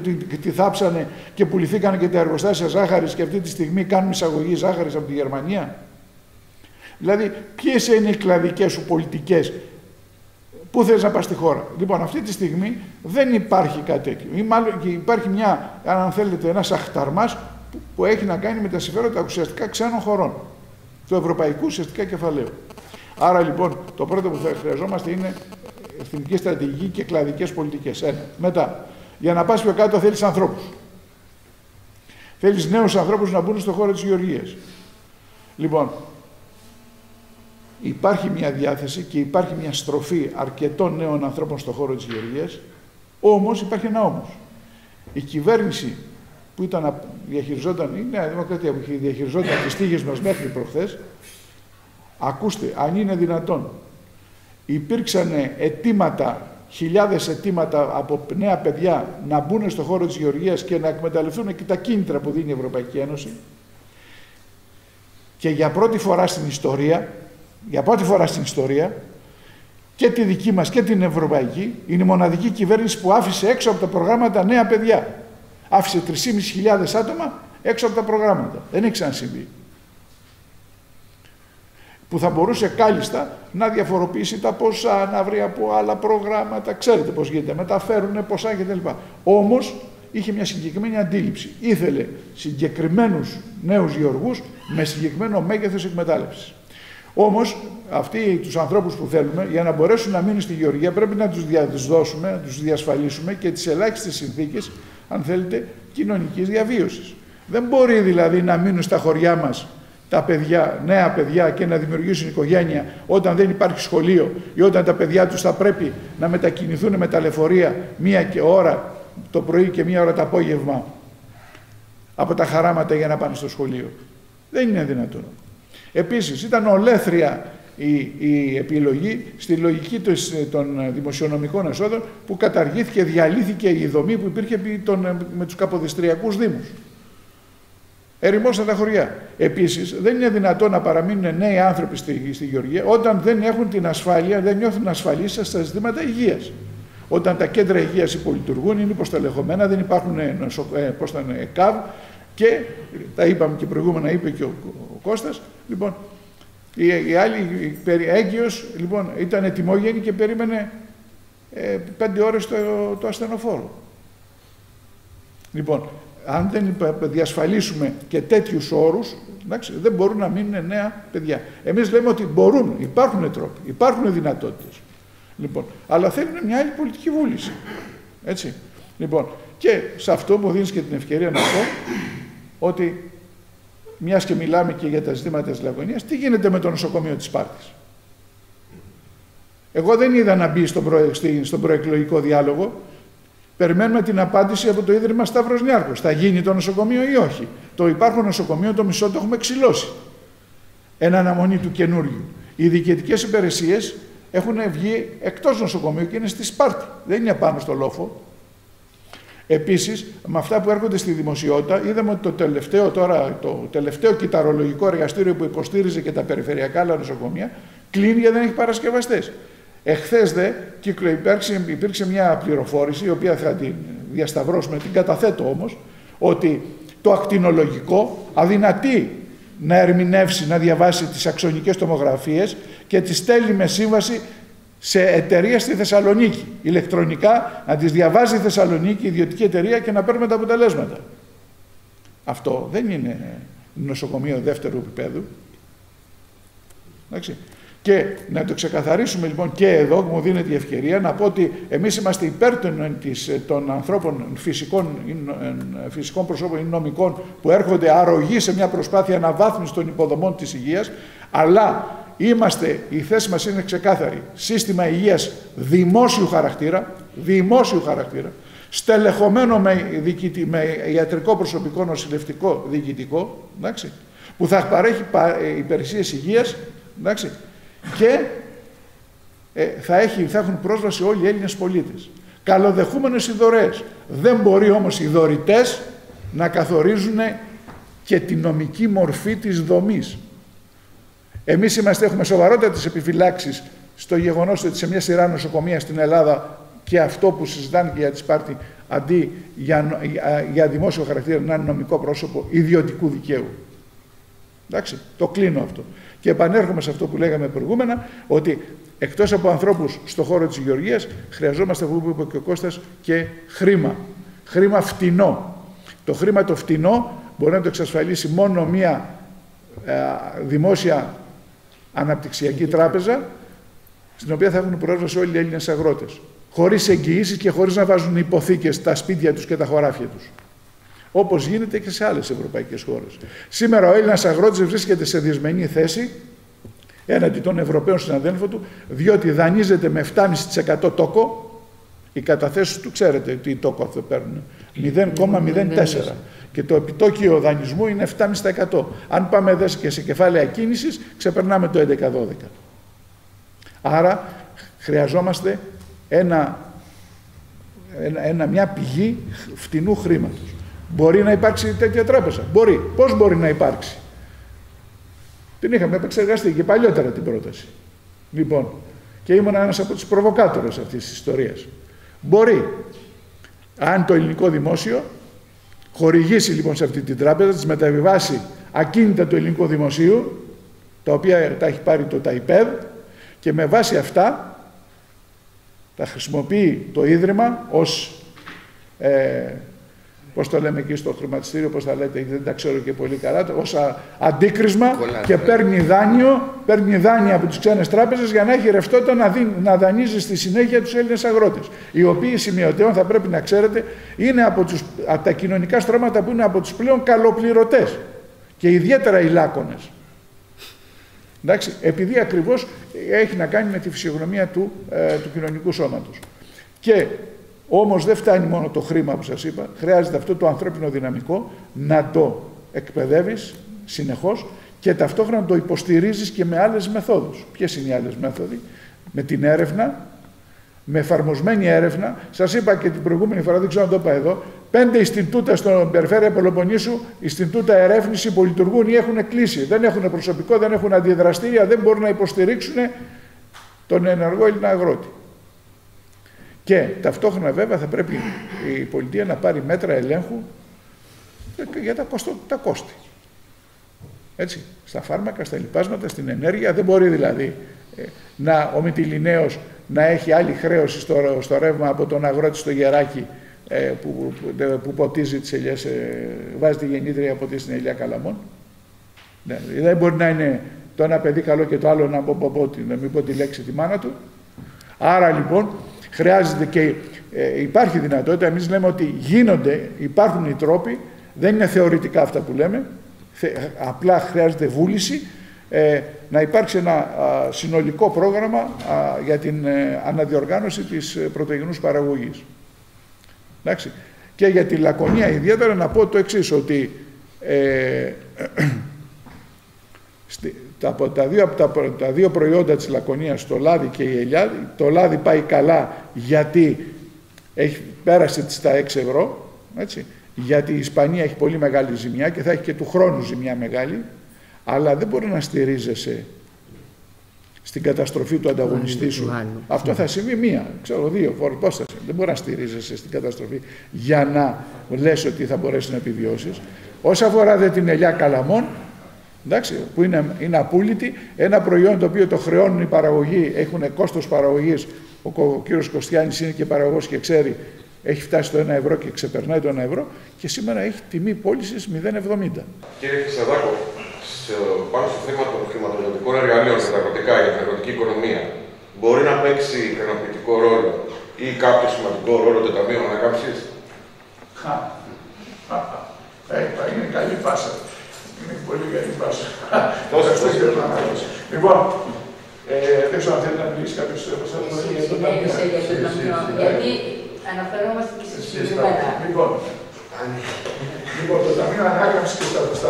τη θάψανε και πουληθήκαν και τα εργοστάσια ζάχαρης και αυτή τη στιγμή κάνουν εισαγωγή ζάχαρης από τη Γερμανία; Δηλαδή, ποιες είναι οι κλαδικές σου πολιτικές Πού θες να πας στη χώρα; Λοιπόν, αυτή τη στιγμή δεν υπάρχει κάτι τέτοιο. Ή μάλλον υπάρχει μια, αν θέλετε, ένας αχταρμάς που, έχει να κάνει με τα συμφέροντα ουσιαστικά ξένων χωρών. Του ευρωπαϊκού ουσιαστικά κεφαλαίου. Άρα λοιπόν το πρώτο που θα χρειαζόμαστε είναι εθνική στρατηγική και κλαδικές πολιτικές. Ένα. Μετά, για να πας πιο κάτω θέλεις ανθρώπους. Θέλεις νέους ανθρώπους να μπουν στο χώρο της γεωργίας. Λοιπόν, υπάρχει μια διάθεση και υπάρχει μια στροφή αρκετών νέων ανθρώπων στον χώρο της γεωργίας, όμως υπάρχει ένα όμως. Η κυβέρνηση που ήταν, διαχειριζόταν, η Νέα Δημοκρατία που διαχειριζόταν τις τύχες μας μέχρι προχθές, ακούστε, αν είναι δυνατόν, υπήρξαν αιτήματα, χιλιάδες αιτήματα από νέα παιδιά να μπουν στον χώρο της γεωργίας και να εκμεταλλευτούν και τα κίνητρα που δίνει η Ευρωπαϊκή Ένωση και για πρώτη φορά στην ιστορία για πρώτη φορά στην ιστορία και τη δική μας και την ευρωπαϊκή είναι η μοναδική κυβέρνηση που άφησε έξω από τα προγράμματα νέα παιδιά. Άφησε 3.500 άτομα έξω από τα προγράμματα. Δεν έχει ξανασυμβεί. Που θα μπορούσε κάλλιστα να διαφοροποιήσει τα ποσά, να βρει από άλλα προγράμματα. Ξέρετε πώς γίνεται, μεταφέρουν ποσά κτλ. Όμως είχε μια συγκεκριμένη αντίληψη. Ήθελε συγκεκριμένους νέους γεωργούς με συγκεκριμένο μέγεθος εκμετάλλευσης. Όμως αυτοί τους ανθρώπους που θέλουμε για να μπορέσουν να μείνουν στη Γεωργία πρέπει να τους δώσουμε, να τους διασφαλίσουμε και τις ελάχιστες συνθήκες αν θέλετε κοινωνικής διαβίωσης. Δεν μπορεί δηλαδή να μείνουν στα χωριά μας τα παιδιά, νέα παιδιά και να δημιουργήσουν οικογένεια όταν δεν υπάρχει σχολείο ή όταν τα παιδιά τους θα πρέπει να μετακινηθούν με τα λεωφορεία μία και ώρα το πρωί και μία ώρα το απόγευμα από τα χαράματα για να πάνε στο σχολείο. Δεν είναι δυνατόν. Επίσης ήταν ολέθρια η, η επιλογή στη λογική των δημοσιονομικών εσόδων που καταργήθηκε, διαλύθηκε η δομή που υπήρχε με τους καποδιστριακούς δήμους. Ερημώσαν τα χωριά. Επίσης, δεν είναι δυνατόν να παραμείνουν νέοι άνθρωποι στη, στη Γεωργία όταν δεν έχουν την ασφάλεια, δεν νιώθουν ασφαλείς στα ζητήματα υγείας. Όταν τα κέντρα υγείας υπολειτουργούν, είναι υποστελεχωμένα, δεν υπάρχουν ε, νοσο, ε, πώς ήταν, ε, ΚΑΒ και τα είπαμε και προηγούμενα, είπε και ο, ο Κώστας, λοιπόν, η, η άλλη η έγκυος, λοιπόν, ήταν ετοιμόγενη και περίμενε ε, πέντε ώρες το, το ασθενοφόρο. Λοιπόν, αν δεν διασφαλίσουμε και τέτοιους όρους, δεν μπορούν να μείνουν νέα παιδιά. Εμείς λέμε ότι μπορούν, υπάρχουν τρόποι, υπάρχουν δυνατότητες. Λοιπόν, αλλά θέλουν μια άλλη πολιτική βούληση. Έτσι. Λοιπόν, και σε αυτό μου δίνεις και την ευκαιρία να πω ότι μιας και μιλάμε και για τα ζητήματα της Λαγωνίας, τι γίνεται με το νοσοκομείο της Πάρτης; Εγώ δεν είδα να μπει στον, προ... στον προεκλογικό διάλογο Περιμένουμε την απάντηση από το Ίδρυμα Σταύρος Νιάρχος. Θα γίνει το νοσοκομείο ή όχι; Το υπάρχον νοσοκομείο το μισό το έχουμε ξυλώσει. Εν αναμονή του καινούριου. Οι διοικητικές υπηρεσίες έχουν βγει εκτός νοσοκομείου και είναι στη Σπάρτη. Δεν είναι πάνω στο λόφο. Επίσης, με αυτά που έρχονται στη δημοσιότητα, είδαμε ότι το τελευταίο, τώρα, το τελευταίο κυταρολογικό εργαστήριο που υποστήριζε και τα περιφερειακά άλλα νοσοκομεία κλείνει γιατί δεν έχει παρασκευαστές. Εχθές δε κύκλο υπήρξε, υπήρξε μια πληροφόρηση, η οποία θα την διασταυρώσουμε, την καταθέτω όμως, ότι το ακτινολογικό αδυνατεί να ερμηνεύσει, να διαβάσει τις αξονικές τομογραφίες και τις στέλνει με σύμβαση σε εταιρεία στη Θεσσαλονίκη. Ηλεκτρονικά να τις διαβάζει η Θεσσαλονίκη, η ιδιωτική εταιρεία και να παίρνουμε τα αποτελέσματα. Αυτό δεν είναι νοσοκομείο δεύτερου επίπεδου. Εντάξει. Και να το ξεκαθαρίσουμε λοιπόν και εδώ, μου δίνεται η ευκαιρία να πω ότι εμείς είμαστε υπέρ των, των ανθρώπων φυσικών, φυσικών προσώπων ή νομικών που έρχονται αρρωγοί σε μια προσπάθεια αναβάθμισης των υποδομών της υγείας, αλλά είμαστε, η θέση μας είναι ξεκάθαρη, σύστημα υγείας δημόσιου χαρακτήρα, δημόσιου χαρακτήρα, στελεχωμένο με, με ιατρικό προσωπικό, νοσηλευτικό, διοικητικό, εντάξει, που θα παρέχει υπηρεσίες υγείας, εντάξει, και ε, θα, έχει, θα έχουν πρόσβαση όλοι οι Έλληνες πολίτες. Καλοδεχούμενες οι δωρεές. Δεν μπορεί όμως οι δωρητές να καθορίζουν και τη νομική μορφή της δομής. Εμείς είμαστε, έχουμε σοβαρότατες επιφυλάξεις στο γεγονός ότι σε μια σειρά νοσοκομεία στην Ελλάδα και αυτό που συζητάνε και για τη Σπάρτη αντί για, για, για δημόσιο χαρακτήρα να είναι νομικό πρόσωπο ιδιωτικού δικαίου. Εντάξει, το κλείνω αυτό. Και επανέρχομαι σε αυτό που λέγαμε προηγούμενα, ότι εκτός από ανθρώπους στο χώρο της γεωργίας, χρειαζόμαστε, αυτό που είπε και ο Κώστας, και χρήμα. Χρήμα φτηνό. Το χρήμα το φτηνό μπορεί να το εξασφαλίσει μόνο μία ε, δημόσια αναπτυξιακή τράπεζα, στην οποία θα έχουν πρόσβαση όλοι οι Έλληνες αγρότες. Χωρίς εγγυήσεις και χωρίς να βάζουν υποθήκες στα σπίτια τους και τα χωράφια τους όπως γίνεται και σε άλλες ευρωπαϊκές χώρες. Σήμερα ο Έλληνας αγρότης βρίσκεται σε δυσμενή θέση έναντι των Ευρωπαίων συναδέλφων του, διότι δανείζεται με 7,5% τόκο, οι καταθέσεις του ξέρετε τι τόκο αυτό παίρνουν, 0,04% και το επιτόκιο δανεισμού είναι 7,5%. Αν πάμε εδώ και σε κεφάλαια κίνησης, ξεπερνάμε το 11-12%. Άρα χρειαζόμαστε ένα, ένα, ένα, μια πηγή φτηνού χρήματος. Μπορεί να υπάρξει τέτοια τράπεζα. Μπορεί. Πώς μπορεί να υπάρξει; Την είχαμε επεξεργαστεί και παλιότερα την πρόταση. Λοιπόν, και ήμουν ένας από τους προβοκάτορες αυτής της ιστορίας. Μπορεί, αν το ελληνικό δημόσιο χορηγήσει λοιπόν σε αυτή την τράπεζα, της μεταβιβάσει ακίνητα του ελληνικού δημοσίου, τα οποία τα έχει πάρει το ΤΑΙΠΕΔ, και με βάση αυτά τα χρησιμοποιεί το Ίδρυμα ως ε, πώς το λέμε εκεί στο χρηματιστήριο, πώς τα λέτε, δεν τα ξέρω και πολύ καλά, ω αντίκρισμα και παίρνει δάνειο, παίρνει δάνεια από τις ξένες τράπεζες για να έχει ρευστότητα να, δι, να δανείζει στη συνέχεια τους Έλληνες αγρότες. Οι οποίοι σημειωτέων θα πρέπει να ξέρετε είναι από, τους, από τα κοινωνικά στρώματα που είναι από τους πλέον καλοπληρωτές και ιδιαίτερα οι λάκωνες. Εντάξει, επειδή ακριβώς έχει να κάνει με τη φυσιογνωμία του, ε, του κοινωνικού σώματος. Και όμως δεν φτάνει μόνο το χρήμα που σας είπα, χρειάζεται αυτό το ανθρώπινο δυναμικό να το εκπαιδεύεις συνεχώς και ταυτόχρονα να το υποστηρίζεις και με άλλες μεθόδους. Ποιες είναι οι άλλες μέθοδοι; Με την έρευνα, με εφαρμοσμένη έρευνα. Σας είπα και την προηγούμενη φορά, δεν ξέρω αν το είπα εδώ, πέντε Ινστιτούτα στον Περιφέρεια Πελοποννήσου, Ινστιτούτα ερεύνηση που λειτουργούν ή έχουν κλείσει. Δεν έχουν προσωπικό, δεν έχουν αντιδραστήρια, δεν μπορούν να υποστηρίξουν τον ενεργό Έλληνα αγρότη. Και ταυτόχρονα βέβαια θα πρέπει η πολιτεία να πάρει μέτρα ελέγχου για τα, κοστο, τα κόστη. Έτσι, στα φάρμακα, στα λοιπάσματα, στην ενέργεια. Δεν μπορεί δηλαδή ε, να, ο Μητυλινέος να έχει άλλη χρέωση στο, στο ρεύμα από τον αγρότη στο γεράκι ε, που, που, που, ποτίζει τις ελιές, ε, βάζει τη γεννήτρια από την ελιά καλαμών. Ναι, δεν μπορεί να είναι το ένα παιδί καλό και το άλλο να, πω, πω, πω, να μην πω τη λέξη τη μάνα του. Άρα λοιπόν χρειάζεται και ε, υπάρχει δυνατότητα, εμείς λέμε ότι γίνονται, υπάρχουν οι τρόποι, δεν είναι θεωρητικά αυτά που λέμε, απλά χρειάζεται βούληση, ε, να υπάρξει ένα συνολικό πρόγραμμα για την ε, αναδιοργάνωση της πρωτογενούς παραγωγής. Εντάξει. Και για τη Λακωνία ιδιαίτερα να πω το εξής, ότι ε, *clears throat* τα, τα, δύο, τα, τα δύο προϊόντα της Λακωνίας, το λάδι και η ελιά, το λάδι πάει καλά γιατί έχει, πέρασε στα 6 ευρώ, έτσι, γιατί η Ισπανία έχει πολύ μεγάλη ζημιά και θα έχει και του χρόνου ζημιά μεγάλη, αλλά δεν μπορεί να στηρίζεσαι στην καταστροφή του ανταγωνιστή σου. Αυτό θα συμβεί μία, ξέρω, δύο φορές. Πώς θα συμβεί. Δεν μπορεί να στηρίζεσαι στην καταστροφή για να λες ότι θα μπορέσεις να επιβιώσεις. Όσα αφορά δε την ελιά καλαμών, εντάξει, που είναι, είναι απούλητη, ένα προϊόν το οποίο το χρεώνουν οι παραγωγοί, έχουν κόστος παραγωγής, ο, ο κύριος Κωστιάνης είναι και παραγωγός και ξέρει, έχει φτάσει το 1 ευρώ και ξεπερνάει το 1 ευρώ και σήμερα έχει τιμή πώλησης 0,70. Κύριε Χρυσαδάκο, πάνω στο θέμα των χρηματοδοτικών εργαλείων στα αγροτικά για την αγροτική οικονομία μπορεί να παίξει ικανοποιητικό ρόλο ή κάποιο σημαντικό ρόλο το Ταμείο Ανακάμψη. Είναι καλή πάσα. Είναι πολύ καλή πάσα. Ευχαριστώ κύριε Λοιπόν, ε, δεν ξέρω αν θέλει να μιλήσει κάποιος από εσά. Γιατί αναφερόμαστε και σε συγκεκριμένα. Λοιπόν, Λοιπόν, το Ταμείο Ανάκαμψης και, στα,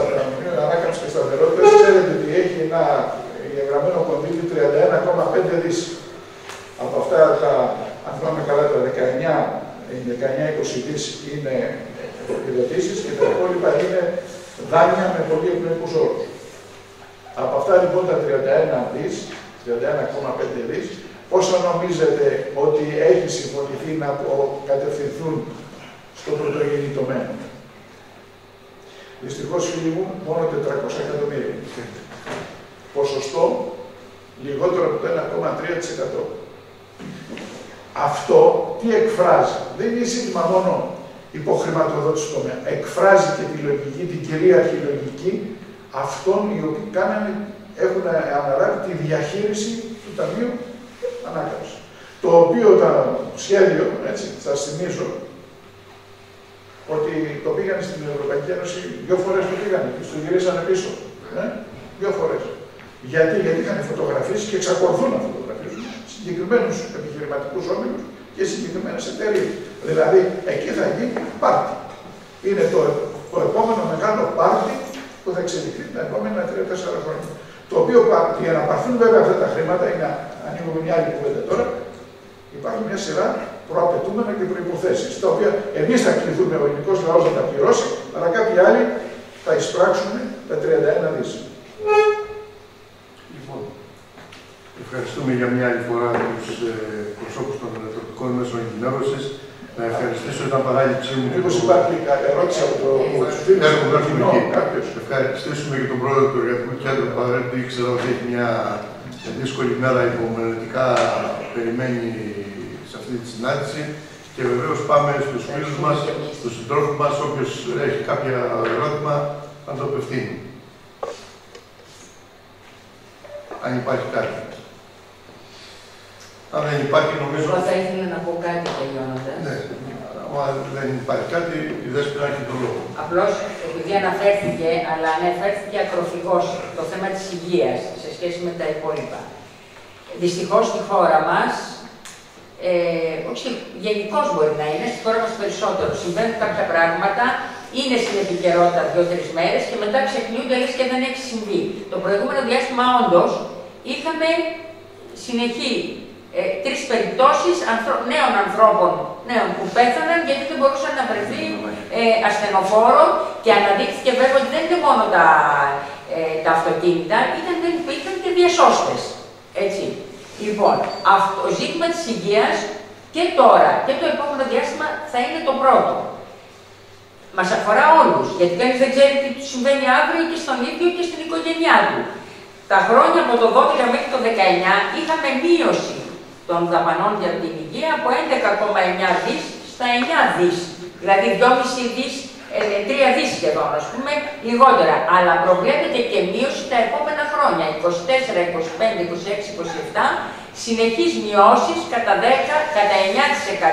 Ανάκαμψης και Σταθερότητας ξέρετε ότι έχει ένα εγγραμμένο κονδύλι 31,5 δις. Από αυτά τα, αν θυμάμαι καλά, τα 19-20 δις είναι επιδοτήσεις και τα υπόλοιπα είναι δάνεια με πολύ ευνοϊκού όρους. Από αυτά λοιπόν τα 31 δις, 31,5 δις, πόσα νομίζετε ότι έχει συμφωνηθεί να κατευθυνθούν στο πρωτογενή τομέα; Δυστυχώς, φίλοι μου, μόνο 400 εκατομμύρια. Ποσοστό λιγότερο από το 1,3%. Αυτό τι εκφράζει; Δεν είναι ζήτημα μόνο υποχρηματοδότηση τομέα. Εκφράζει και τη λογική, την κυρίαρχη λογική αυτών οι οποίοι κάνανε, έχουν αναλάβει τη διαχείριση του Ταμείου Ανάκαμψης. Το οποίο το σχέδιο, έτσι, σας θυμίζω, ότι το πήγανε στην Ευρωπαϊκή Ένωση, δύο φορές το πήγανε και στο γυρίσανε πίσω. Ναι, δύο φορές. Γιατί, γιατί είχαν φωτογραφίσει και εξακολουθούν να φωτογραφίζουν συγκεκριμένους επιχειρηματικούς όμιλους και συγκεκριμένες εταιρείες. Δηλαδή, εκεί θα γίνει πάρτι. Είναι το, το επόμενο μεγάλο πάρτι που θα εξελιχθεί τα επόμενα 3-4 χρόνια. Το οποίο για να πάρθουν βέβαια αυτά τα χρήματα, είναι, ανοίγουμε μια άλλη κουβέντα τώρα, Υπάρχει μια σειρά προαπαιτούμενα και προποθέσει, τα οποία εμείς θα κληθούμε, ο ελληνικό λαός να τα πληρώσει, αλλά κάποιοι άλλοι θα εισπράξουν τα 31 δι. Λοιπόν, ευχαριστούμε για μια άλλη φορά του ε, προσώπου των εlectroniικών μέσων ενημέρωση. Να ευχαριστήσω την παράληψή μου. Μήπως υπάρχει ερώτηση από το κοινό, κάποιος. Ευχαριστήσουμε και τον πρόεδρο του Εργατικού Κέντρου, παρότι ήξερα ότι έχει μια δύσκολη μέρα υπομονετικά περιμένει αυτή τη συνάντηση Και βεβαίως πάμε στους φίλους μας, στους συντρόφους μας, όποιος έχει κάποια ερώτημα, να το απευθύνει. Αν υπάρχει κάτι. Αν δεν υπάρχει, νομίζω... Εγώ θα ήθελα να πω κάτι τελειώνοντας. Ναι. Αν δεν υπάρχει κάτι, η Δέσποινα έχει τον λόγο. Απλώς, επειδή αναφέρθηκε, αλλά αναφέρθηκε ακροφυγώς το θέμα της υγείας σε σχέση με τα υπόλοιπα. Δυστυχώς στη χώρα μας, ε, όχι γενικώς μπορεί να είναι, στη χώρα μας περισσότερο. Συμβαίνουν κάποια πράγματα, είναι στην επικαιρότητα δύο-τρεις μέρες και μετά ξεχνιούνται λες και δεν έχει συμβεί. Το προηγούμενο διάστημα, όντως, είχαμε συνεχή ε, τρεις περιπτώσεις νέων ανθρώπων νέων που πέθαναν γιατί δεν μπορούσαν να βρεθεί ε, ασθενοφόρο και αναδείχθηκε βέβαια ότι δεν είναι μόνο τα, ε, τα αυτοκίνητα, ήταν, ήταν και διασώστες. Έτσι. Λοιπόν, αυτό, το ζήτημα της υγείας και τώρα και το επόμενο διάστημα θα είναι το πρώτο. Μας αφορά όλους, γιατί κανείς δεν ξέρει τι του συμβαίνει αύριο και στον ίδιο και στην οικογένειά του. Τα χρόνια από το 12 μέχρι το 19 είχαμε μείωση των δαπανών για την υγεία από 11,9 δις στα 9 δις. Δηλαδή 2,5 δις, 3 ε, δις σχεδόν ας πούμε, λιγότερα. Αλλά προβλέπεται και μείωση τα επόμενα χρόνια, 24, 25, 26, 27, συνεχείς μειώσεις κατά 10, κατά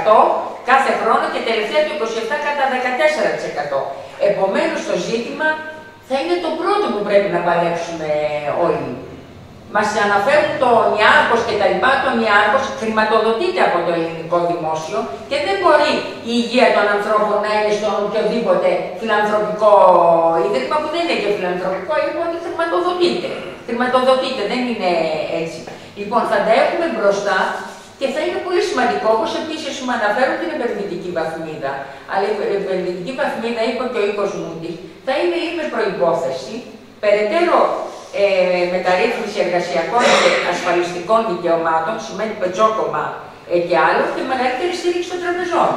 9% κάθε χρόνο και τελευταία το 27 κατά 14%. Επομένως το ζήτημα θα είναι το πρώτο που πρέπει να παλέψουμε όλοι. Μας αναφέρουν το Νιάρχος και τα λοιπά. Το Νιάρχος χρηματοδοτείται από το ελληνικό δημόσιο και δεν μπορεί η υγεία των ανθρώπων να είναι στον οποιοδήποτε φιλανθρωπικό ίδρυμα που δεν είναι και φιλανθρωπικό, λοιπόν χρηματοδοτείται. Χρηματοδοτείται, δεν είναι έτσι. Λοιπόν, θα τα έχουμε μπροστά και θα είναι πολύ σημαντικό, όπως επίσης μου αναφέρουν την επενδυτική βαθμίδα. Αλλά η επενδυτική βαθμίδα, είπε και ο οίκος Μούντι, θα είναι ή με προπόθεση περαιτέρω ε, μεταρρύθμιση εργασιακών και ασφαλιστικών δικαιωμάτων, σημαίνει πετσόκομα ε, και άλλο, και μεγαλύτερη στήριξη των τραπεζών.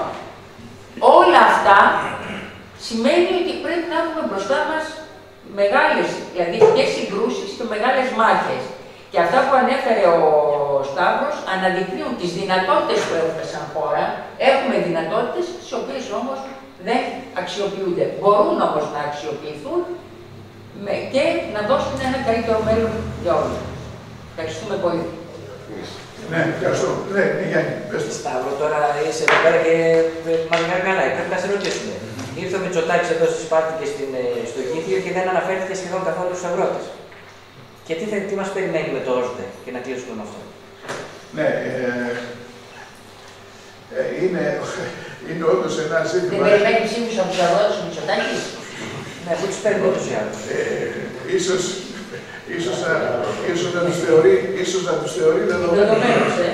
Όλα αυτά σημαίνει ότι πρέπει να έχουμε μπροστά μας μεγάλες, δηλαδή και συγκρούσεις και μεγάλες μάχες. Και αυτά που ανέφερε ο Σταύρος αναδεικνύουν τις δυνατότητες που έχουμε σαν χώρα. Έχουμε δυνατότητες, τις οποίες όμως δεν αξιοποιούνται. Μπορούν όμως να αξιοποιηθούν και να δώσουν ένα καλύτερο μέλλον για όλους. Ευχαριστούμε πολύ. Ναι, ευχαριστώ. Ναι, ναι, Γιάννη, πες το. Σταύρο, τώρα είσαι εδώ πέρα και μας βγάζει καλά. Πρέπει να σε ρωτήσουμε. Ήρθε ο Μητσοτάκης εδώ στη Σπάρτη και στην, ε, στο Κίτιο και δεν αναφέρθηκε σχεδόν καθόλου στους αγρότες. Και τι, θα, τι μας περιμένει με το ΩΣΔΕ και να κλείσουμε με αυτό; Ναι, ε, ε, είναι, *laughs* είναι όντως ένα ζήτημα... Δεν περιμένεις ψήφους από τους αγρότες ο Μητσοτάκης; Ναι, αφού τους παίρνει ούτως ή άλλως. Ίσως, ίσως, να, ίσως να τους θεωρεί, ίσως να τους θεωρεί δεδομένους. ε.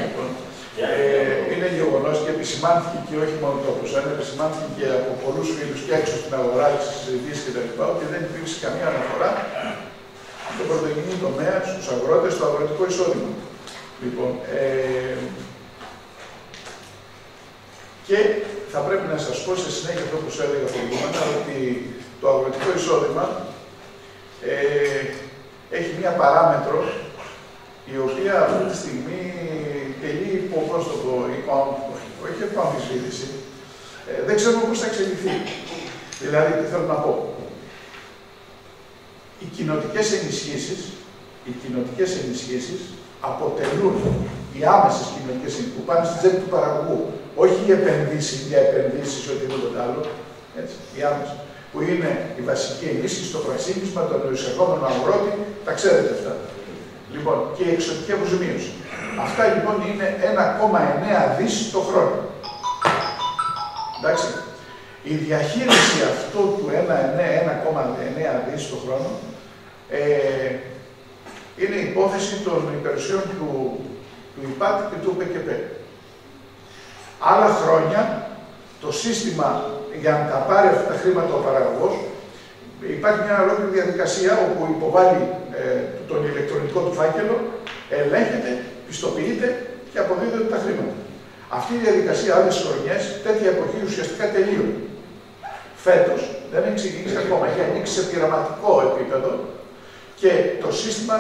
Ε, είναι γεγονός και επισημάνθηκε και όχι μόνο το αν επισημάνθηκε και από πολλούς φίλους και έξω στην αγορά, τη συζητήσεις κτλ. ότι δεν υπήρξε καμία αναφορά στον πρωτογενή τομέα, στους αγρότες, στο αγροτικό εισόδημα. Λοιπόν, ε, και θα πρέπει να σας πω σε συνέχεια αυτό που σου έλεγα προηγούμενα, ότι το αγροτικό εισόδημα ε, έχει μία παράμετρος η οποία αυτή τη στιγμή τελεί υπό, πώς το πω, υπό, όχι υπό αμφισβήτηση, ε, δεν ξέρουμε πώς θα εξελιχθεί. Δηλαδή, τι θέλω να πω. Οι κοινοτικές ενισχύσεις, οι κοινοτικές ενισχύσεις αποτελούν οι άμεσες κοινωνικές ενισχύσεις που πάνε στη τσέπη του παραγωγού, όχι οι επενδύσεις για επενδύσεις ή οτιδήποτε άλλο, έτσι, οι άμεσες, που είναι η βασική ενίσχυση, το πρασίνισμα, το εισερχόμενο αγρότη, τα ξέρετε αυτά. Λοιπόν, και η εξωτική αποζημίωση. Αυτά λοιπόν είναι 1,9 δις το χρόνο. Εντάξει. Η διαχείριση αυτού του 1,9 δις το χρόνο ε, είναι υπόθεση των υπηρεσιών του, του ΙΠΑΤ και του ΠΚΠ. Άλλα χρόνια το σύστημα για να τα πάρει αυτά τα χρήματα ο παραγωγός υπάρχει μια ολόκληρη διαδικασία όπου υποβάλλει ε, τον ηλεκτρονικό του φάκελο, ελέγχεται, πιστοποιείται και αποδίδονται τα χρήματα. Αυτή η διαδικασία άλλες χρονιές, τέτοια εποχή ουσιαστικά τελείωσε. Φέτος δεν έχει ξεκινήσει ακόμα, έχει ανοίξει σε πειραματικό επίπεδο και το σύστημα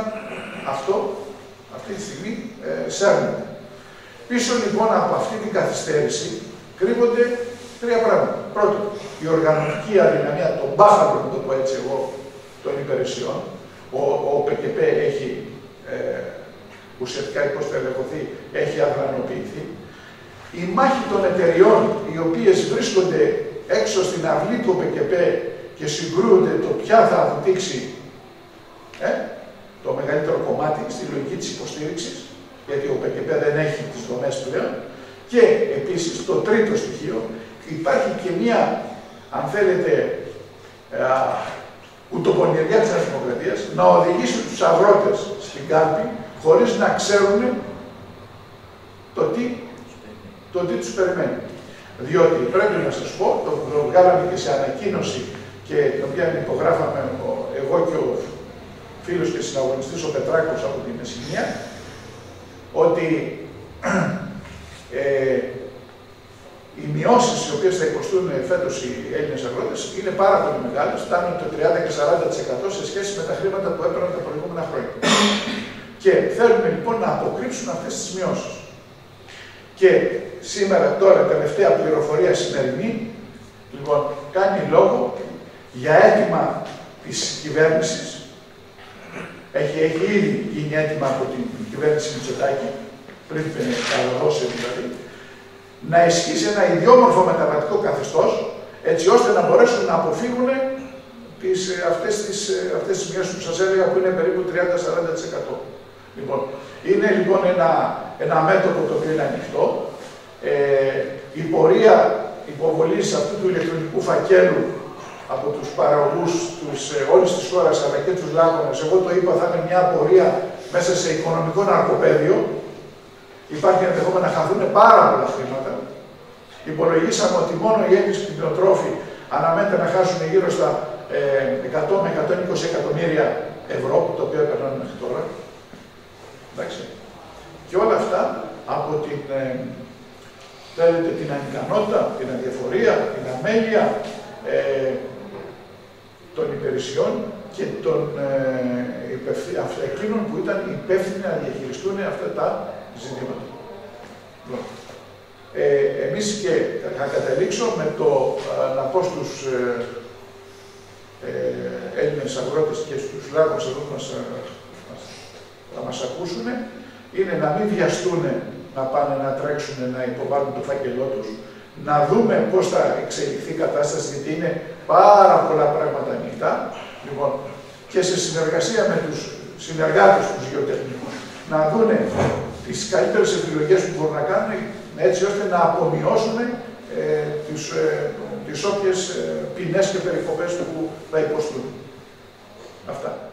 αυτό αυτή τη στιγμή ε, σέρνεται. Πίσω λοιπόν από αυτή την καθυστέρηση κρύβονται τρία πράγματα. Πρώτον, η οργανωτική αδυναμία των μπάχαλων, να το πω έτσι εγώ, των υπηρεσιών. Ο, ο ΠΚΠ έχει ε, ουσιαστικά υποστελεχωθεί, έχει αδρανοποιηθεί. Η μάχη των εταιριών, οι οποίες βρίσκονται έξω στην αυλή του ΠΚΠ και συγκρούονται το ποια θα αποτύξει ε, το μεγαλύτερο κομμάτι στη λογική της υποστήριξης, γιατί ο ΠΚΠ δεν έχει τις δομές πλέον. Και επίσης το τρίτο στοιχείο, υπάρχει και μία, αν θέλετε, κουτοπονηριά της Δημοκρατίας, να οδηγήσει τους αγρότες στην κάλπη χωρίς να ξέρουν το τι, το τι τους περιμένει. Διότι πρέπει να σας πω, το, βγάλαμε και σε ανακοίνωση και την οποία υπογράφαμε εγώ και ο φίλος και συναγωνιστής ο Πετράκος από την Μεσσηνία, ότι *clears throat* ε, οι μειώσεις οι οποίες θα υποστούν φέτος οι Έλληνες αγρότες είναι πάρα πολύ μεγάλες, φτάνουν το 30 και 40% σε σχέση με τα χρήματα που έπαιρναν τα προηγούμενα χρόνια. Και θέλουμε λοιπόν να αποκρύψουν αυτές τις μειώσεις. Και σήμερα, τώρα, τελευταία πληροφορία σημερινή, λοιπόν, κάνει λόγο για αίτημα της κυβέρνησης. Έχει, έχει ήδη γίνει έτοιμα από την κυβέρνηση Μητσοτάκη, πριν παραδώσει δηλαδή, να ισχύσει ένα ιδιόμορφο μεταβατικό καθεστώς, έτσι ώστε να μπορέσουν να αποφύγουν τις, αυτές, τις, αυτές τις μειώσεις που σας έλεγα που είναι περίπου 30-40%. Λοιπόν, είναι λοιπόν ένα, ένα μέτωπο το οποίο είναι ανοιχτό. Ε, η πορεία υποβολής αυτού του ηλεκτρονικού φακέλου από τους παραγωγούς τους, ε, όλης της χώρας αλλά και τους λάκωνες, εγώ το είπα θα είναι μια πορεία μέσα σε οικονομικό ναρκοπαίδιο, υπάρχει ενδεχόμενο να χαθούν πάρα πολλά χρήματα. Υπολογίσαμε ότι μόνο οι Έλληνε κτηνοτρόφοι αναμένεται να χάσουν γύρω στα ε, 100 με 120 εκατομμύρια ευρώ, το οποίο έπαιρναν μέχρι τώρα. Εντάξει. Και όλα αυτά από την, ε, θέλετε, την ανικανότητα, την αδιαφορία, την αμέλεια ε, των υπηρεσιών και των ε, εκείνων που ήταν υπεύθυνοι να διαχειριστούν αυτά τα ζητήματα. Λοιπόν, ε, εμείς και θα καταλήξω με το να πω στους ε, ε, Έλληνες αγρότες και στους λάγους εδώ που μας, θα μας ακούσουν είναι να μην βιαστούν να πάνε να τρέξουν να υποβάλουν το φάκελό τους, να δούμε πώς θα εξελιχθεί η κατάσταση, γιατί είναι πάρα πολλά πράγματα ανοιχτά. Λοιπόν, και σε συνεργασία με τους συνεργάτες τους γεωτεχνικούς, να δούνε τις καλύτερες επιλογές που μπορούν να κάνουν έτσι ώστε να απομειώσουν ε, τις, ε, τις όποιες ε, ποινές και περικοπές που θα υποστούν. Αυτά.